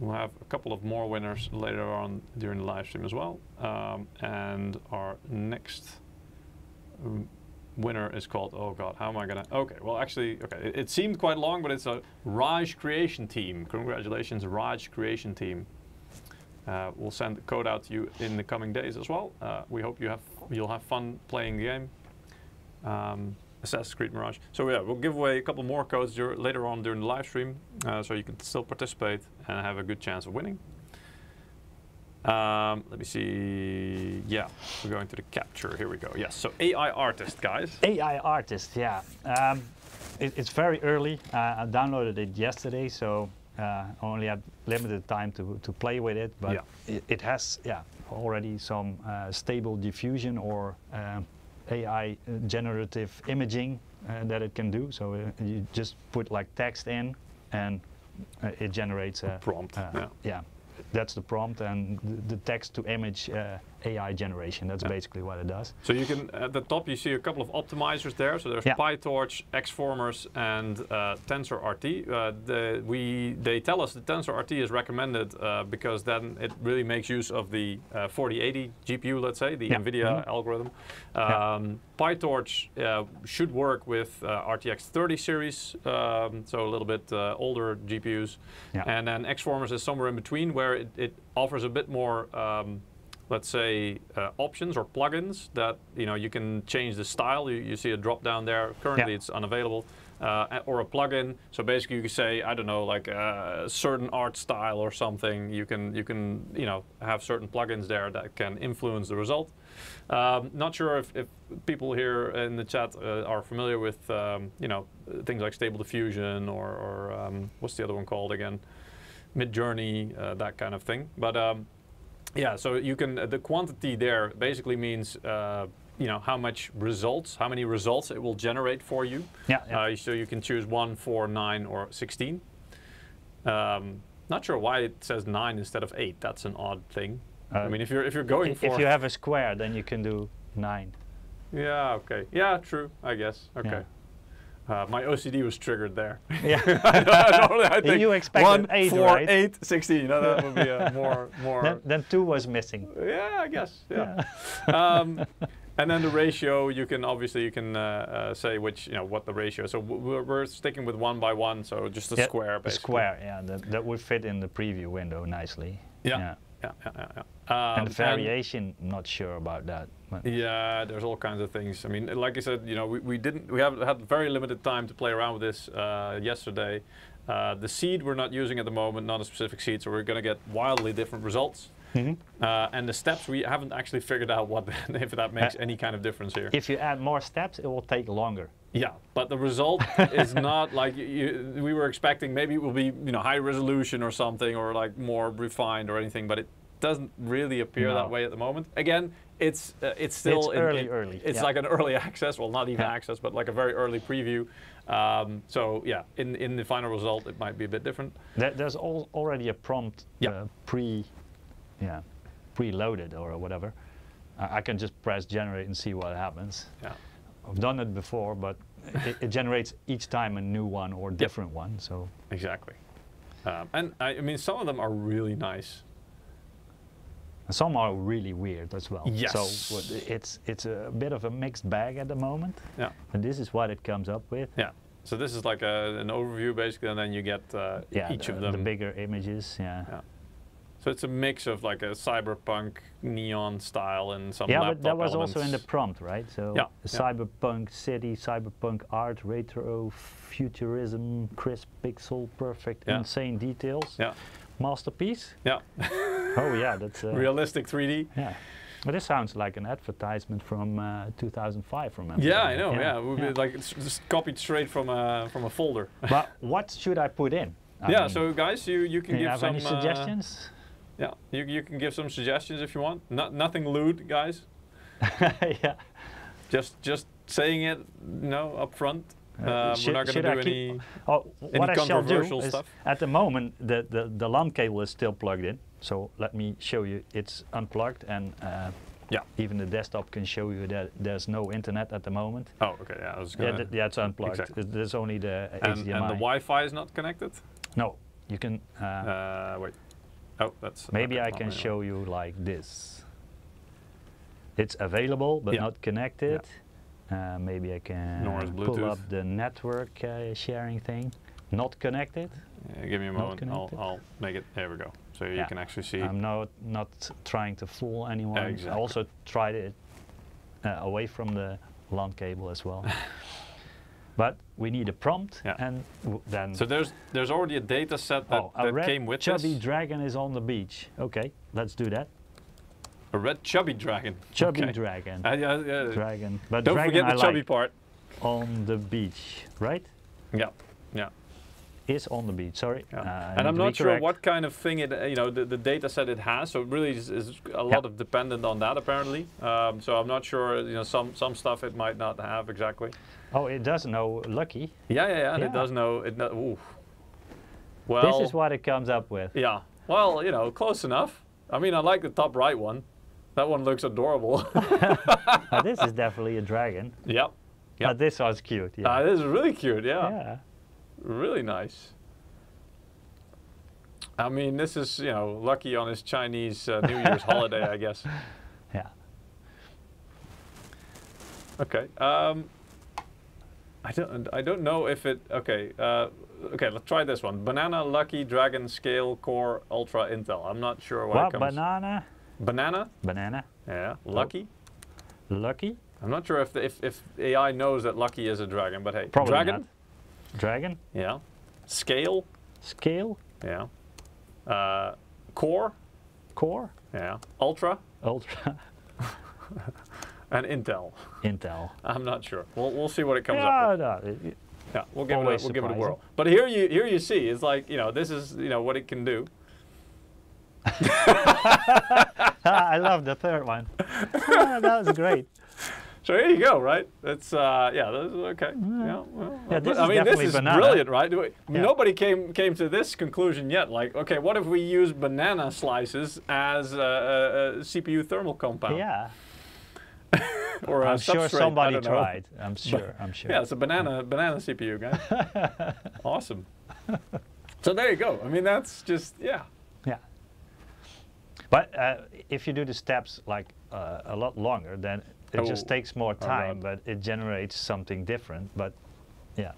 we'll have a couple of more winners later on during the live stream as well. Um, and our next um, winner is called, oh god, how am I gonna, okay, well actually, okay, it, it seemed quite long, but it's a Raj Creation Team. Congratulations, Raj Creation Team. Uh, we'll send the code out to you in the coming days as well. Uh, we hope you have, you'll have fun playing the game. Um, Assassin's Creed Mirage. So yeah, we'll give away a couple more codes dur- later on during the live stream, uh, so you can still participate and have a good chance of winning. Um, let me see. Yeah, we're going to the capture. Here we go. Yes. So AI artist, guys. AI artist, yeah. Um, it, it's very early. Uh, I downloaded it yesterday, so uh, only had limited time to, to play with it. But Yeah. it, it has, yeah, already some uh, stable diffusion or um AI generative imaging uh, that it can do. So uh, you just put like text in, and uh, it generates a Prompt. uh, yeah. yeah, that's the prompt, and the, the text to image uh, AI generation. That's Yeah. basically what it does. So you can at the top you see a couple of optimizers there. So there's Yeah. PyTorch, XFormers, and uh, TensorRT. Uh, the, we they tell us that TensorRT is recommended uh, because then it really makes use of the uh, 4080 GPU, let's say, the Yeah. NVIDIA Mhm. algorithm. Yeah. Um, PyTorch uh, should work with uh, RTX 30 series, um, so a little bit uh, older GPUs. Yeah. And then XFormers is somewhere in between where it, it offers a bit more, um, let's say, uh, options or plugins that you know you can change the style. You, you see a drop down there. Currently, Yeah. it's unavailable. Uh, or a plugin. So basically, you can say, I don't know, like uh, a certain art style or something. You can you can you know have certain plugins there that can influence the result. Um, not sure if, if people here in the chat uh, are familiar with um, you know things like Stable Diffusion or, or um, what's the other one called again? Midjourney, uh, that kind of thing. But um, yeah, so you can uh, the quantity there basically means uh, you know how much results, how many results it will generate for you. Yeah, yeah. Uh, so you can choose one, four, nine, or sixteen. Um, not sure why it says nine instead of eight. That's an odd thing. I Uh, mean, if you're if you're going if, for if you have a square, then you can do nine. yeah, okay, yeah, true. I guess okay. Uh, my OCD was triggered there. [laughs] Yeah. Normally [laughs] I think You expected one, eight, four, right? eight, 16. No, that would be a [laughs] more, more. then, then two was missing. Yeah, I guess. Yeah. um, and then the ratio, you can obviously you can uh, uh, say which you know what the ratio. So we're, we're sticking with one by one, so just a Yeah, square A basically. square, yeah, that, that would fit in the preview window nicely. Yeah. Yeah, yeah, yeah. yeah. Um, and the variation, not sure about that. But- Yeah, there's all kinds of things. I mean, like I said, you know, we, we didn't, we have had very limited time to play around with this uh, yesterday. Uh, the seed we're not using at the moment, not a specific seed, so we're going to get wildly different results. Mhm. Uh, and the steps we haven't actually figured out what [laughs] if that makes Uh, any kind of difference here. If you add more steps, it will take longer. Yeah, but the result is [laughs] not like you, you, we were expecting. Maybe it will be you know high resolution or something, or like more refined or anything. But it doesn't really appear No. that way at the moment. Again, it's uh, it's still It's in- early, early, It's yeah. like an early [laughs] access. Well, not even Yeah. access, but like a very early preview. Um, so yeah, in in the final result, it might be a bit different. There, there's al already a prompt Yeah. uh, pre, yeah, preloaded or whatever. I I can just press generate and see what happens. Yeah. I've done it before, but it, it generates each time a new one or different one. So Exactly. Um, and I, I mean, some of them are really nice. Some are really weird as well. Yes. So it's it's a bit of a mixed bag at the moment. Yeah. And this is what it comes up with. Yeah. So this is like a, an overview basically, and then you get uh, Yeah. each the, of them. The bigger images. Yeah. Yeah. So it's a mix of like a cyberpunk neon style and some Yeah, but that was also in the prompt, right? So Yeah, cyberpunk city, cyberpunk art, retro futurism, crisp pixel, perfect, insane details. Yeah. Masterpiece. Yeah. [laughs] Oh yeah, that's uh, Realistic 3D. yeah. But this sounds like an advertisement from uh, 2005 from Yeah, I know. Yeah, it would yeah. be like it's just copied straight from a from a folder. [laughs] but what should I put in? I yeah. mean, So guys, you you can can you give have some any uh, suggestions? yeah, you you can give some suggestions if you want. Not nothing lewd, guys. [laughs] yeah. Just just saying it, you know, up front. Uh, Uh, we're should- not going to I do keep- any. Oh, what I shall do is, stuff? at the moment, the, the, the LAN cable is still plugged in. So let me show you it's unplugged and uh, Yeah. even the desktop can show you that there's no internet at the moment. Oh, okay. Yeah, I was Yeah, gonna. th- yeah, it's unplugged. Exactly. There's only the and, HDMI. and the Wi-Fi is not connected. no, you can. Uh, Uh, wait. Oh, that's. maybe I can show you like this. It's available but Yeah. not connected. Uh, maybe I can pull up the network uh, sharing thing. Not connected. Yeah, give me a moment. I'll. I'll make it. There we go. So you can actually see. I'm not not trying to fool anyone. I also tried it uh, away from the LAN cable as well. [laughs] but we need a prompt, Yeah. and then so there's there's already a data set that, oh, a that red came with chubby this. dragon is on the beach. Okay, let's do that. A red chubby dragon. Chubby Okay. dragon, Uh, yeah, yeah. dragon. But Don't dragon forget the I chubby like part. on the beach, right? Yeah. Yeah. Is on the beach. Sorry. Yeah. Uh, and I'm not sure what kind of thing it, uh, you know, the, the data set it has. So it really is, is a lot of dependent on that apparently. Um, so I'm not sure, you know, some some stuff it might not have exactly. Oh, it does know Lucky. Yeah, yeah, yeah. And it does know it. Ooh. Well, this is what it comes up with. yeah. Well, you know, close enough. I mean, I like the top right one. That one looks adorable. [laughs] This is definitely a dragon. yep. Yep. But this one's cute. Yeah. Uh, this is really cute. Yeah. yeah. Really nice. I mean, this is you know lucky on his Chinese uh, New Year's [laughs] holiday, I guess. Yeah. Okay. Um, I don't. I don't know if it. Okay. Uh, okay. Let's try this one. Banana Lucky Dragon Scale Core Ultra Intel. I'm not sure what What? it comes. Banana? Banana. Banana? Yeah. Lucky. Lucky? I'm not sure if the, if if AI knows that Lucky is a dragon, but hey, Probably dragon. not. Dragon? Yeah. Scale. Scale? Yeah. Uh, core. Core? Yeah. Ultra Ultra? [laughs] and Intel. Intel. I'm not sure. We'll we'll see what it comes up yeah, with. no, it- it- Yeah, we'll give it a, we'll give it a whirl. But here you here you see it's like you know this is you know what it can do. [laughs] I love the third one. [laughs] Ah, that was great. So here you go, right? That's uh, yeah, that's okay. Yeah, well, Yeah, but, this I mean this is banana. brilliant, right? We- Yeah. Nobody came came to this conclusion yet. Like, okay, what if we use banana slices as a, a, CPU thermal compound Yeah. [laughs] or I'm sure? Somebody tried. I'm sure. I'm sure. Yeah, it's a banana banana CPU, guys. [laughs] awesome. So there you go. I mean, that's just yeah. But uh, if you do the steps like uh, a lot longer, then it just Oh, takes more time, but it generates something different. But yeah.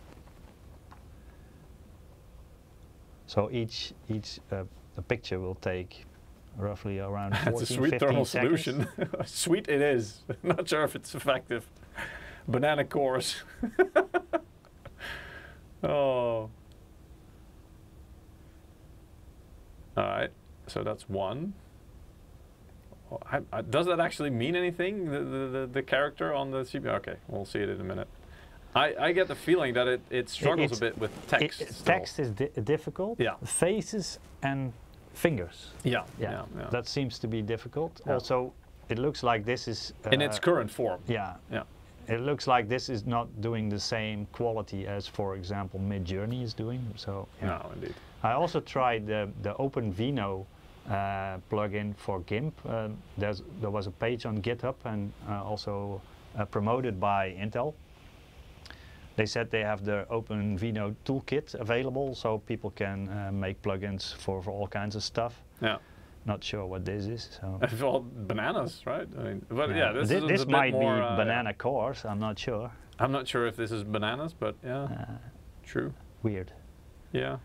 So each each uh, a picture will take roughly around [laughs] 14, It's a sweet thermal seconds. solution. [laughs] sweet it is. [laughs] Not sure if it's effective. Banana cores. oh. All right. So that's one. I, I, does that actually mean anything? The, the, the, the character on the CPU? Okay, we'll see it in a minute. I, I get the feeling that it, it struggles it's- a bit with text. it- text is di- difficult. Yeah. Faces and fingers. Yeah, Yeah. yeah, yeah. That seems to be difficult. Yeah. Also, it looks like this is in its uh, current form. Yeah. Yeah. It looks like this is not doing the same quality as, for example, Midjourney is doing. So yeah. No, indeed. I also tried the, the OpenVino uh, plugin for GIMP. There's, there was a page on GitHub and uh, also uh, promoted by Intel. They said they have the OpenVino toolkit available, so people can uh, make plugins for, for all kinds of stuff. Yeah. Not sure what this is. So. [laughs] well, bananas, right? I mean, but yeah, this, a this bit might more, be uh, banana cores. I'm not sure. I'm not sure if this is bananas, but yeah, Uh, true. weird. Yeah,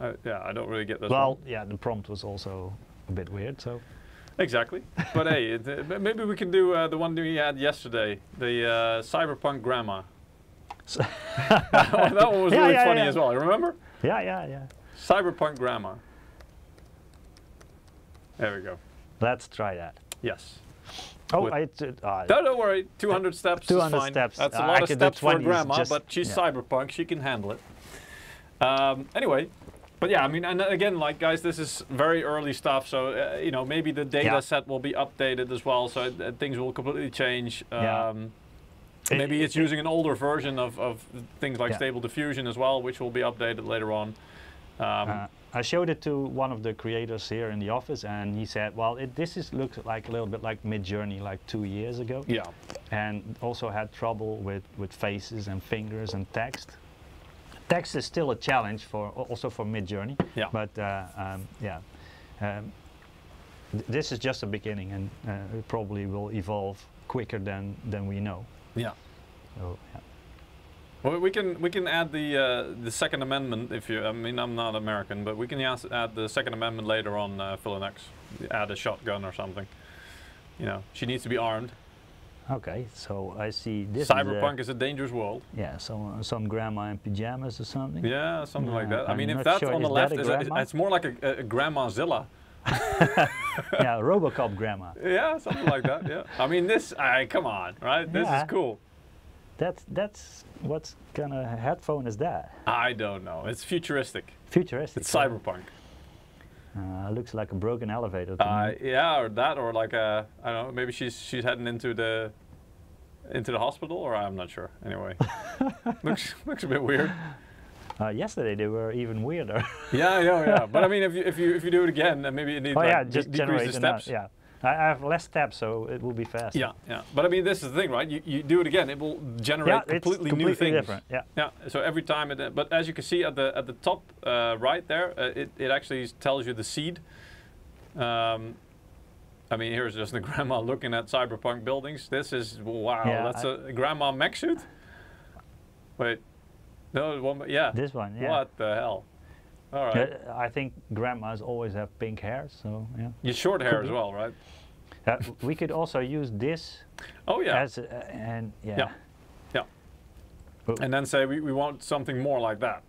I, yeah, I don't really get this. Well, one. yeah, the prompt was also a bit weird. So exactly. But hey, [laughs] it, uh, maybe we can do uh, the one we had yesterday, the uh, cyberpunk grammar. [laughs] that one was [laughs] Yeah, really yeah, funny yeah. as well. Remember? yeah, yeah, yeah. Cyberpunk grammar. There we go. Let's try that. Yes. Oh, With- I, uh, No, don't worry. 200 steps 200 is fine. steps. That's a Uh, lot I of steps for 20 grandma, just- but she's cyberpunk. She can handle it. Um, anyway, but yeah, I mean, and again, like guys, this is very early stuff, so uh, you know maybe the data Yeah. set will be updated as well, so uh, things will completely change. Yeah. Um, It- maybe it's it- using an older version of, of things like Yeah. Stable Diffusion as well, which will be updated later on. Um, Uh, I showed it to one of the creators here in the office, and he said, "Well, it, this is looks like a little bit like Midjourney, like two years ago, yeah, and also had trouble with with faces and fingers and text. Text is still a challenge for also for Midjourney, Yeah. but uh, um, yeah." Um, th- this is just a beginning, and uh, it probably will evolve quicker than than we know. yeah. So, yeah. Well, we can we can add the uh, the Second Amendment if you. I mean, I'm not American, but we can add the Second Amendment later on uh, Philonex. Add a shotgun or something. You know, she needs to be armed. Okay, so I see this. Cyberpunk Is is a dangerous world. a, yeah, some some grandma in pajamas or something. Yeah, something like that. I I'm mean, if that's sure, on the left, is a- it's more like a, a, a grandmazilla. [laughs] yeah, RoboCop grandma. Yeah, something like that. Yeah. I mean, this. I come on, right? This Yeah. is cool. That's that's what kind of headphone is that? I don't know. It's futuristic. Futuristic. It's cyberpunk. Uh, looks like a broken elevator. To Uh, me. yeah, or that, or like a, I don't know. Maybe she's she's heading into the into the hospital, or I'm not sure. Anyway, [laughs] looks looks a bit weird. Uh, yesterday they were even weirder. Yeah, yeah, yeah. But I [laughs] mean, if you if you if you do it again, then maybe you need oh like, yeah, just decrease the steps. Yeah, I, have less steps, so it will be fast. yeah, yeah. But I mean, this is the thing, right? You, you do it again, it will generate yeah, completely, completely new things. different. Yeah, Yeah. So every time, it, but as you can see at the at the top uh, right there, uh, it it actually tells you the seed. Um, I mean, here's just the [laughs] grandma looking at cyberpunk buildings. This is wow. Yeah, that's I- a grandma mech suit. Wait, no, one, yeah. this one. Yeah. What the hell? All right. Uh, I think grandmas always have pink hair, so yeah. Your short hair as well, right? Uh, we could also use this Oh yeah. as a, and yeah. Yeah. Yeah. But- And then say we, we want something more like that.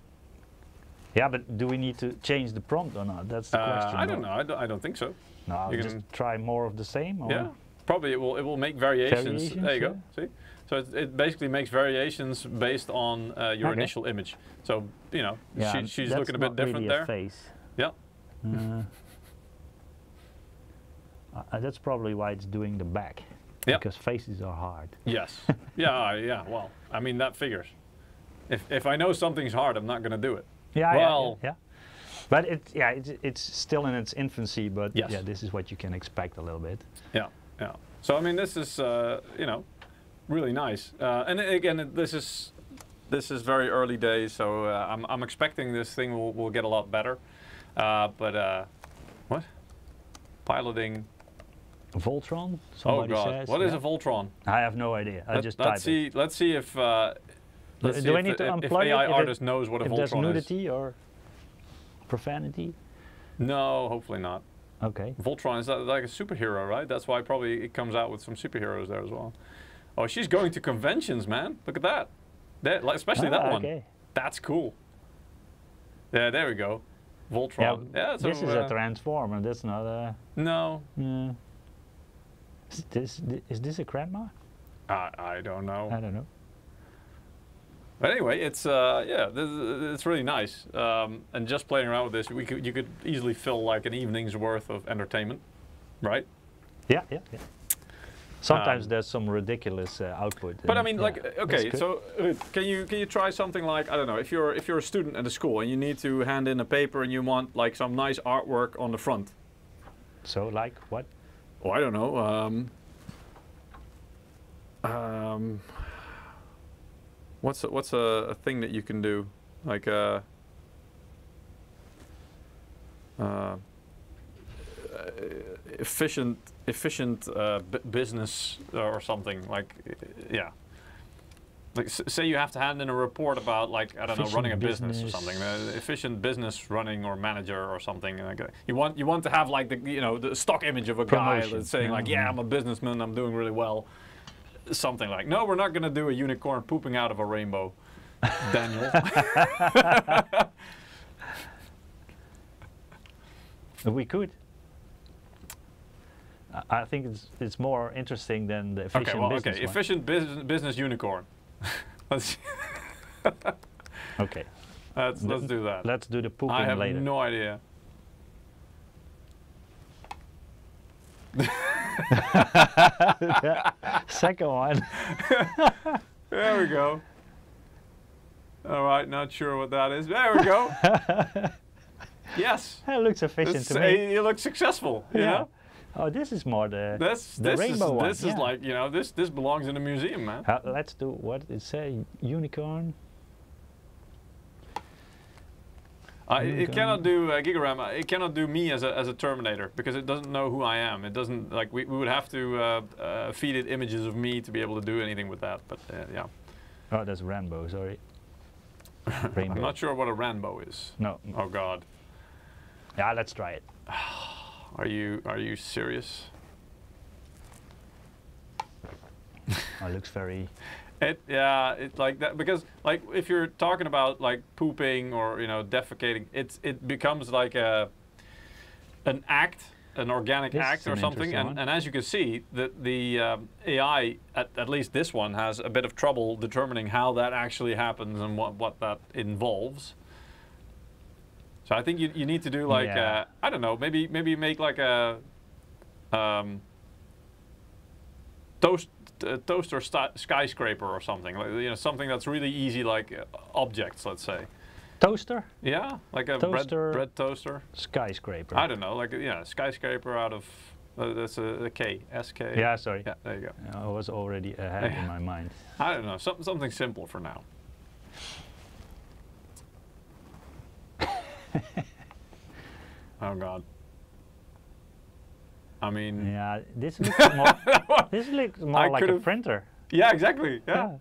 Yeah, but do we need to change the prompt or not? That's the Uh, question. I don't know. I don't, I don't think so. No, You just can- try more of the same. Or Yeah, probably it will. It will make variations. Variations, there you yeah. go. See, so it, it basically makes variations based on uh, your Okay. initial image. So you know, Yeah, she, she's looking a bit different really a there. face. Yeah. Uh, uh, that's probably why it's doing the back. Yeah. Because faces are hard. Yes. [laughs] yeah. Yeah. Well, I mean that figures. If if I know something's hard, I'm not going to do it. Yeah. yeah, Well- yeah. yeah. But it, yeah, it's, it's still in its infancy. But Yes. yeah, this is what you can expect a little bit. Yeah. Yeah. So I mean, this is uh, you know, really nice. Uh, and again, this is this is very early days, so uh, I'm I'm expecting this thing will will get a lot better. Uh, but uh, what? Piloting. Voltron. Oh God! says. What is yeah. a Voltron? I have no idea. I Let, just let's see. Let's see if. Uh, let's Do see I if need to if- if unplug it? AI If it- artist knows what it. a If there's Voltron is. nudity or profanity. No, hopefully not. Okay. Voltron is like a superhero, right? That's why probably it comes out with some superheroes there as well. Oh, she's going to conventions, man. Look at that. That, like, especially that Ah, one. Okay. That's cool. Yeah, there we go. Voltron. Yeah, so, this is uh, a transformer. That's not a. No, Uh, is this is this a grandma? I, I don't know. I don't know. But anyway, it's uh, yeah, this, it's really nice. Um, and just playing around with this, we could you could easily fill like an evening's worth of entertainment, right? Yeah, yeah, yeah. Sometimes Um, there's some ridiculous uh, output. But I mean, yeah, like, okay, so uh, can you can you try something like I don't know if you're if you're a student at a school and you need to hand in a paper and you want like some nice artwork on the front. so like what? Oh, I don't know. Um, um, what's a, what's a, a thing that you can do like uh, uh, efficient efficient uh, b- business or something like uh, yeah. Like s- say you have to hand in a report about like I don't know running a business, or something, uh, efficient business running or manager or something. Like, uh, you want you want to have like the you know the stock image of a guy that's saying like Yeah. yeah I'm a businessman I'm doing really well, something like no we're not gonna do a unicorn pooping out of a rainbow, Daniel. [laughs] [laughs] We could. I think it's it's more interesting than the efficient Okay, well, business okay, one. efficient business, business unicorn. [laughs] let's [laughs] Okay, let's, let's do that. let's do the pooping later. I have later. no idea. [laughs] Second one. There we go. All right, not sure what that is. There we go. yes. that looks efficient This, to me. you look successful. You yeah. know? Oh, this is more the This the this is rainbow one. this is like you know this this belongs in a museum, man. Uh, let's do what it say unicorn. Uh, it, cannot do uh, Gigaram. uh, It cannot do me as a as a Terminator because it doesn't know who I am. It doesn't like we, we would have to uh, uh, feed it images of me to be able to do anything with that. But uh, yeah, Oh, that's Rambo. Sorry. [laughs] Rainbow. I'm not sure what a Rambo is. No. Oh God, Yeah, let's try it. [sighs] [sighs] [sighs] are you are you serious? It looks very. It yeah, it like that because like if you're talking about like pooping or you know defecating, it's it becomes like a an act, an organic This act or something. And, and as you can see, the the um, AI at, at least this one has a bit of trouble determining how that actually happens and what what that involves. So I think you, you need to do like Yeah. uh, I don't know maybe maybe make like a um, toast uh, toaster skyscraper or something like you know something that's really easy like uh, objects let's say Toaster? yeah like a Toaster. bread bread toaster Skyscraper. I don't know like yeah skyscraper out of uh, that's a, a K S K Yeah, sorry. yeah there you go I was already ahead in my mind. I don't know some, something simple for now oh god I mean Yeah, this [laughs] looks more. this looks more I like a printer. yeah exactly yeah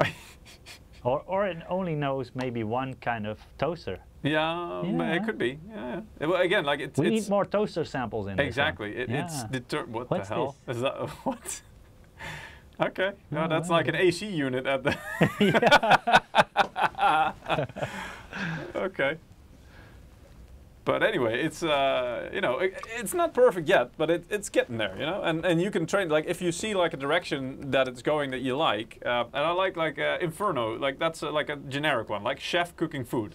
[laughs] or or it only knows maybe one kind of toaster. Yeah, ma- it could be. Yeah. yeah. Well, again, like it's We it's need more toaster samples in this exactly. It, It's deter- What What's the hell is that? [laughs] What? okay. No, Oh, that's like an AC unit at the. okay. But anyway, it's uh, you know it, it's not perfect yet, but it, it's getting there, you know. And and you can train like if you see like a direction that it's going that you like, uh, and I like like uh, Inferno, like that's uh, like a generic one, like chef cooking food.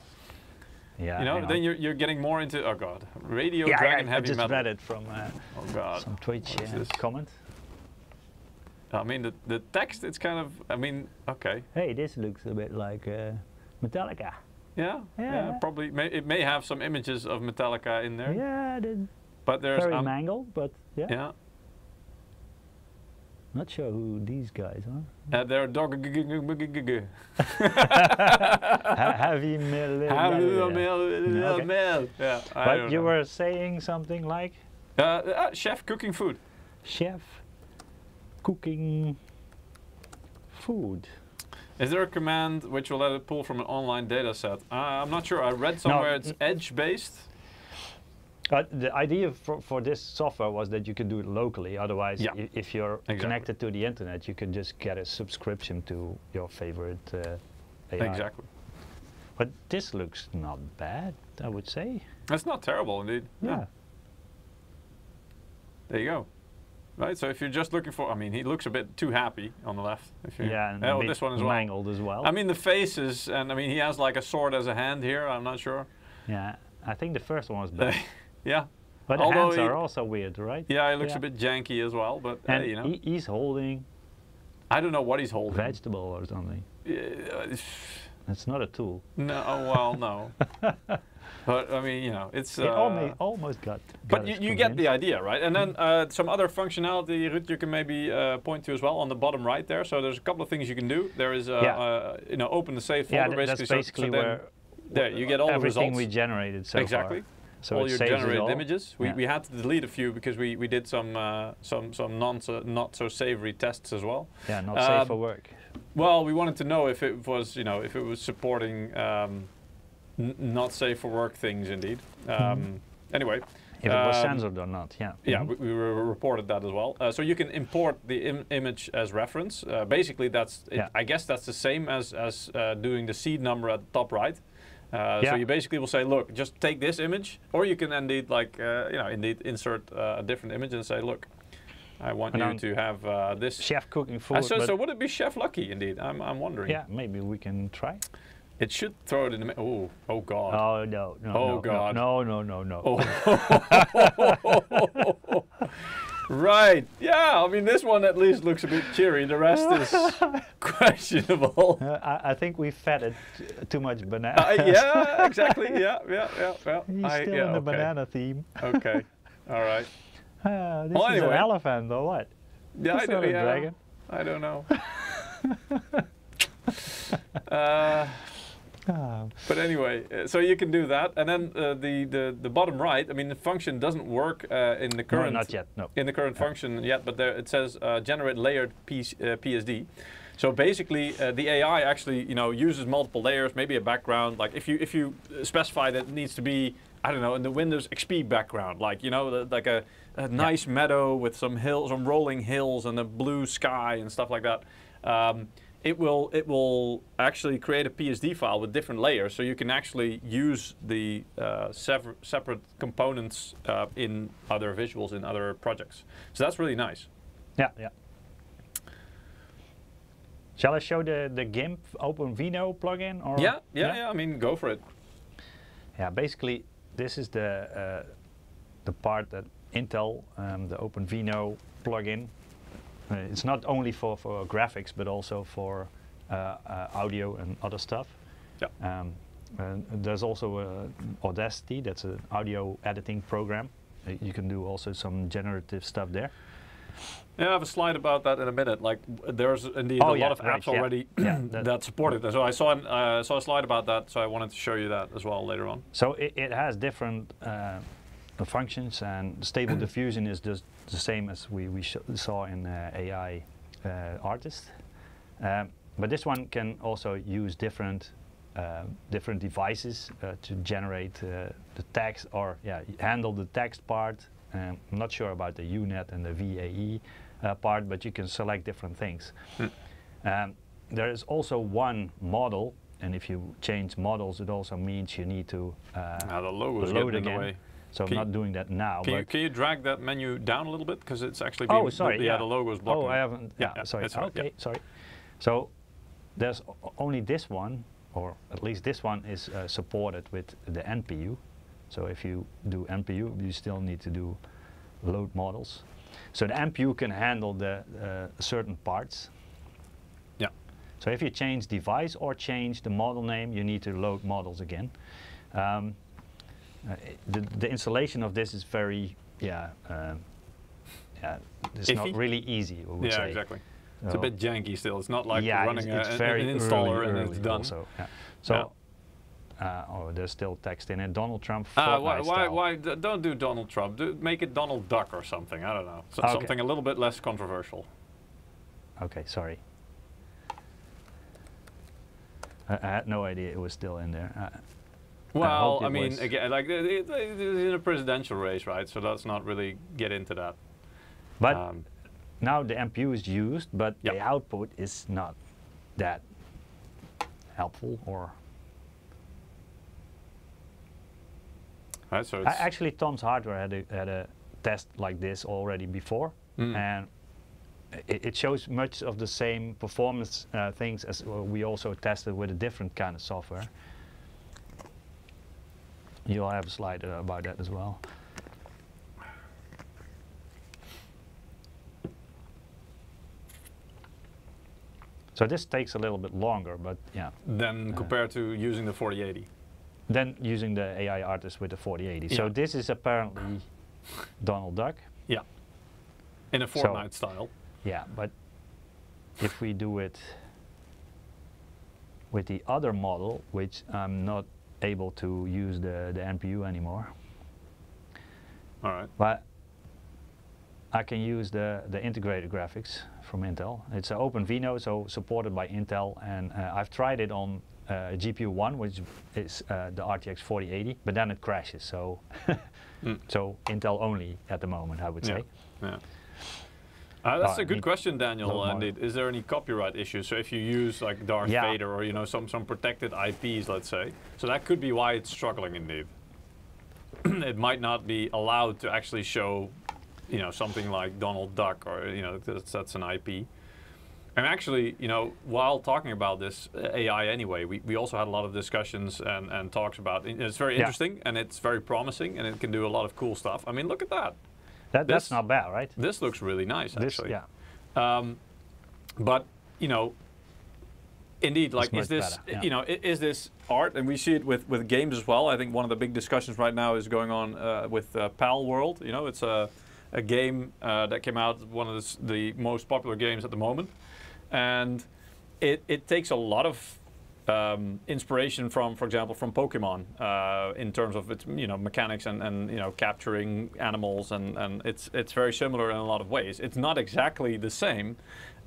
Yeah. You know, then you're, you're getting more into oh god, radio yeah, dragon yeah, I heavy just metal. read it from uh, Oh god, some Twitch is uh, comment. I mean the the text it's kind of I mean okay Hey, this looks a bit like uh, Metallica. Yeah yeah, Yeah. probably may, it may have some images of Metallica in there, Yeah, the, but there's very um, mangled, but yeah. yeah Not sure who these guys are. uh, they're dog g- Ha- heavy metal. yeah yeah But you know. were saying something like uh, uh, chef cooking food chef cooking food. Is there a command which will let it pull from an online data set uh, I'm not sure I read somewhere it's edge based Uh, the idea for, for this software was that you could do it locally. Otherwise, Yeah. if you're Exactly. connected to the internet, you can just get a subscription to your favorite uh, AI. exactly But this looks not bad, I would say. that's not terrible indeed Yeah. There you go. Right, so if you're just looking for, I mean, he looks a bit too happy on the left. If you, Yeah, and oh, this one as well. mangled as well. I mean, the faces, and I mean, he has like a sword as a hand here. I'm not sure. yeah, I think the first one was better. [laughs] yeah, but the although hands he- are also weird, right? yeah, he looks Yeah. a bit janky as well. But And you know, he, he's holding I don't know what he's holding. vegetable or something. Uh, It's [sighs] not a tool. no, oh, well, no. [laughs] but I mean, you know, it's. it Uh, almost, almost got. But got you, you get the idea, right? And then uh, some other functionality, Ruud, you can maybe uh, point to as well on the bottom right there. So there's a couple of things you can do. There is, uh, Yeah. uh, you know, open the save Yeah, folder th- that's basically. so- so basically where there you get all the everything results. we generated so exactly. far. So all your generated all. images. We, Yeah. we had to delete a few because we, we did some uh, some some non so, not so savory tests as well. Yeah, not safe Um, for work. Well, we wanted to know if it was you know if it was supporting um, n- not safe for work things indeed. Um, Anyway. If it was um, censored or not, yeah. Yeah, Mhm. we, we re- reported that as well. Uh, so you can import the Im- image as reference. Uh, basically, that's it, Yeah. I guess that's the same as as uh, doing the seed number at the top right. Uh, So you basically will say, look, just take this image, or you can indeed like uh, you know indeed insert uh, a different image and say, look, I want And you I'm- to have uh, this. Chef cooking food. so, so would it be chef lucky indeed? I'm, I'm wondering. yeah, maybe we can try. It should throw it in the. Oh, oh God. Oh no, no, Oh, no, God. no, no, no, no. Oh. [laughs] right. Yeah. I mean, this one at least looks a bit cheery. The rest is [laughs] questionable. Uh, I, I think we fed it too much banana. Uh, yeah. [laughs] Exactly. Yeah. Yeah. Yeah. Yeah. He's I- still yeah, in the okay. banana theme. Okay. All right. Ah, this Well, is anyway. an elephant or what? Yeah. I It's not do, a yeah. dragon. I don't know. uh, But anyway, uh, so you can do that, and then uh, the, the the bottom right. I mean, the function doesn't work uh, in the no, current not yet. No. in the current function yet, but there it says uh, generate layered PS, uh, PSD. So basically, uh, the AI actually you know uses multiple layers, maybe a background. Like if you if you specify that it needs to be I don't know in the Windows XP background, like you know like a, a nice meadow with some hills, some rolling hills, and a blue sky and stuff like that. Um, it will it will actually create a PSD file with different layers, so you can actually use the uh, sever- separate components uh, in other visuals in other projects. So that's really nice. Yeah, yeah. Shall I show the, the GIMP OpenVINO plugin? Or Yeah, yeah, yeah. I mean, go for it. Yeah, basically, this is the uh, the part that Intel, um, the OpenVINO plugin. Uh, it's not only for, for graphics, but also for uh, uh, audio and other stuff. Yeah. Um, and there's also uh, Audacity, that's an audio editing program. Uh, you can do also some generative stuff there. Yeah, I have a slide about that in a minute. Like, there's indeed Oh, a yeah, lot of right, apps yeah. already [clears throat] Yeah, [clears throat] that, that- support it. So I saw an, uh, saw a slide about that. So I wanted to show you that as well later on. So it, it has different uh, functions, and stable diffusion is just the same as we, we sh- saw in uh, AI uh, Artist. Um, but this one can also use different uh, different devices uh, to generate uh, the text or yeah handle the text part. Um, I'm not sure about the UNet and the VAE uh, part, but you can select different things. Um, there is also one model, and if you change models, it also means you need to uh, Now the logo load the again. So I'm not doing that now. Can you, can you drag that menu down a little bit because it's actually oh, being sorry. yeah, the logo is blocking. Oh. I haven't. Yeah, Yeah, sorry. right, yeah. sorry. So there's only this one, or at least this one is uh, supported with the NPU. So if you do NPU, you still need to do load models. So the NPU can handle the uh, certain parts. Yeah. So if you change device or change the model name, you need to load models again. Um, the, the installation of this is very, yeah, um, yeah, it's not really easy. Yeah, say. exactly. It's a bit janky still. It's not like yeah, running it's, it's an- very an installer early, and it's done. Also, yeah. So, uh, oh, there's still text in it. Donald Trump. Uh, why, why, why don't do Donald Trump? Do, make it Donald Duck or something. I don't know. So, Okay. Something a little bit less controversial. Okay, sorry. I, I had no idea it was still in there. Uh, Well, hope I, mean, was- again, like it, it, it's in a presidential race, right? So let's not really get into that. but Um, now the NPU is used, but Yep. the output is not that helpful. Or right, so I, actually, Tom's Hardware had a, had a test like this already before, Mm. and it, it shows much of the same performance uh, things as we also tested with a different kind of software. You'll have a slide uh, about that as well. So this takes a little bit longer, but yeah. then compared to using the 4080. Then using the AI artist with the 4080. So this is apparently Donald Duck. Yeah. In a So- Fortnite style. Yeah, but if we do it with the other model, which I'm not able to use the, the NPU anymore, All right. but I can use the, the integrated graphics from Intel. It's an OpenVINO, so supported by Intel, and uh, I've tried it on uh, GPU one, which is uh, the RTX 4080, but then it crashes. So, Mm. [laughs] so Intel only at the moment, I would Yeah. say. Yeah. Uh, that's a good question, Daniel. Indeed, is there any copyright issues? So if you use like Darth Yeah. Vader or you know some some protected IPs, let's say, so that could be why it's struggling. Indeed, [clears throat] it might not be allowed to actually show you know something like Donald Duck or you know that's, that's an IP. And actually, you know, while talking about this uh, AI anyway, we, we also had a lot of discussions and, and talks about it. It's very Yeah. interesting and it's very promising and it can do a lot of cool stuff. I mean, look at that. That, that's not bad, right? This looks really nice, This, actually. yeah. Um, but you know, indeed, like is this better, yeah. you know is this art? And we see it with with games as well. I think one of the big discussions right now is going on uh, with uh, Palworld. You know, it's a a game uh, that came out, one of the, the most popular games at the moment, and it it takes a lot of um, inspiration from, for example, from Pokemon uh, in terms of its you know mechanics and, and you know capturing animals and, and it's it's very similar in a lot of ways. It's not exactly the same,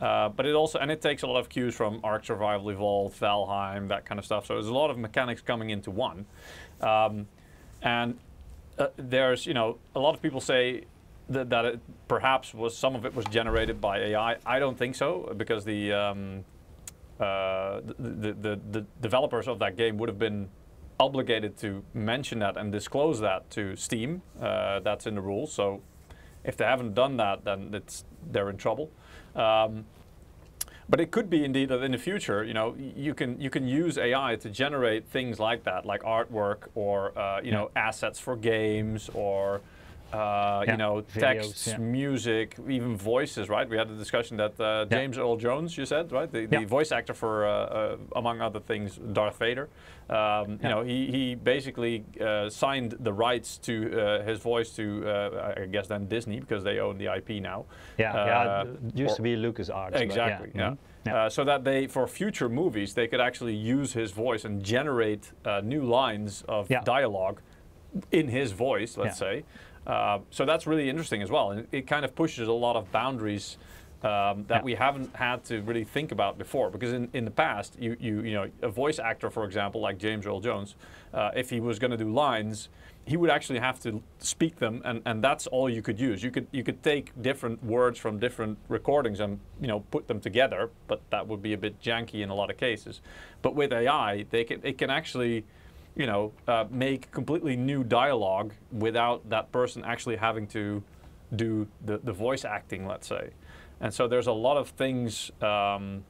uh, but it also and it takes a lot of cues from Ark Survival Evolved, Valheim, that kind of stuff. So there's a lot of mechanics coming into one, um, and uh, there's you know a lot of people say that, that perhaps was some of it was generated by AI. I don't think so because the um, uh, the, the, the developers of that game would have been obligated to mention that and disclose that to Steam. Uh, that's in the rules. So if they haven't done that, then it's, they're in trouble. Um, but it could be indeed that in the future, you know, you can you can use AI to generate things like that, like artwork or uh, you know assets for games or uh, Yeah, you know videos, texts, yeah. music, even voices. Right? We had a discussion that uh, Yeah. James Earl Jones, you said, right, the, Yeah. the voice actor for uh, uh, among other things, Darth Vader. Um, You know, he he basically uh, signed the rights to uh, his voice to uh, I guess then Disney because they own the IP now. Yeah, yeah. It used to be LucasArts. yeah, Exactly. Yeah. mhm, yeah. Uh, so that they, for future movies, they could actually use his voice and generate uh, new lines of Yeah. dialogue in his voice, let's Yeah. say. Uh, so that's really interesting as well, and it kind of pushes a lot of boundaries. Um, that Yeah. we haven't had to really think about before, because in, in the past, you, you you know a voice actor, for example, like James Earl Jones, uh, if he was going to do lines, he would actually have to speak them, and, and that's all you could use. You could you could take different words from different recordings and you know put them together, but that would be a bit janky in a lot of cases. But with AI, they can it can actually, you know, uh, make completely new dialogue without that person actually having to do the, the voice acting, let's say. And so there's a lot of things um,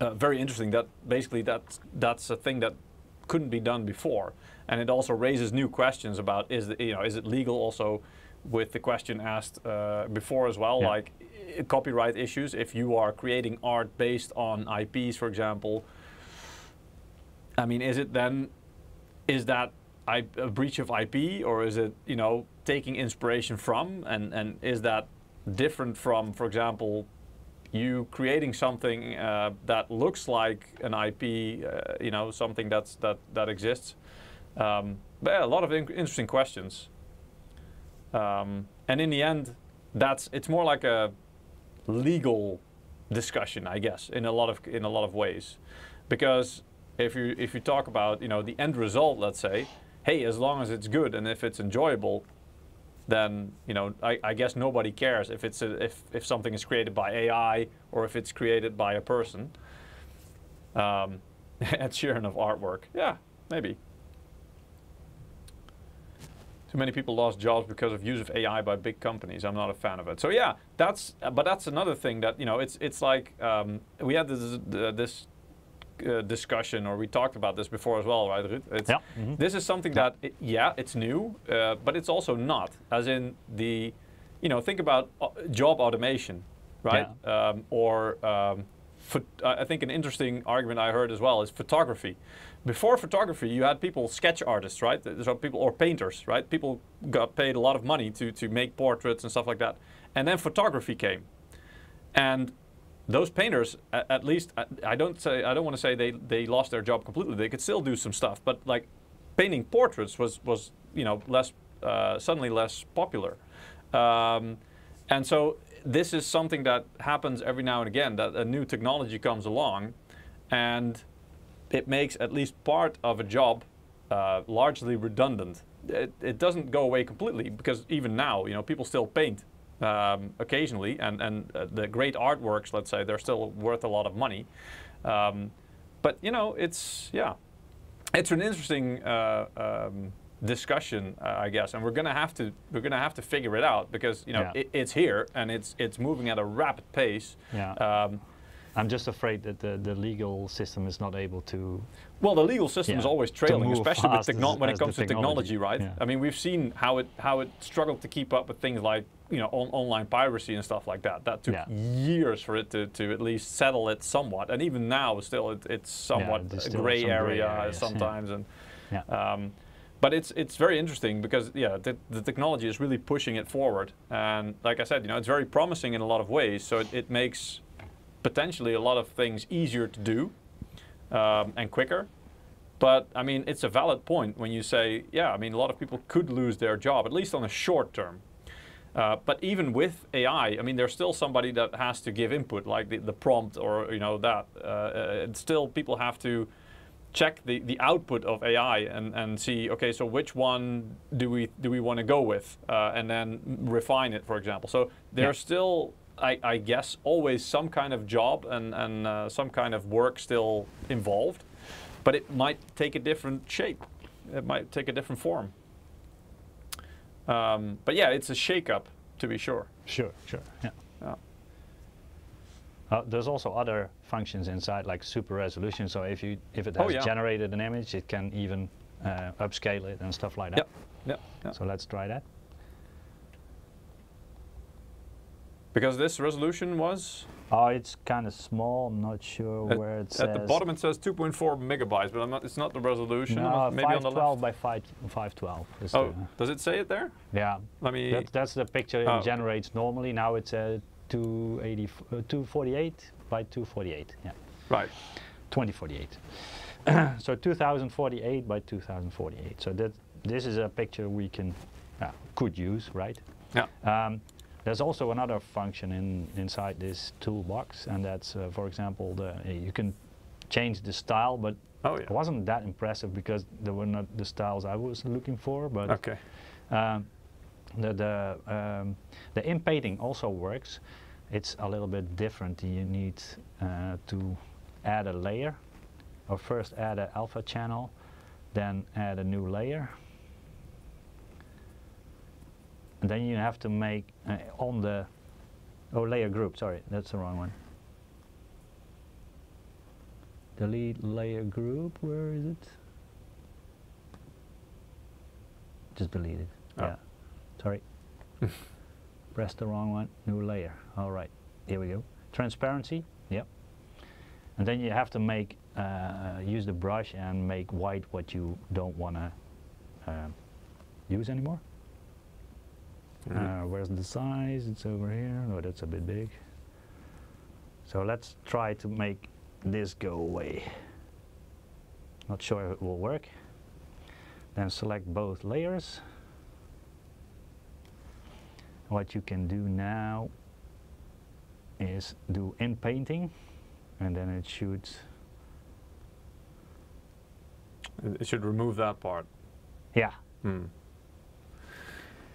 uh, very interesting that basically that's, that's a thing that couldn't be done before. And it also raises new questions about is, the, you know, is it legal also with the question asked uh, before as well, Yeah. like i- copyright issues, if you are creating art based on IPs, for example, I mean, is it then, is that I, a breach of IP or is it, you know, taking inspiration from and, and is that different from, for example, you creating something uh, that looks like an IP, uh, you know, something that's, that, that exists? Um, but yeah, a lot of in- interesting questions. Um, and in the end, that's it's more like a legal discussion, I guess, in a lot of in a lot of ways, because if you if you talk about you know the end result, let's say, hey, as long as it's good and if it's enjoyable, then you know I, I guess nobody cares if it's a, if if something is created by AI or if it's created by a person. Um, [laughs] Ed Sheeran of artwork, yeah, maybe. Too many people lost jobs because of use of AI by big companies. I'm not a fan of it. So yeah, that's but that's another thing that you know it's it's like um, we had this uh, this uh, discussion or we talked about this before as well, right? Ruud? Yeah, mhm. This is something that it, yeah, it's new, uh, but it's also not. As in the, you know, think about uh, job automation, right? Um, or um, I think an interesting argument I heard as well is photography. Before photography, you had people, sketch artists, right? So people or painters, right? People got paid a lot of money to to make portraits and stuff like that. And then photography came, and those painters, at, at least, I, I don't say I don't want to say they they lost their job completely. They could still do some stuff, but like painting portraits was was you know less uh, suddenly less popular. Um, and so this is something that happens every now and again that a new technology comes along and it makes at least part of a job uh, largely redundant. It, it doesn't go away completely because even now, you know, people still paint um, occasionally, and and uh, the great artworks, let's say, they're still worth a lot of money. Um, but you know, it's yeah, it's an interesting uh, um, discussion, uh, I guess, and we're gonna have to we're gonna have to figure it out because you know Yeah. it, it's here and it's it's moving at a rapid pace. Yeah. Um, I'm just afraid that the, the legal system is not able to. Well, the legal system is always trailing, especially with as- when it comes to technology, right? yeah. I mean, we've seen how it how it struggled to keep up with things like you know on- online piracy and stuff like that. That took Yeah. years for it to, to at least settle it somewhat, and even now, still, it, it's somewhat a gray some gray area areas, yeah. sometimes, and Yeah. um, but it's it's very interesting because yeah, the, the technology is really pushing it forward, and like I said, you know, it's very promising in a lot of ways. So it, it makes potentially a lot of things easier to do um, and quicker. But I mean, it's a valid point when you say, yeah, I mean, a lot of people could lose their job, at least on a short term. Uh, but even with AI, I mean, there's still somebody that has to give input, like the, the prompt or you know that. Uh, uh, and still, people have to check the, the output of AI and, and see, okay, so which one do we do we want to go with, uh, and then refine it, for example. So there's still, I, I guess, always some kind of job and and uh, some kind of work still involved, but it might take a different shape. It might take a different form. Um, but yeah, it's a shake-up to be sure. Sure, sure. Yeah. Yeah. Uh, there's also other functions inside, like super resolution. So if you if it Oh, has yeah. generated an image, it can even uh, upscale it and stuff like that. Yep. Yeah. yeah. So let's try that. Because this resolution was Oh, it's kind of small. I'm not sure at, where it at says. the bottom. It says 2.4 megabytes, but I'm not, it's not the resolution. No, maybe on the 512 left. by 5, 512. is Oh, the- does it say it there? yeah. Let me. That, that's the picture Oh. it generates normally. Now it's uh, 280, uh, 248 by 248. Yeah, right. 2048. [clears throat] so 2048 by 2048. So that this is a picture we can uh, could use, right? Yeah. Um, there's also another function in inside this toolbox, and that's, uh, for example, the uh, you can change the style, but Oh it wasn't that impressive because they were not the styles I was looking for. But Okay. um, the the um, the inpainting also works. It's a little bit different. You need uh, to add a layer, or first add an alpha channel, then add a new layer. And then you have to make uh, on the oh layer group. Sorry, that's the wrong one. Delete layer group. Where is it? Just delete it. Oh. Yeah. Sorry. [laughs] Press the wrong one. New layer. All right. Here we go. Transparency. Yep. And then you have to make uh, use the brush and make white what you don't want to um use anymore. Mhm. Uh, where's the size? It's over here. Oh, that's a bit big. So let's try to make this go away. Not sure if it will work. Then select both layers. What you can do now is do in painting and then it should It it should remove that part. Yeah. Hmm.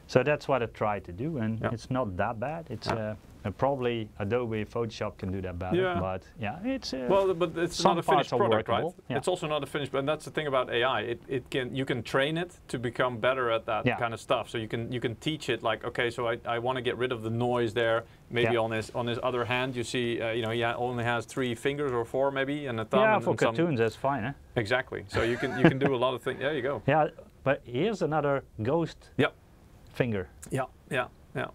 So that's what I tried to do, and Yeah. it's not that bad. It's Yeah. uh, probably Adobe Photoshop can do that better, Yeah. but yeah, it's uh, Well, but it's not a finished product, right? yeah. It's also not a finished, and that's the thing about AI. It, it can you can train it to become better at that kind of stuff. So you can you can teach it like, okay, so I, I want to get rid of the noise there. Maybe on his on his other hand, you see, uh, you know, he ha- only has three fingers or four maybe, and a thumb. yeah and, for and some- cartoons that's fine. Eh? Exactly. So you can you can do a lot of things. There you go. Yeah, but here's another ghost Yep. Finger. Yeah. Yeah. Yeah.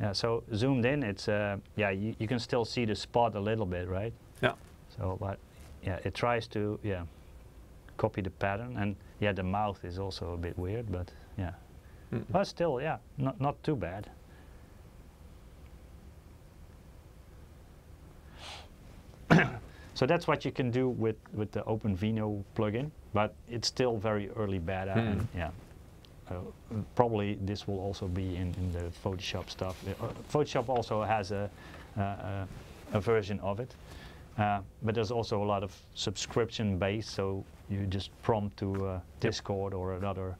Yeah, so zoomed in, it's uh, yeah, you, you can still see the spot a little bit, right? Yeah. So, but yeah, it tries to yeah copy the pattern, and yeah, the mouth is also a bit weird, but yeah, Mm. but still, yeah, not not too bad. [coughs] so that's what you can do with with the OpenVino plugin, but it's still very early beta, Mm. and yeah. Uh, probably this will also be in, in the Photoshop stuff. Uh, Photoshop also has a, uh, a, a version of it, uh, but there's also a lot of subscription based. So you just prompt to uh, Discord or another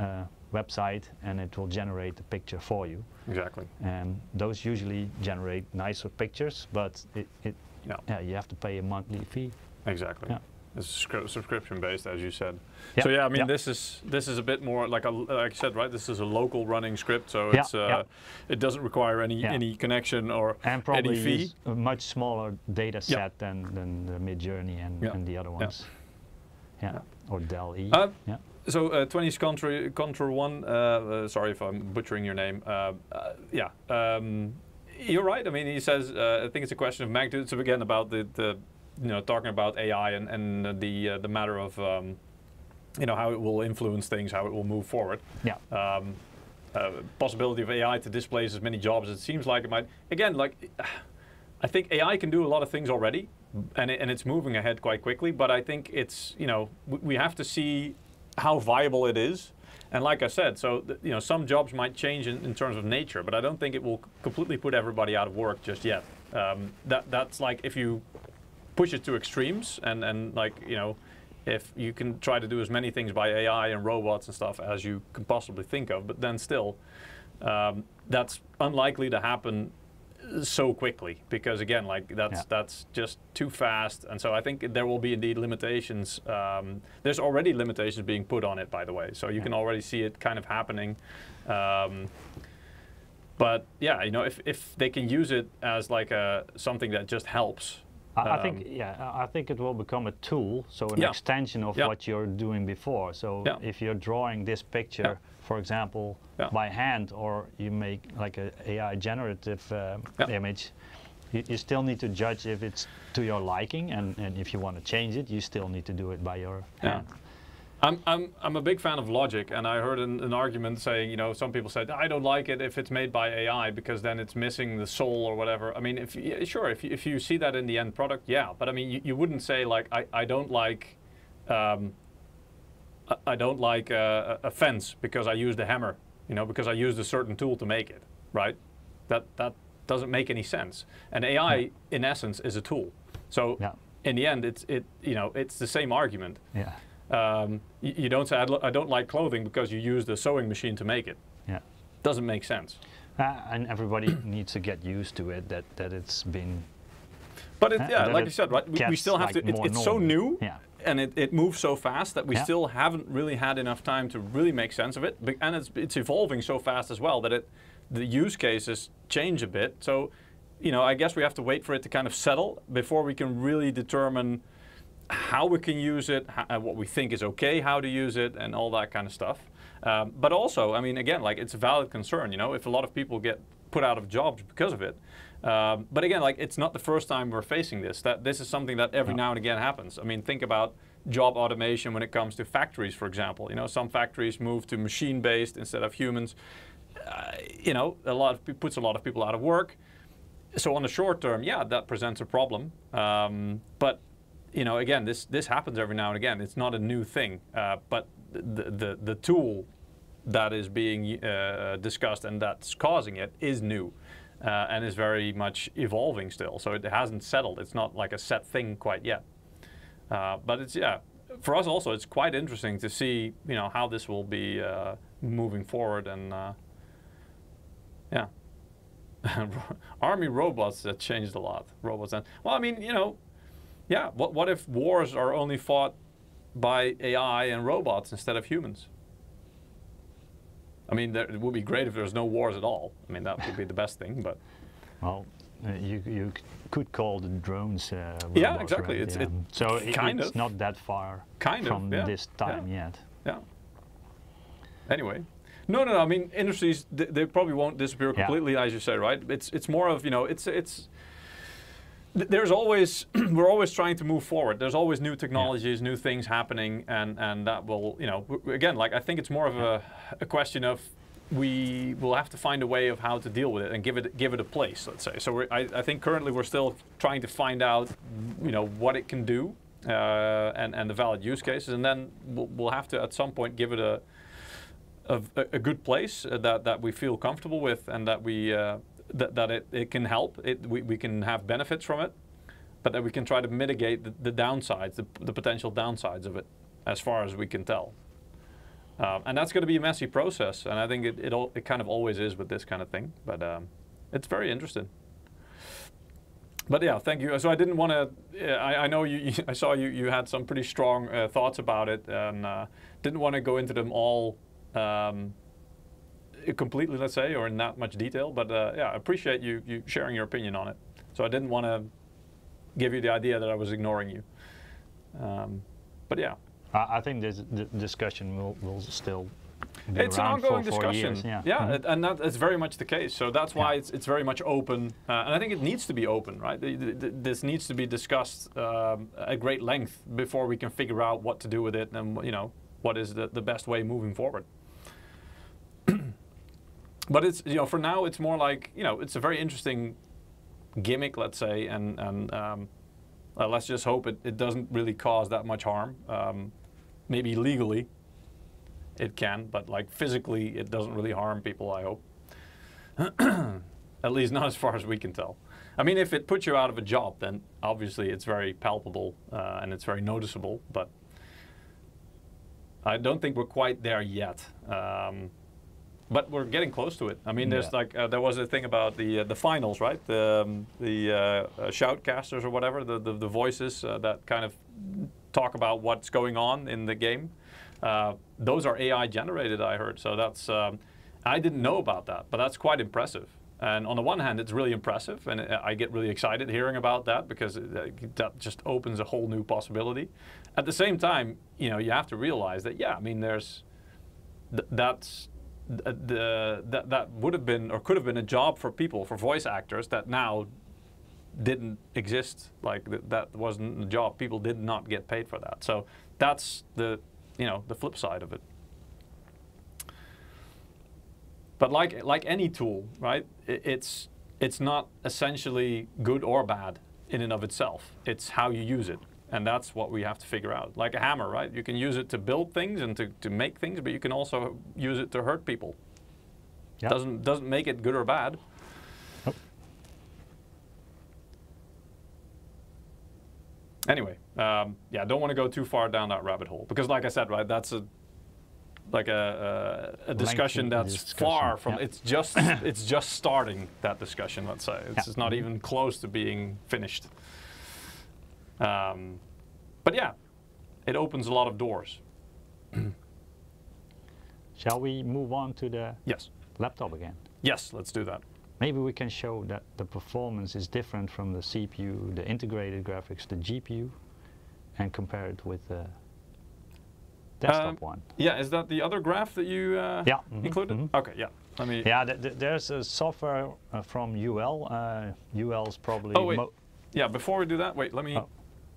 uh, website, and it will generate the picture for you. Exactly. And those usually generate nicer pictures, but it, it Yeah. yeah you have to pay a monthly fee. Exactly. Yeah. It's subscription based, as you said. Yeah, So yeah, I mean, yeah. this is this is a bit more like a like I said, right? This is a local running script, so Yeah, it's uh, it doesn't require any any connection or And probably any fee. a much smaller data set than, than the Midjourney and, and the other ones. Yeah. Or Dell E. Uh, yeah. So uh, 20s Contra, Contra 1, uh, uh, sorry if I'm butchering your name. Uh, uh, yeah, um, you're right. I mean, he says, uh, I think it's a question of magnitude. So again, about the, the you know, talking about AI and, and the, uh, the matter of, um, you know, how it will influence things, how it will move forward. Yeah. Um, uh, possibility of AI to displace as many jobs as it seems like it might. Again, like, [sighs] I think AI can do a lot of things already, and, it, and it's moving ahead quite quickly. But I think it's you know we, have to see how viable it is. And like I said, so th- you know some jobs might change in, in terms of nature, but I don't think it will completely put everybody out of work just yet. Um, that that's like if you push it to extremes and and like you know if you can try to do as many things by AI and robots and stuff as you can possibly think of, but then still, um, that's unlikely to happen so quickly because again, like that's Yeah. that's just too fast, and so I think there will be indeed limitations. Um, there's already limitations being put on it, by the way, so you can already see it kind of happening. Um, but yeah, you know, if, if they can use it as like a something that just helps, I, think um, yeah, I think it will become a tool, so an Yeah. extension of Yeah. what you're doing before. So Yeah. if you're drawing this picture, for example, by hand, or you make like a AI generative um, image, you, you still need to judge if it's to your liking, and, and if you want to change it, you still need to do it by your hand. I'm, I'm, I'm a big fan of logic, and I heard an, an argument saying, you know, some people said, I don't like it if it's made by AI because then it's missing the soul or whatever. I mean, if yeah, sure, if you, if you see that in the end product, yeah. But I mean, you, you wouldn't say like, I, I don't like, um, I, I don't like uh, a fence because I used a hammer, you know, because I used a certain tool to make it, right? That that doesn't make any sense. And AI, in essence, is a tool. So Yeah. in the end, it's it you know it's the same argument. Yeah, Um, you, you don't say I, don't like clothing because you use the sewing machine to make it. yeah. Doesn't make sense. Uh, and everybody [coughs] needs to get used to it that that it's been But it, Uh, yeah, like it you said, right? We, we still have like, to. It's, more it's so new, Yeah. and it, it moves so fast that we Yeah. still haven't really had enough time to really make sense of it. And it's it's evolving so fast as well that it the use cases change a bit. So, you know, I guess we have to wait for it to kind of settle before we can really determine how we can use it, ho- uh, what we think is okay, how to use it, and all that kind of stuff. Um, but also, I mean, again, like it's a valid concern. You know, if a lot of people get put out of jobs because of it. Um, but again, like it's not the first time we're facing this. That this is something that every No. now and again happens. I mean, think about job automation when it comes to factories, for example. You know, some factories move to machine-based instead of humans. Uh, you know, a lot of puts a lot of people out of work. So on the short term, yeah, that presents a problem. Um, but you know, again, this this happens every now and again. It's not a new thing. Uh, but the, the the tool that is being uh, discussed and that's causing it is new. Uh, and is very much evolving still, so it hasn't settled. It's not like a set thing quite yet. Uh, but it's yeah, for us also, it's quite interesting to see you know how this will be uh, moving forward and uh, yeah. [laughs] Army robots that changed a lot. Robots and well, I mean, you know, yeah. What what if wars are only fought by AI and robots instead of humans? I mean, there, it would be great if there's no wars at all. I mean, that would be the best thing. But Well, uh, you you could call the drones. Uh, Yeah, exactly. right? It's- Yeah. it- so it- kind it's of. not that far Kind of, from yeah, this time yet. yeah. Anyway, no, no, no. I mean, industries they, they probably won't disappear Yeah. completely, as you say, right? It's it's more of you know, it's it's. Th- There's always [clears throat] we're always trying to move forward. There's always new technologies, new things happening, and and that will you know again like I think it's more of a, a question of we will have to find a way of how to deal with it and give it give it a place. Let's say. So we're, I, I think currently we're still trying to find out you know what it can do uh, and and the valid use cases, and then we'll, we'll have to at some point give it a a, a good place that, that we feel comfortable with and that we uh, that, that it, it can help it we, we can have benefits from it but that we can try to mitigate the, the downsides the, the potential downsides of it as far as we can tell um, and that's going to be a messy process and I think it, it, all, it kind of always is with this kind of thing but um, it's very interesting but yeah, thank you. So I didn't want to. I, I know you, you. I saw you. You had some pretty strong uh, thoughts about it, and uh, didn't want to go into them all um, completely, let's say, or in that much detail. But uh, yeah, I appreciate you you sharing your opinion on it. So I didn't want to give you the idea that I was ignoring you. Um, but yeah, I, I think this discussion will will still. Be it's an ongoing for, discussion. yeah. yeah Mhm. it- and that's very much the case. So that's why Yeah. it's, it's very much open, uh, and I think it needs to be open, right? Th- th- th- This needs to be discussed um, at great length before we can figure out what to do with it, and you know what is the, the best way moving forward. But it's you know for now it's more like you know it's a very interesting gimmick, let's say, and and um, uh, let's just hope it, it doesn't really cause that much harm. Um, maybe legally it can, but like physically it doesn't really harm people, I hope. [clears throat] At least not as far as we can tell. I mean, if it puts you out of a job, then obviously it's very palpable uh, and it's very noticeable, but I don't think we're quite there yet. Um, but we're getting close to it. I mean, there's Yeah. like uh, there was a thing about the uh, the finals, right? The um, the uh, uh, shoutcasters or whatever, the the, the voices uh, that kind of talk about what's going on in the game. Uh, those are AI generated, I heard. So that's um, I didn't know about that, but that's quite impressive. And on the one hand, it's really impressive, and I get really excited hearing about that because it, that just opens a whole new possibility. At the same time, you know, you have to realize that yeah, I mean, there's th- that's th- the that that would have been or could have been a job for people for voice actors that now didn't exist. Like th- that wasn't a job. People did not get paid for that. So that's the you know the flip side of it. But like like any tool right it's it's not essentially good or bad in and of itself. It's how you use it and that's what we have to figure out like a hammer right you can use it to build things and to, to make things but you can also use it to hurt people Yeah. doesn't doesn't make it good or bad Nope. anyway um, yeah don't want to go too far down that rabbit hole because like i said right that's a like a, a, a discussion Lengthy that's discussion, far from yeah. it's just it's just starting that discussion let's say it's Yeah. just not even close to being finished um, but yeah it opens a lot of doors [clears throat] Shall we move on to the yes laptop again? yes let's do that Maybe we can show that the performance is different from the CPU, the integrated graphics, the GPU, and compare it with the desktop Um, one. yeah is that the other graph that you uh, Yeah, mhm, included mhm. okay yeah let me Yeah, th- th- there's a software uh, from UL. Uh, UL's probably. Oh, wait. Yeah, before we do that, wait, let me. Oh.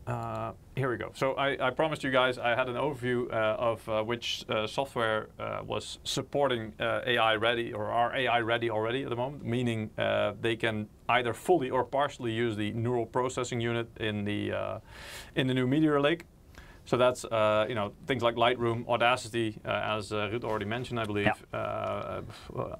Uh, here we go. So I, I promised you guys I had an overview uh, of uh, which uh, software uh, was supporting uh, AI ready or are AI ready already at the moment, meaning uh, they can either fully or partially use the neural processing unit in the uh, in the new Meteor Lake. So that's uh, you know things like Lightroom, Audacity, uh, as uh, Ruud already mentioned, I believe. Uh,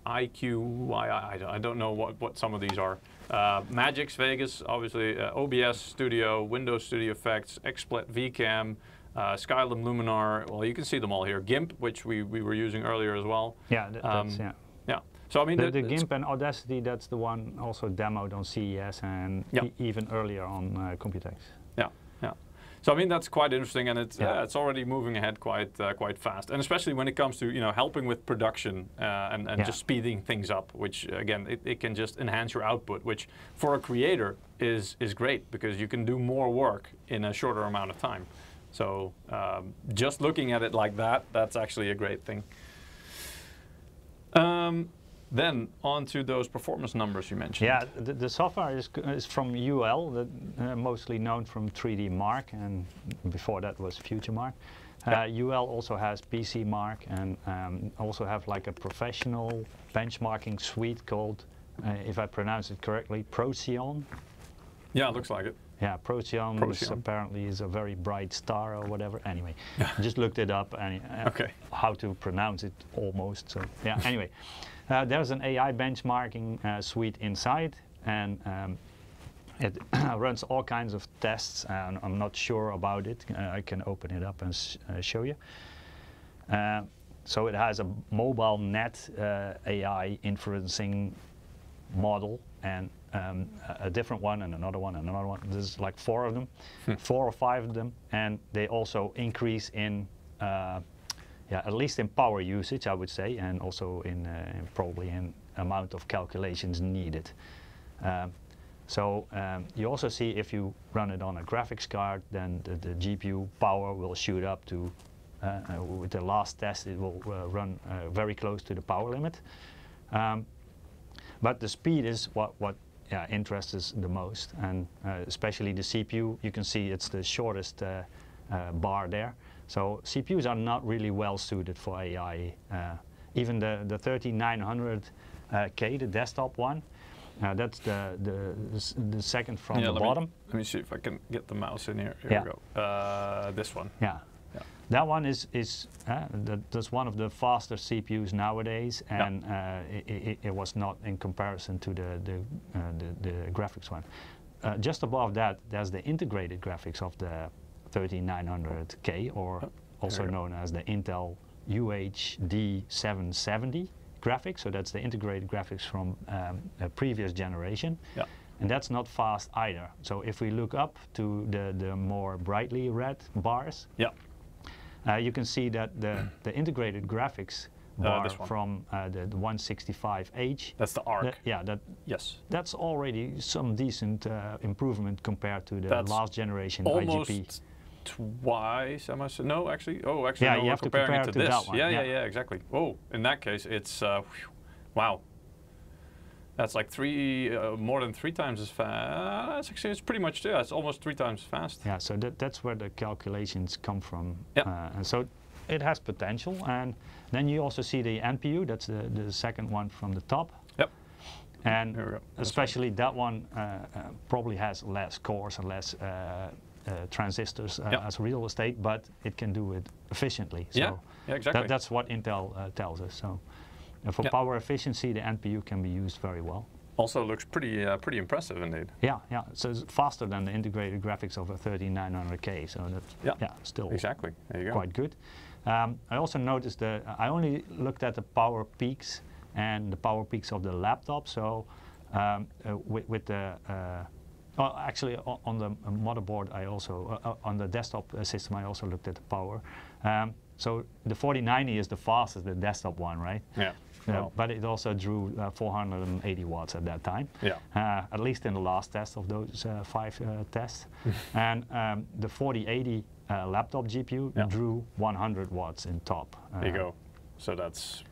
IQ, I, I, I don't know what, what some of these are. Uh, Magix Vegas, obviously, uh, OBS Studio, Windows Studio Effects, XSplit VCam, uh, Skylum Luminar. Well, you can see them all here. GIMP, which we, we were using earlier as well. yeah, Um, yeah. Yeah. So I mean, The, the GIMP and Audacity, that's the one also demoed on CES and Yeah. e- even earlier on uh, Computex. So I mean that's quite interesting, and it's Yeah. uh, it's already moving ahead quite uh, quite fast, and especially when it comes to you know helping with production uh, and and Yeah. just speeding things up, which again it, it can just enhance your output, which for a creator is is great because you can do more work in a shorter amount of time. So um, just looking at it like that, that's actually a great thing. Um, then on to those performance numbers you mentioned. Yeah, the, the software is, is from UL, the, uh, mostly known from 3DMark, and before that was Futuremark. Uh, UL also has PCMark and um, also have like a professional benchmarking suite called, uh, if I pronounce it correctly, Procyon. Yeah, it looks like it. Yeah, Procyon, Procyon. apparently is a very bright star or whatever. Anyway, just looked it up and uh, Okay. how to pronounce it almost. So yeah. Anyway, uh, there's an AI benchmarking uh, suite inside, and um, it [coughs] runs all kinds of tests. And I'm not sure about it. Uh, I can open it up and s- uh, show you. Uh, so it has a mobile net uh, AI inferencing model and um, a, different one and another one and another one. There's like four of them, four or five of them, and they also increase in, uh, yeah, at least in power usage, I would say, and also in, uh, in probably in amount of calculations needed. Um, so um, you also see if you run it on a graphics card, then the, the GPU power will shoot up to, uh, uh, with the last test, it will uh, run uh, very close to the power limit. Um, but the speed is what, what yeah, interests us the most, and uh, especially the CPU. You can see it's the shortest uh, uh, bar there. So CPUs are not really well suited for AI. Uh, even the, the 3900K, the desktop one, uh, that's the, the, the, second from yeah, the bottom. Me, let me see if I can get the mouse in here. Here Yeah. we go. Uh, this one. Yeah. Yeah. That one is, is uh, that's one of the faster CPUs nowadays, Yeah. and uh, it, it, it was not in comparison to the, the, uh, the, the graphics one. Uh, just above that, there's the integrated graphics of the 3900K, or also known as the Intel UHD 770 graphics. So that's the integrated graphics from um, a previous generation. Yeah. And that's not fast either. So if we look up to the, the more brightly red bars, Yeah. Uh, you can see that the, the integrated graphics Uh, bar one. from uh, the, the 165H, That's the arc. that- yeah, that, yes. that's already some decent uh, improvement compared to the That's last generation Almost IGP. twice, I must say. No, actually. Oh, actually, Yeah, no, you have to comparing compare it to, to this. that one, Yeah, yeah, yeah. yeah, exactly. Oh, in that case, it's uh, wow. That's like three, uh, more than three times as fast. Actually, it's pretty much yeah, it's almost three times fast. Yeah, so that, that's where the calculations come from. Yeah. Uh, and so it has potential. And then you also see the NPU, that's the, the second one from the top. Yep. And Here we go. This especially that one uh, uh, probably has less cores and less uh, uh, transistors uh, Yeah. as real estate, but it can do it efficiently. So Yeah, yeah, exactly. that, that's what Intel uh, tells us. So uh, for Yeah. power efficiency, the NPU can be used very well. also looks pretty, uh, pretty impressive indeed. Yeah, yeah. So it's faster than the integrated graphics of a 3900K. So that's Yeah. yeah, still Exactly. There you go. quite good. Um, I also noticed that I only looked at the power peaks and the power peaks of the laptop. So um, uh, with, with the uh, well, actually on the motherboard, I also uh, uh, on the desktop uh, system, I also looked at the power. Um, so the 4090 is the fastest, the desktop one, right? Yeah. Yeah, Well, but it also drew uh, 480 watts at that time. Yeah. Uh, at least in the last test of those uh, five uh, tests. [laughs] and um, the 4080 uh, laptop GPU Yeah. drew 100 watts in top. there you Uh, go. So that's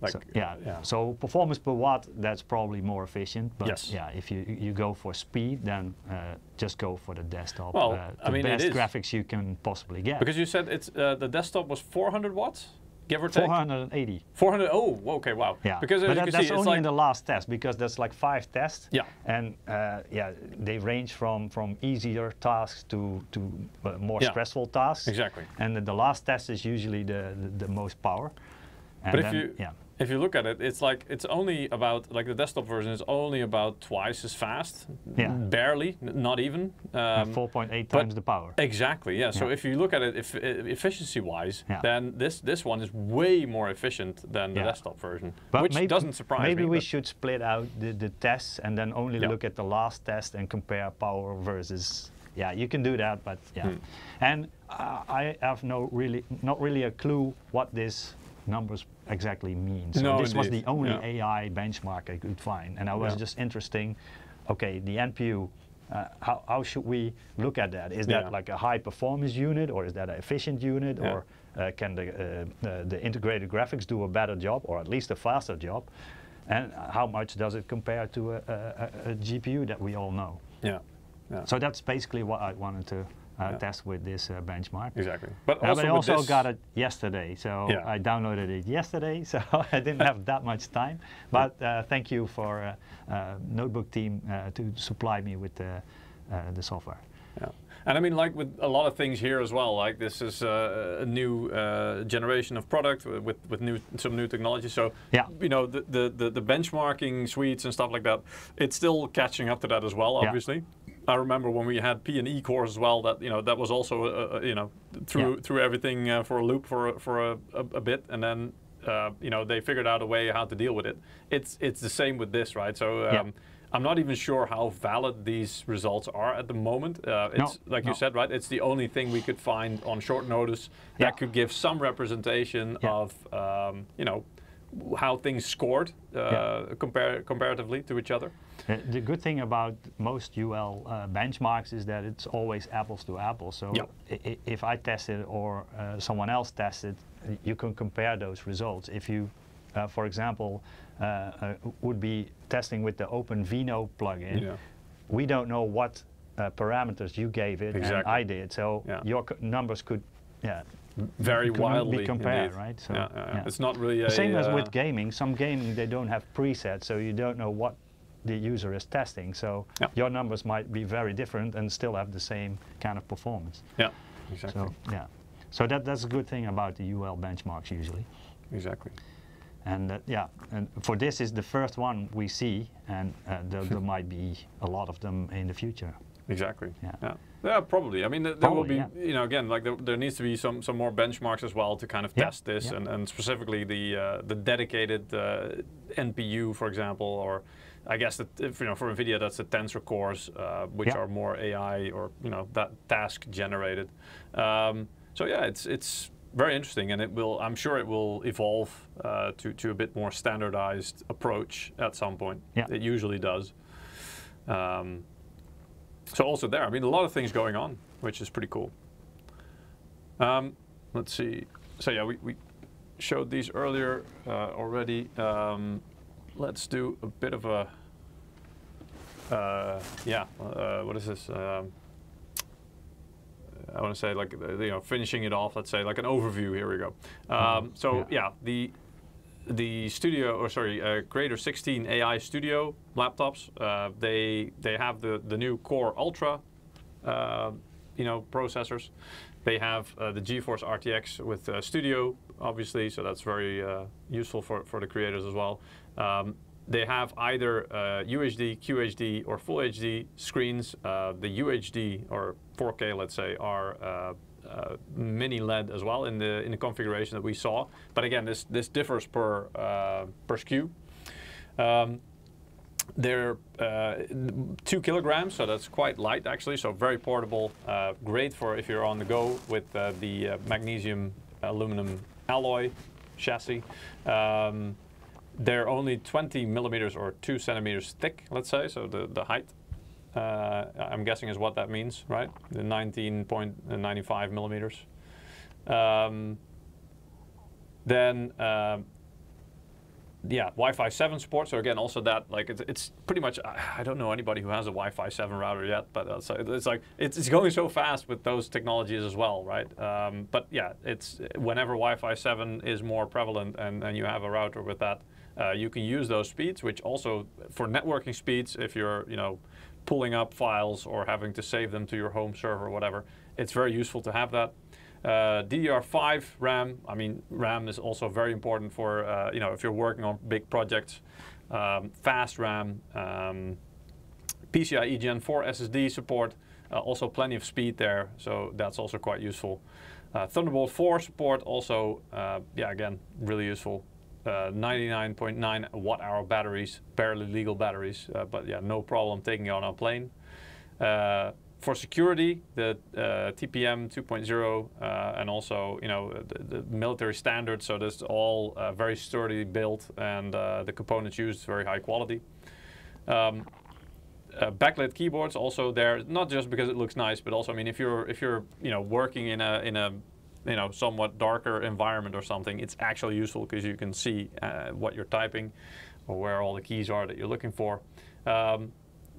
like so, yeah, yeah. So performance per watt, that's probably more efficient. But Yes. yeah, if you you go for speed, then uh, just go for the desktop. Well, uh, I the mean, it best is. graphics you can possibly get. Because you said it's uh, the desktop was 400 watts, give or take. 480. 400. Oh, okay, wow. Yeah, Because but you that- can that's see, it's only like in the last test because there's like five tests. Yeah. and uh, yeah, they range from from easier tasks to to uh, more Yeah. stressful tasks. Exactly. And the, the last test is usually the the, the most power. And But if then- you yeah, if you look at it, it's like it's only about like the desktop version is only about twice as fast. Yeah. Barely, n- not even. uh, Um, 4.8 times the power. Exactly. Yeah. So Yeah. if you look at it if, efficiency-wise, Yeah. then this this one is way more efficient than the Yeah. desktop version, But which maybe, doesn't surprise maybe me. we should split out the, the tests and then only Yeah. look at the last test and compare power versus. Yeah, you can do that, but yeah. Hmm. And uh, I have no really, not really a clue what this numbers exactly mean. So No, this was the only Yeah. AI benchmark I could find, and I was Yeah. just interesting. Okay, the NPU. Uh, how, how should we look at that? Is that Yeah. like a high performance unit, or is that an efficient unit, or uh, can the, uh, the, integrated graphics do a better job or at least a faster job? And how much does it compare to a, a, a- a GPU that we all know? Yeah. Yeah. So that's basically what I wanted to uh, Yeah. test with this uh, benchmark. exactly. But Uh, also, but I also got it yesterday, so Yeah. I downloaded it yesterday, [laughs] so I didn't have that much time. But uh, thank you for uh, uh, Notebook team uh, to supply me with the, uh, the software. Yeah. And I mean, like with a lot of things here as well, like this is uh, a new uh, generation of product with, with, new some new technology. So, Yeah. you know, the, the, the, benchmarking suites and stuff like that, it's still catching up to that as well, Yeah. I remember when we had P and E cores as well. That you know that was also uh, uh, you know threw Yeah. threw everything uh, for a loop for a- for a, a, a bit, and then uh, you know they figured out a way how to deal with it. It's it's the same with this, right? So um, Yeah. I'm not even sure how valid these results are at the moment. Uh, it's No, like you said, right? It's the only thing we could find on short notice Yeah. that could give some representation Yeah. of, um, you know, how things scored uh, Yeah. compare comparatively to each other. Uh, The good thing about most UL uh, benchmarks is that it's always apples to apples. So Yeah. i- i- if I test it or uh, someone else tests it, you can compare those results. If you, uh, for example, uh, uh, would be testing with the OpenVINO plugin, Yeah. we don't know what uh, parameters you gave it Exactly. and I did. So your c- numbers could, yeah, Very wildly compared, indeed. right? So, yeah, yeah, yeah. It's not really a. the same as uh, with gaming. Some gaming they don't have presets, so you don't know what the user is testing. So Yeah. your numbers might be very different and still have the same kind of performance. Yeah, exactly. So yeah, so that that's a good thing about the UL benchmarks usually. Exactly. And uh, yeah, and for this is the first one we see, and uh, there, [laughs] there might be a lot of them in the future. Exactly. Yeah. Yeah. Yeah, probably. I mean, th- there will be, Probably, you know, again, like there, there needs to be some, some more benchmarks as well to kind of Yeah, test this, yeah. and, and specifically the uh, the dedicated uh, NPU, for example, or I guess that if, you know for Nvidia that's the tensor cores, uh, which Yeah. are more AI or you know that task generated. Um, so yeah, it's it's very interesting, and it will. I'm sure it will evolve uh, to to a bit more standardized approach at some point. Yeah. It usually does. Um, so also there, I mean, a lot of things going on, which is pretty cool. Um, let's see. So yeah, we, we showed these earlier uh, already. Um, let's do a bit of a, uh, yeah, uh, what is this? Um, I want to say like, you know, finishing it off, let's say like an overview, here we go. Um, so yeah. yeah, the the studio, or sorry, uh, Creator 16 AI Studio laptops. Uh, they they have the the new Core Ultra, uh, you know, processors. They have uh, the GeForce RTX with uh, Studio, obviously, so that's very uh, useful for for the creators as well. Um, they have either uh, UHD, QHD, or Full HD screens. The UHD or 4K, let's say, are uh, mini LED as well in the in the configuration that we saw. But again, this this differs per uh, per SKU. Um, they're uh, two kilograms, so that's quite light actually. So very portable, uh, great for if you're on the go with uh, the uh, magnesium aluminum alloy chassis. Um, they're only 20 millimeters or two centimeters thick, let's say. So the the height I'm guessing is what that means, right? The 19.95 millimeters. Um, then, um yeah, Wi-Fi 7 support. So again, also that like it's, it's pretty much. I, I don't know anybody who has a Wi-Fi 7 router yet, but it's, it's like it's, it's going so fast with those technologies as well, right? Um, but yeah, it's whenever Wi-Fi 7 is more prevalent and, and you have a router with that, uh, you can use those speeds, which also for networking speeds, if you're you know pulling up files or having to save them to your home server or whatever, it's very useful to have that. Uh, DDR5 RAM, I mean, RAM is also very important for, uh, you know, if you're working on big projects. Um, fast RAM, um, PCIe Gen 4 SSD support, uh, also plenty of speed there, so that's also quite useful. Uh, Thunderbolt 4 support also, uh, yeah, again, really useful. Uh, 99.9 watt hour batteries, barely legal batteries, uh, but yeah, no problem taking it on a plane. Uh, for security, the uh, TPM 2.0 uh, and also you know the, the military standards. So this all uh, very sturdy built and uh, the components used very high quality. Um, uh, backlit keyboards also there, not just because it looks nice, but also I mean if you're if you're you know working in a in a you know somewhat darker environment or something, it's actually useful because you can see uh, what you're typing or where all the keys are that you're looking for. Um,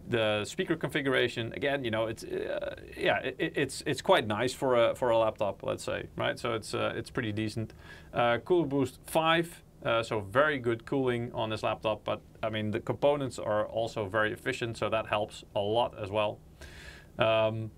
the speaker configuration again you know it's uh, yeah it, it's it's quite nice for a for a laptop let's say right? So it's uh, it's pretty decent. Uh, cooler boost 5 uh, so very good cooling on this laptop but I mean the components are also very efficient so that helps a lot as well. Um,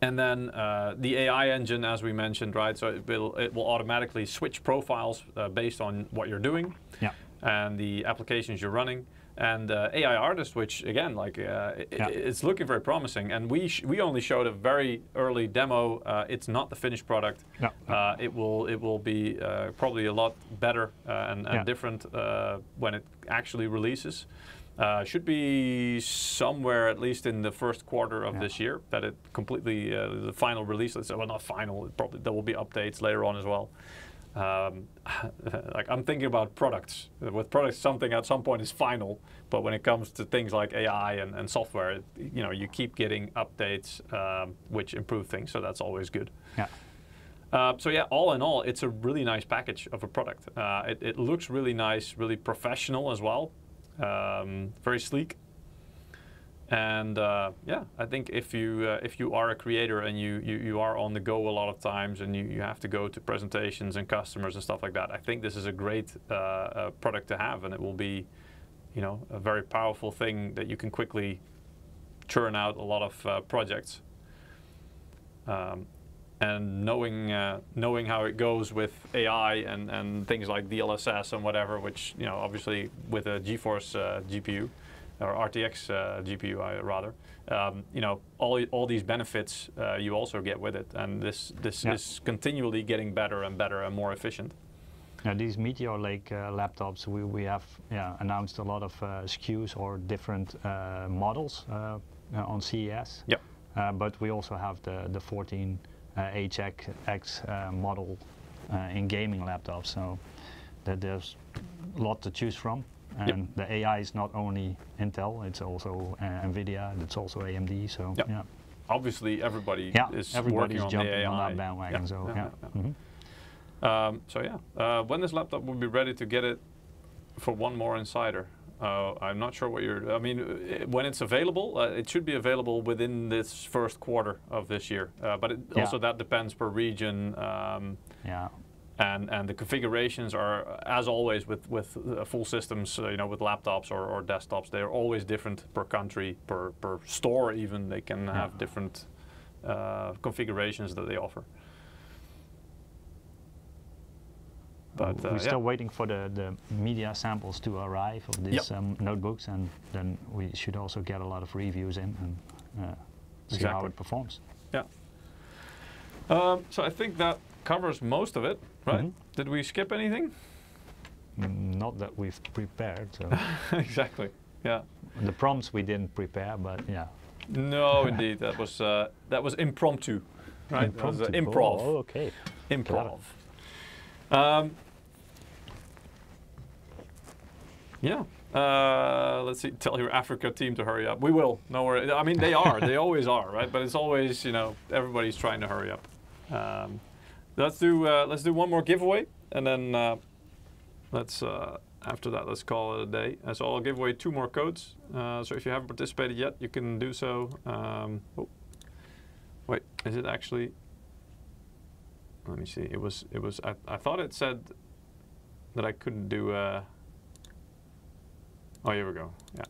and then uh, the AI engine, as we mentioned, right? So it will it will automatically switch profiles uh, based on what you're doing Yeah. and the applications you're running. And uh, AI artist, which again, like uh, i- Yeah. it's looking very promising. And we sh- we only showed a very early demo. Uh, it's not the finished product. No. Uh, it will it will be uh, probably a lot better uh, and, and Yeah. different uh, when it actually releases. Uh, should be somewhere at least in the first quarter of Yeah. this year that it completely uh, the final release. Let's say, well, not final. Probably there will be updates later on as well. Um, [laughs] like I'm thinking about products. With products, something at some point is final, but when it comes to things like AI and, and software, it- you know, you keep getting updates um, which improve things. So that's always good. Yeah. Uh, so yeah, all in all, it's a really nice package of a product. Uh, it, it looks really nice, really professional as well, um, very sleek. And uh, yeah, I think if you uh, if you are a creator and you, you you are on the go a lot of times and you, you have to go to presentations and customers and stuff like that, I think this is a great uh, uh, product to have, and it will be, you know, a very powerful thing that you can quickly churn out a lot of uh, projects. Um, and knowing uh, knowing how it goes with AI and, and things like DLSS and whatever, which you know obviously with a GeForce uh, GPU or RTX uh, GPU I, rather, um, you know all all these benefits uh, you also get with it, and this this Yeah. is continually getting better and better and more efficient. Now these Meteor Lake uh, laptops, we, we have yeah, announced a lot of uh, SKUs or different uh, models on CES. Yep. Uh, but we also have the, the 14 uh, HX uh, model uh, in gaming laptops, so that there's a lot to choose from. Yep. And the AI is not only Intel, it's also uh, NVIDIA, it's also AMD, so Yep. yeah. Obviously, everybody Yeah, is everybody's working on jumping the AI. on that bandwagon, so yeah, yeah. yeah. Mhm. Um, so yeah, uh, when this laptop will be ready to get it for one more insider? Uh, I'm not sure what you're. I mean, uh, when it's available, uh, it should be available within this first quarter of this year. Uh, but it, Yeah. also that depends per region, um, Yeah. and and the configurations are, as always with with uh, full systems, uh, you know, with laptops or, or desktops, they're always different per country, per per store. Even they can have different uh, configurations that they offer. But uh, we're yeah. still waiting for the, the media samples to arrive of these um, notebooks, and then we should also get a lot of reviews in and uh, see how it performs. Yeah. Um, so I think that covers most of it, right? Mhm. Did we skip anything? Mm, Not that we've prepared. So [laughs] exactly. Yeah. the prompts we didn't prepare, but yeah. No, [laughs] indeed, that was uh, that was impromptu, right? That was, uh, Impromptu. improv. Oh, okay. improv. Um, yeah. Uh, let's see. Tell your Africa team to hurry up. We will. No worry. I mean, they are. they always [laughs] are, right? But it's always, you know, everybody's trying to hurry up. Um, let's do. Uh, let's do one more giveaway, and then uh, let's. Uh, after that, let's call it a day. Uh, so I'll give away two more codes. Uh, so if you haven't participated yet, you can do so. Um, oh. Wait, is it actually? Let me see. It was. It was. I, I thought it said that I couldn't do. Oh, here we go. Yeah.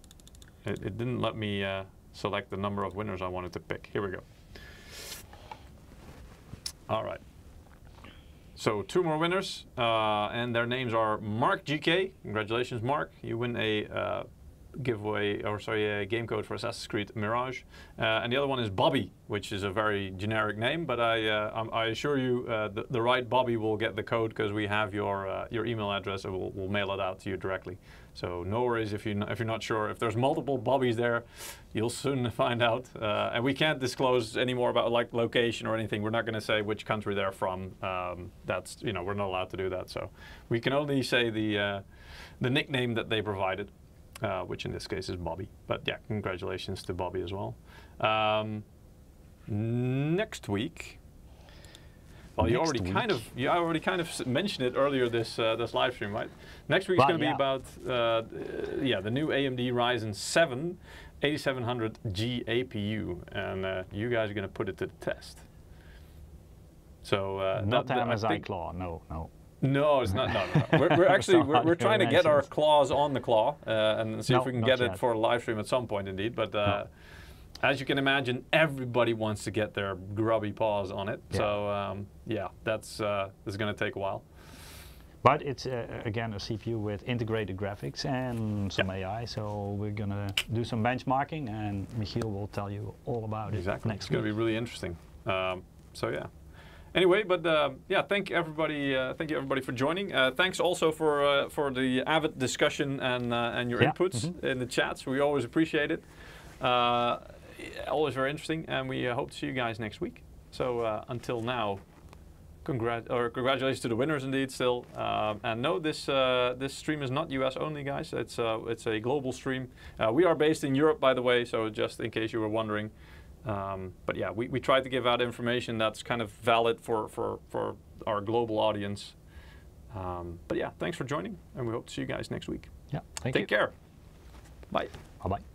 It, it didn't let me uh, select the number of winners I wanted to pick. Here we go. All right. So two more winners, uh, and their names are Mark GK. Congratulations, Mark! You win a uh, giveaway, or sorry, a game code for Assassin's Creed Mirage. Uh, and the other one is Bobby, which is a very generic name, but I, uh, I assure you, uh, the, the right Bobby will get the code because we have your uh, your email address, and we'll, we'll mail it out to you directly. So no worries if you if you're not sure. If there's multiple Bobbies there, you'll soon [laughs] find out. Uh, and we can't disclose any more about like location or anything. We're not going to say which country they're from. Um, that's you know we're not allowed to do that. So we can only say the uh, the nickname that they provided, uh, which in this case is Bobby. But yeah, congratulations to Bobby as well. Um, next week. Well, you already kind of week. you already kind of mentioned it earlier this uh, this live stream, right? Next week is going to be about uh, uh, yeah the new AMD Ryzen 7 8700G APU, and uh, you guys are going to put it to the test. So uh, Not that- I think- claw, no, no. no, it's not. No, no, no. [laughs] We're, we're actually we're, we're trying to get our claws on the claw uh, and see if we can get it for a live stream at some point, indeed. But uh, as you can imagine, everybody wants to get their grubby paws on it. Yeah. So um, yeah, that's uh, that's going to take a while. But it's uh, again a CPU with integrated graphics and some AI, so we're gonna do some benchmarking, and Michiel will tell you all about it Exactly. next it's going to be really interesting. Um, so yeah. Anyway, but uh, yeah, thank everybody. Uh, thank you everybody for joining. Uh, thanks also for uh, for the avid discussion and uh, and your Yeah, inputs in the chats. We always appreciate it. Uh, always very interesting, and we uh, hope to see you guys next week. So uh, until now, congrat or congratulations to the winners indeed. Still, um, and no, this uh, this stream is not U.S. only, guys. It's uh, it's a global stream. Uh, we are based in Europe, by the way. So just in case you were wondering. Um, but yeah, we, we try to give out information that's kind of valid for, for, for our global audience. Um, but yeah, thanks for joining, and we hope to see you guys next week. Yeah, thank Take you. care. Bye. Bye bye.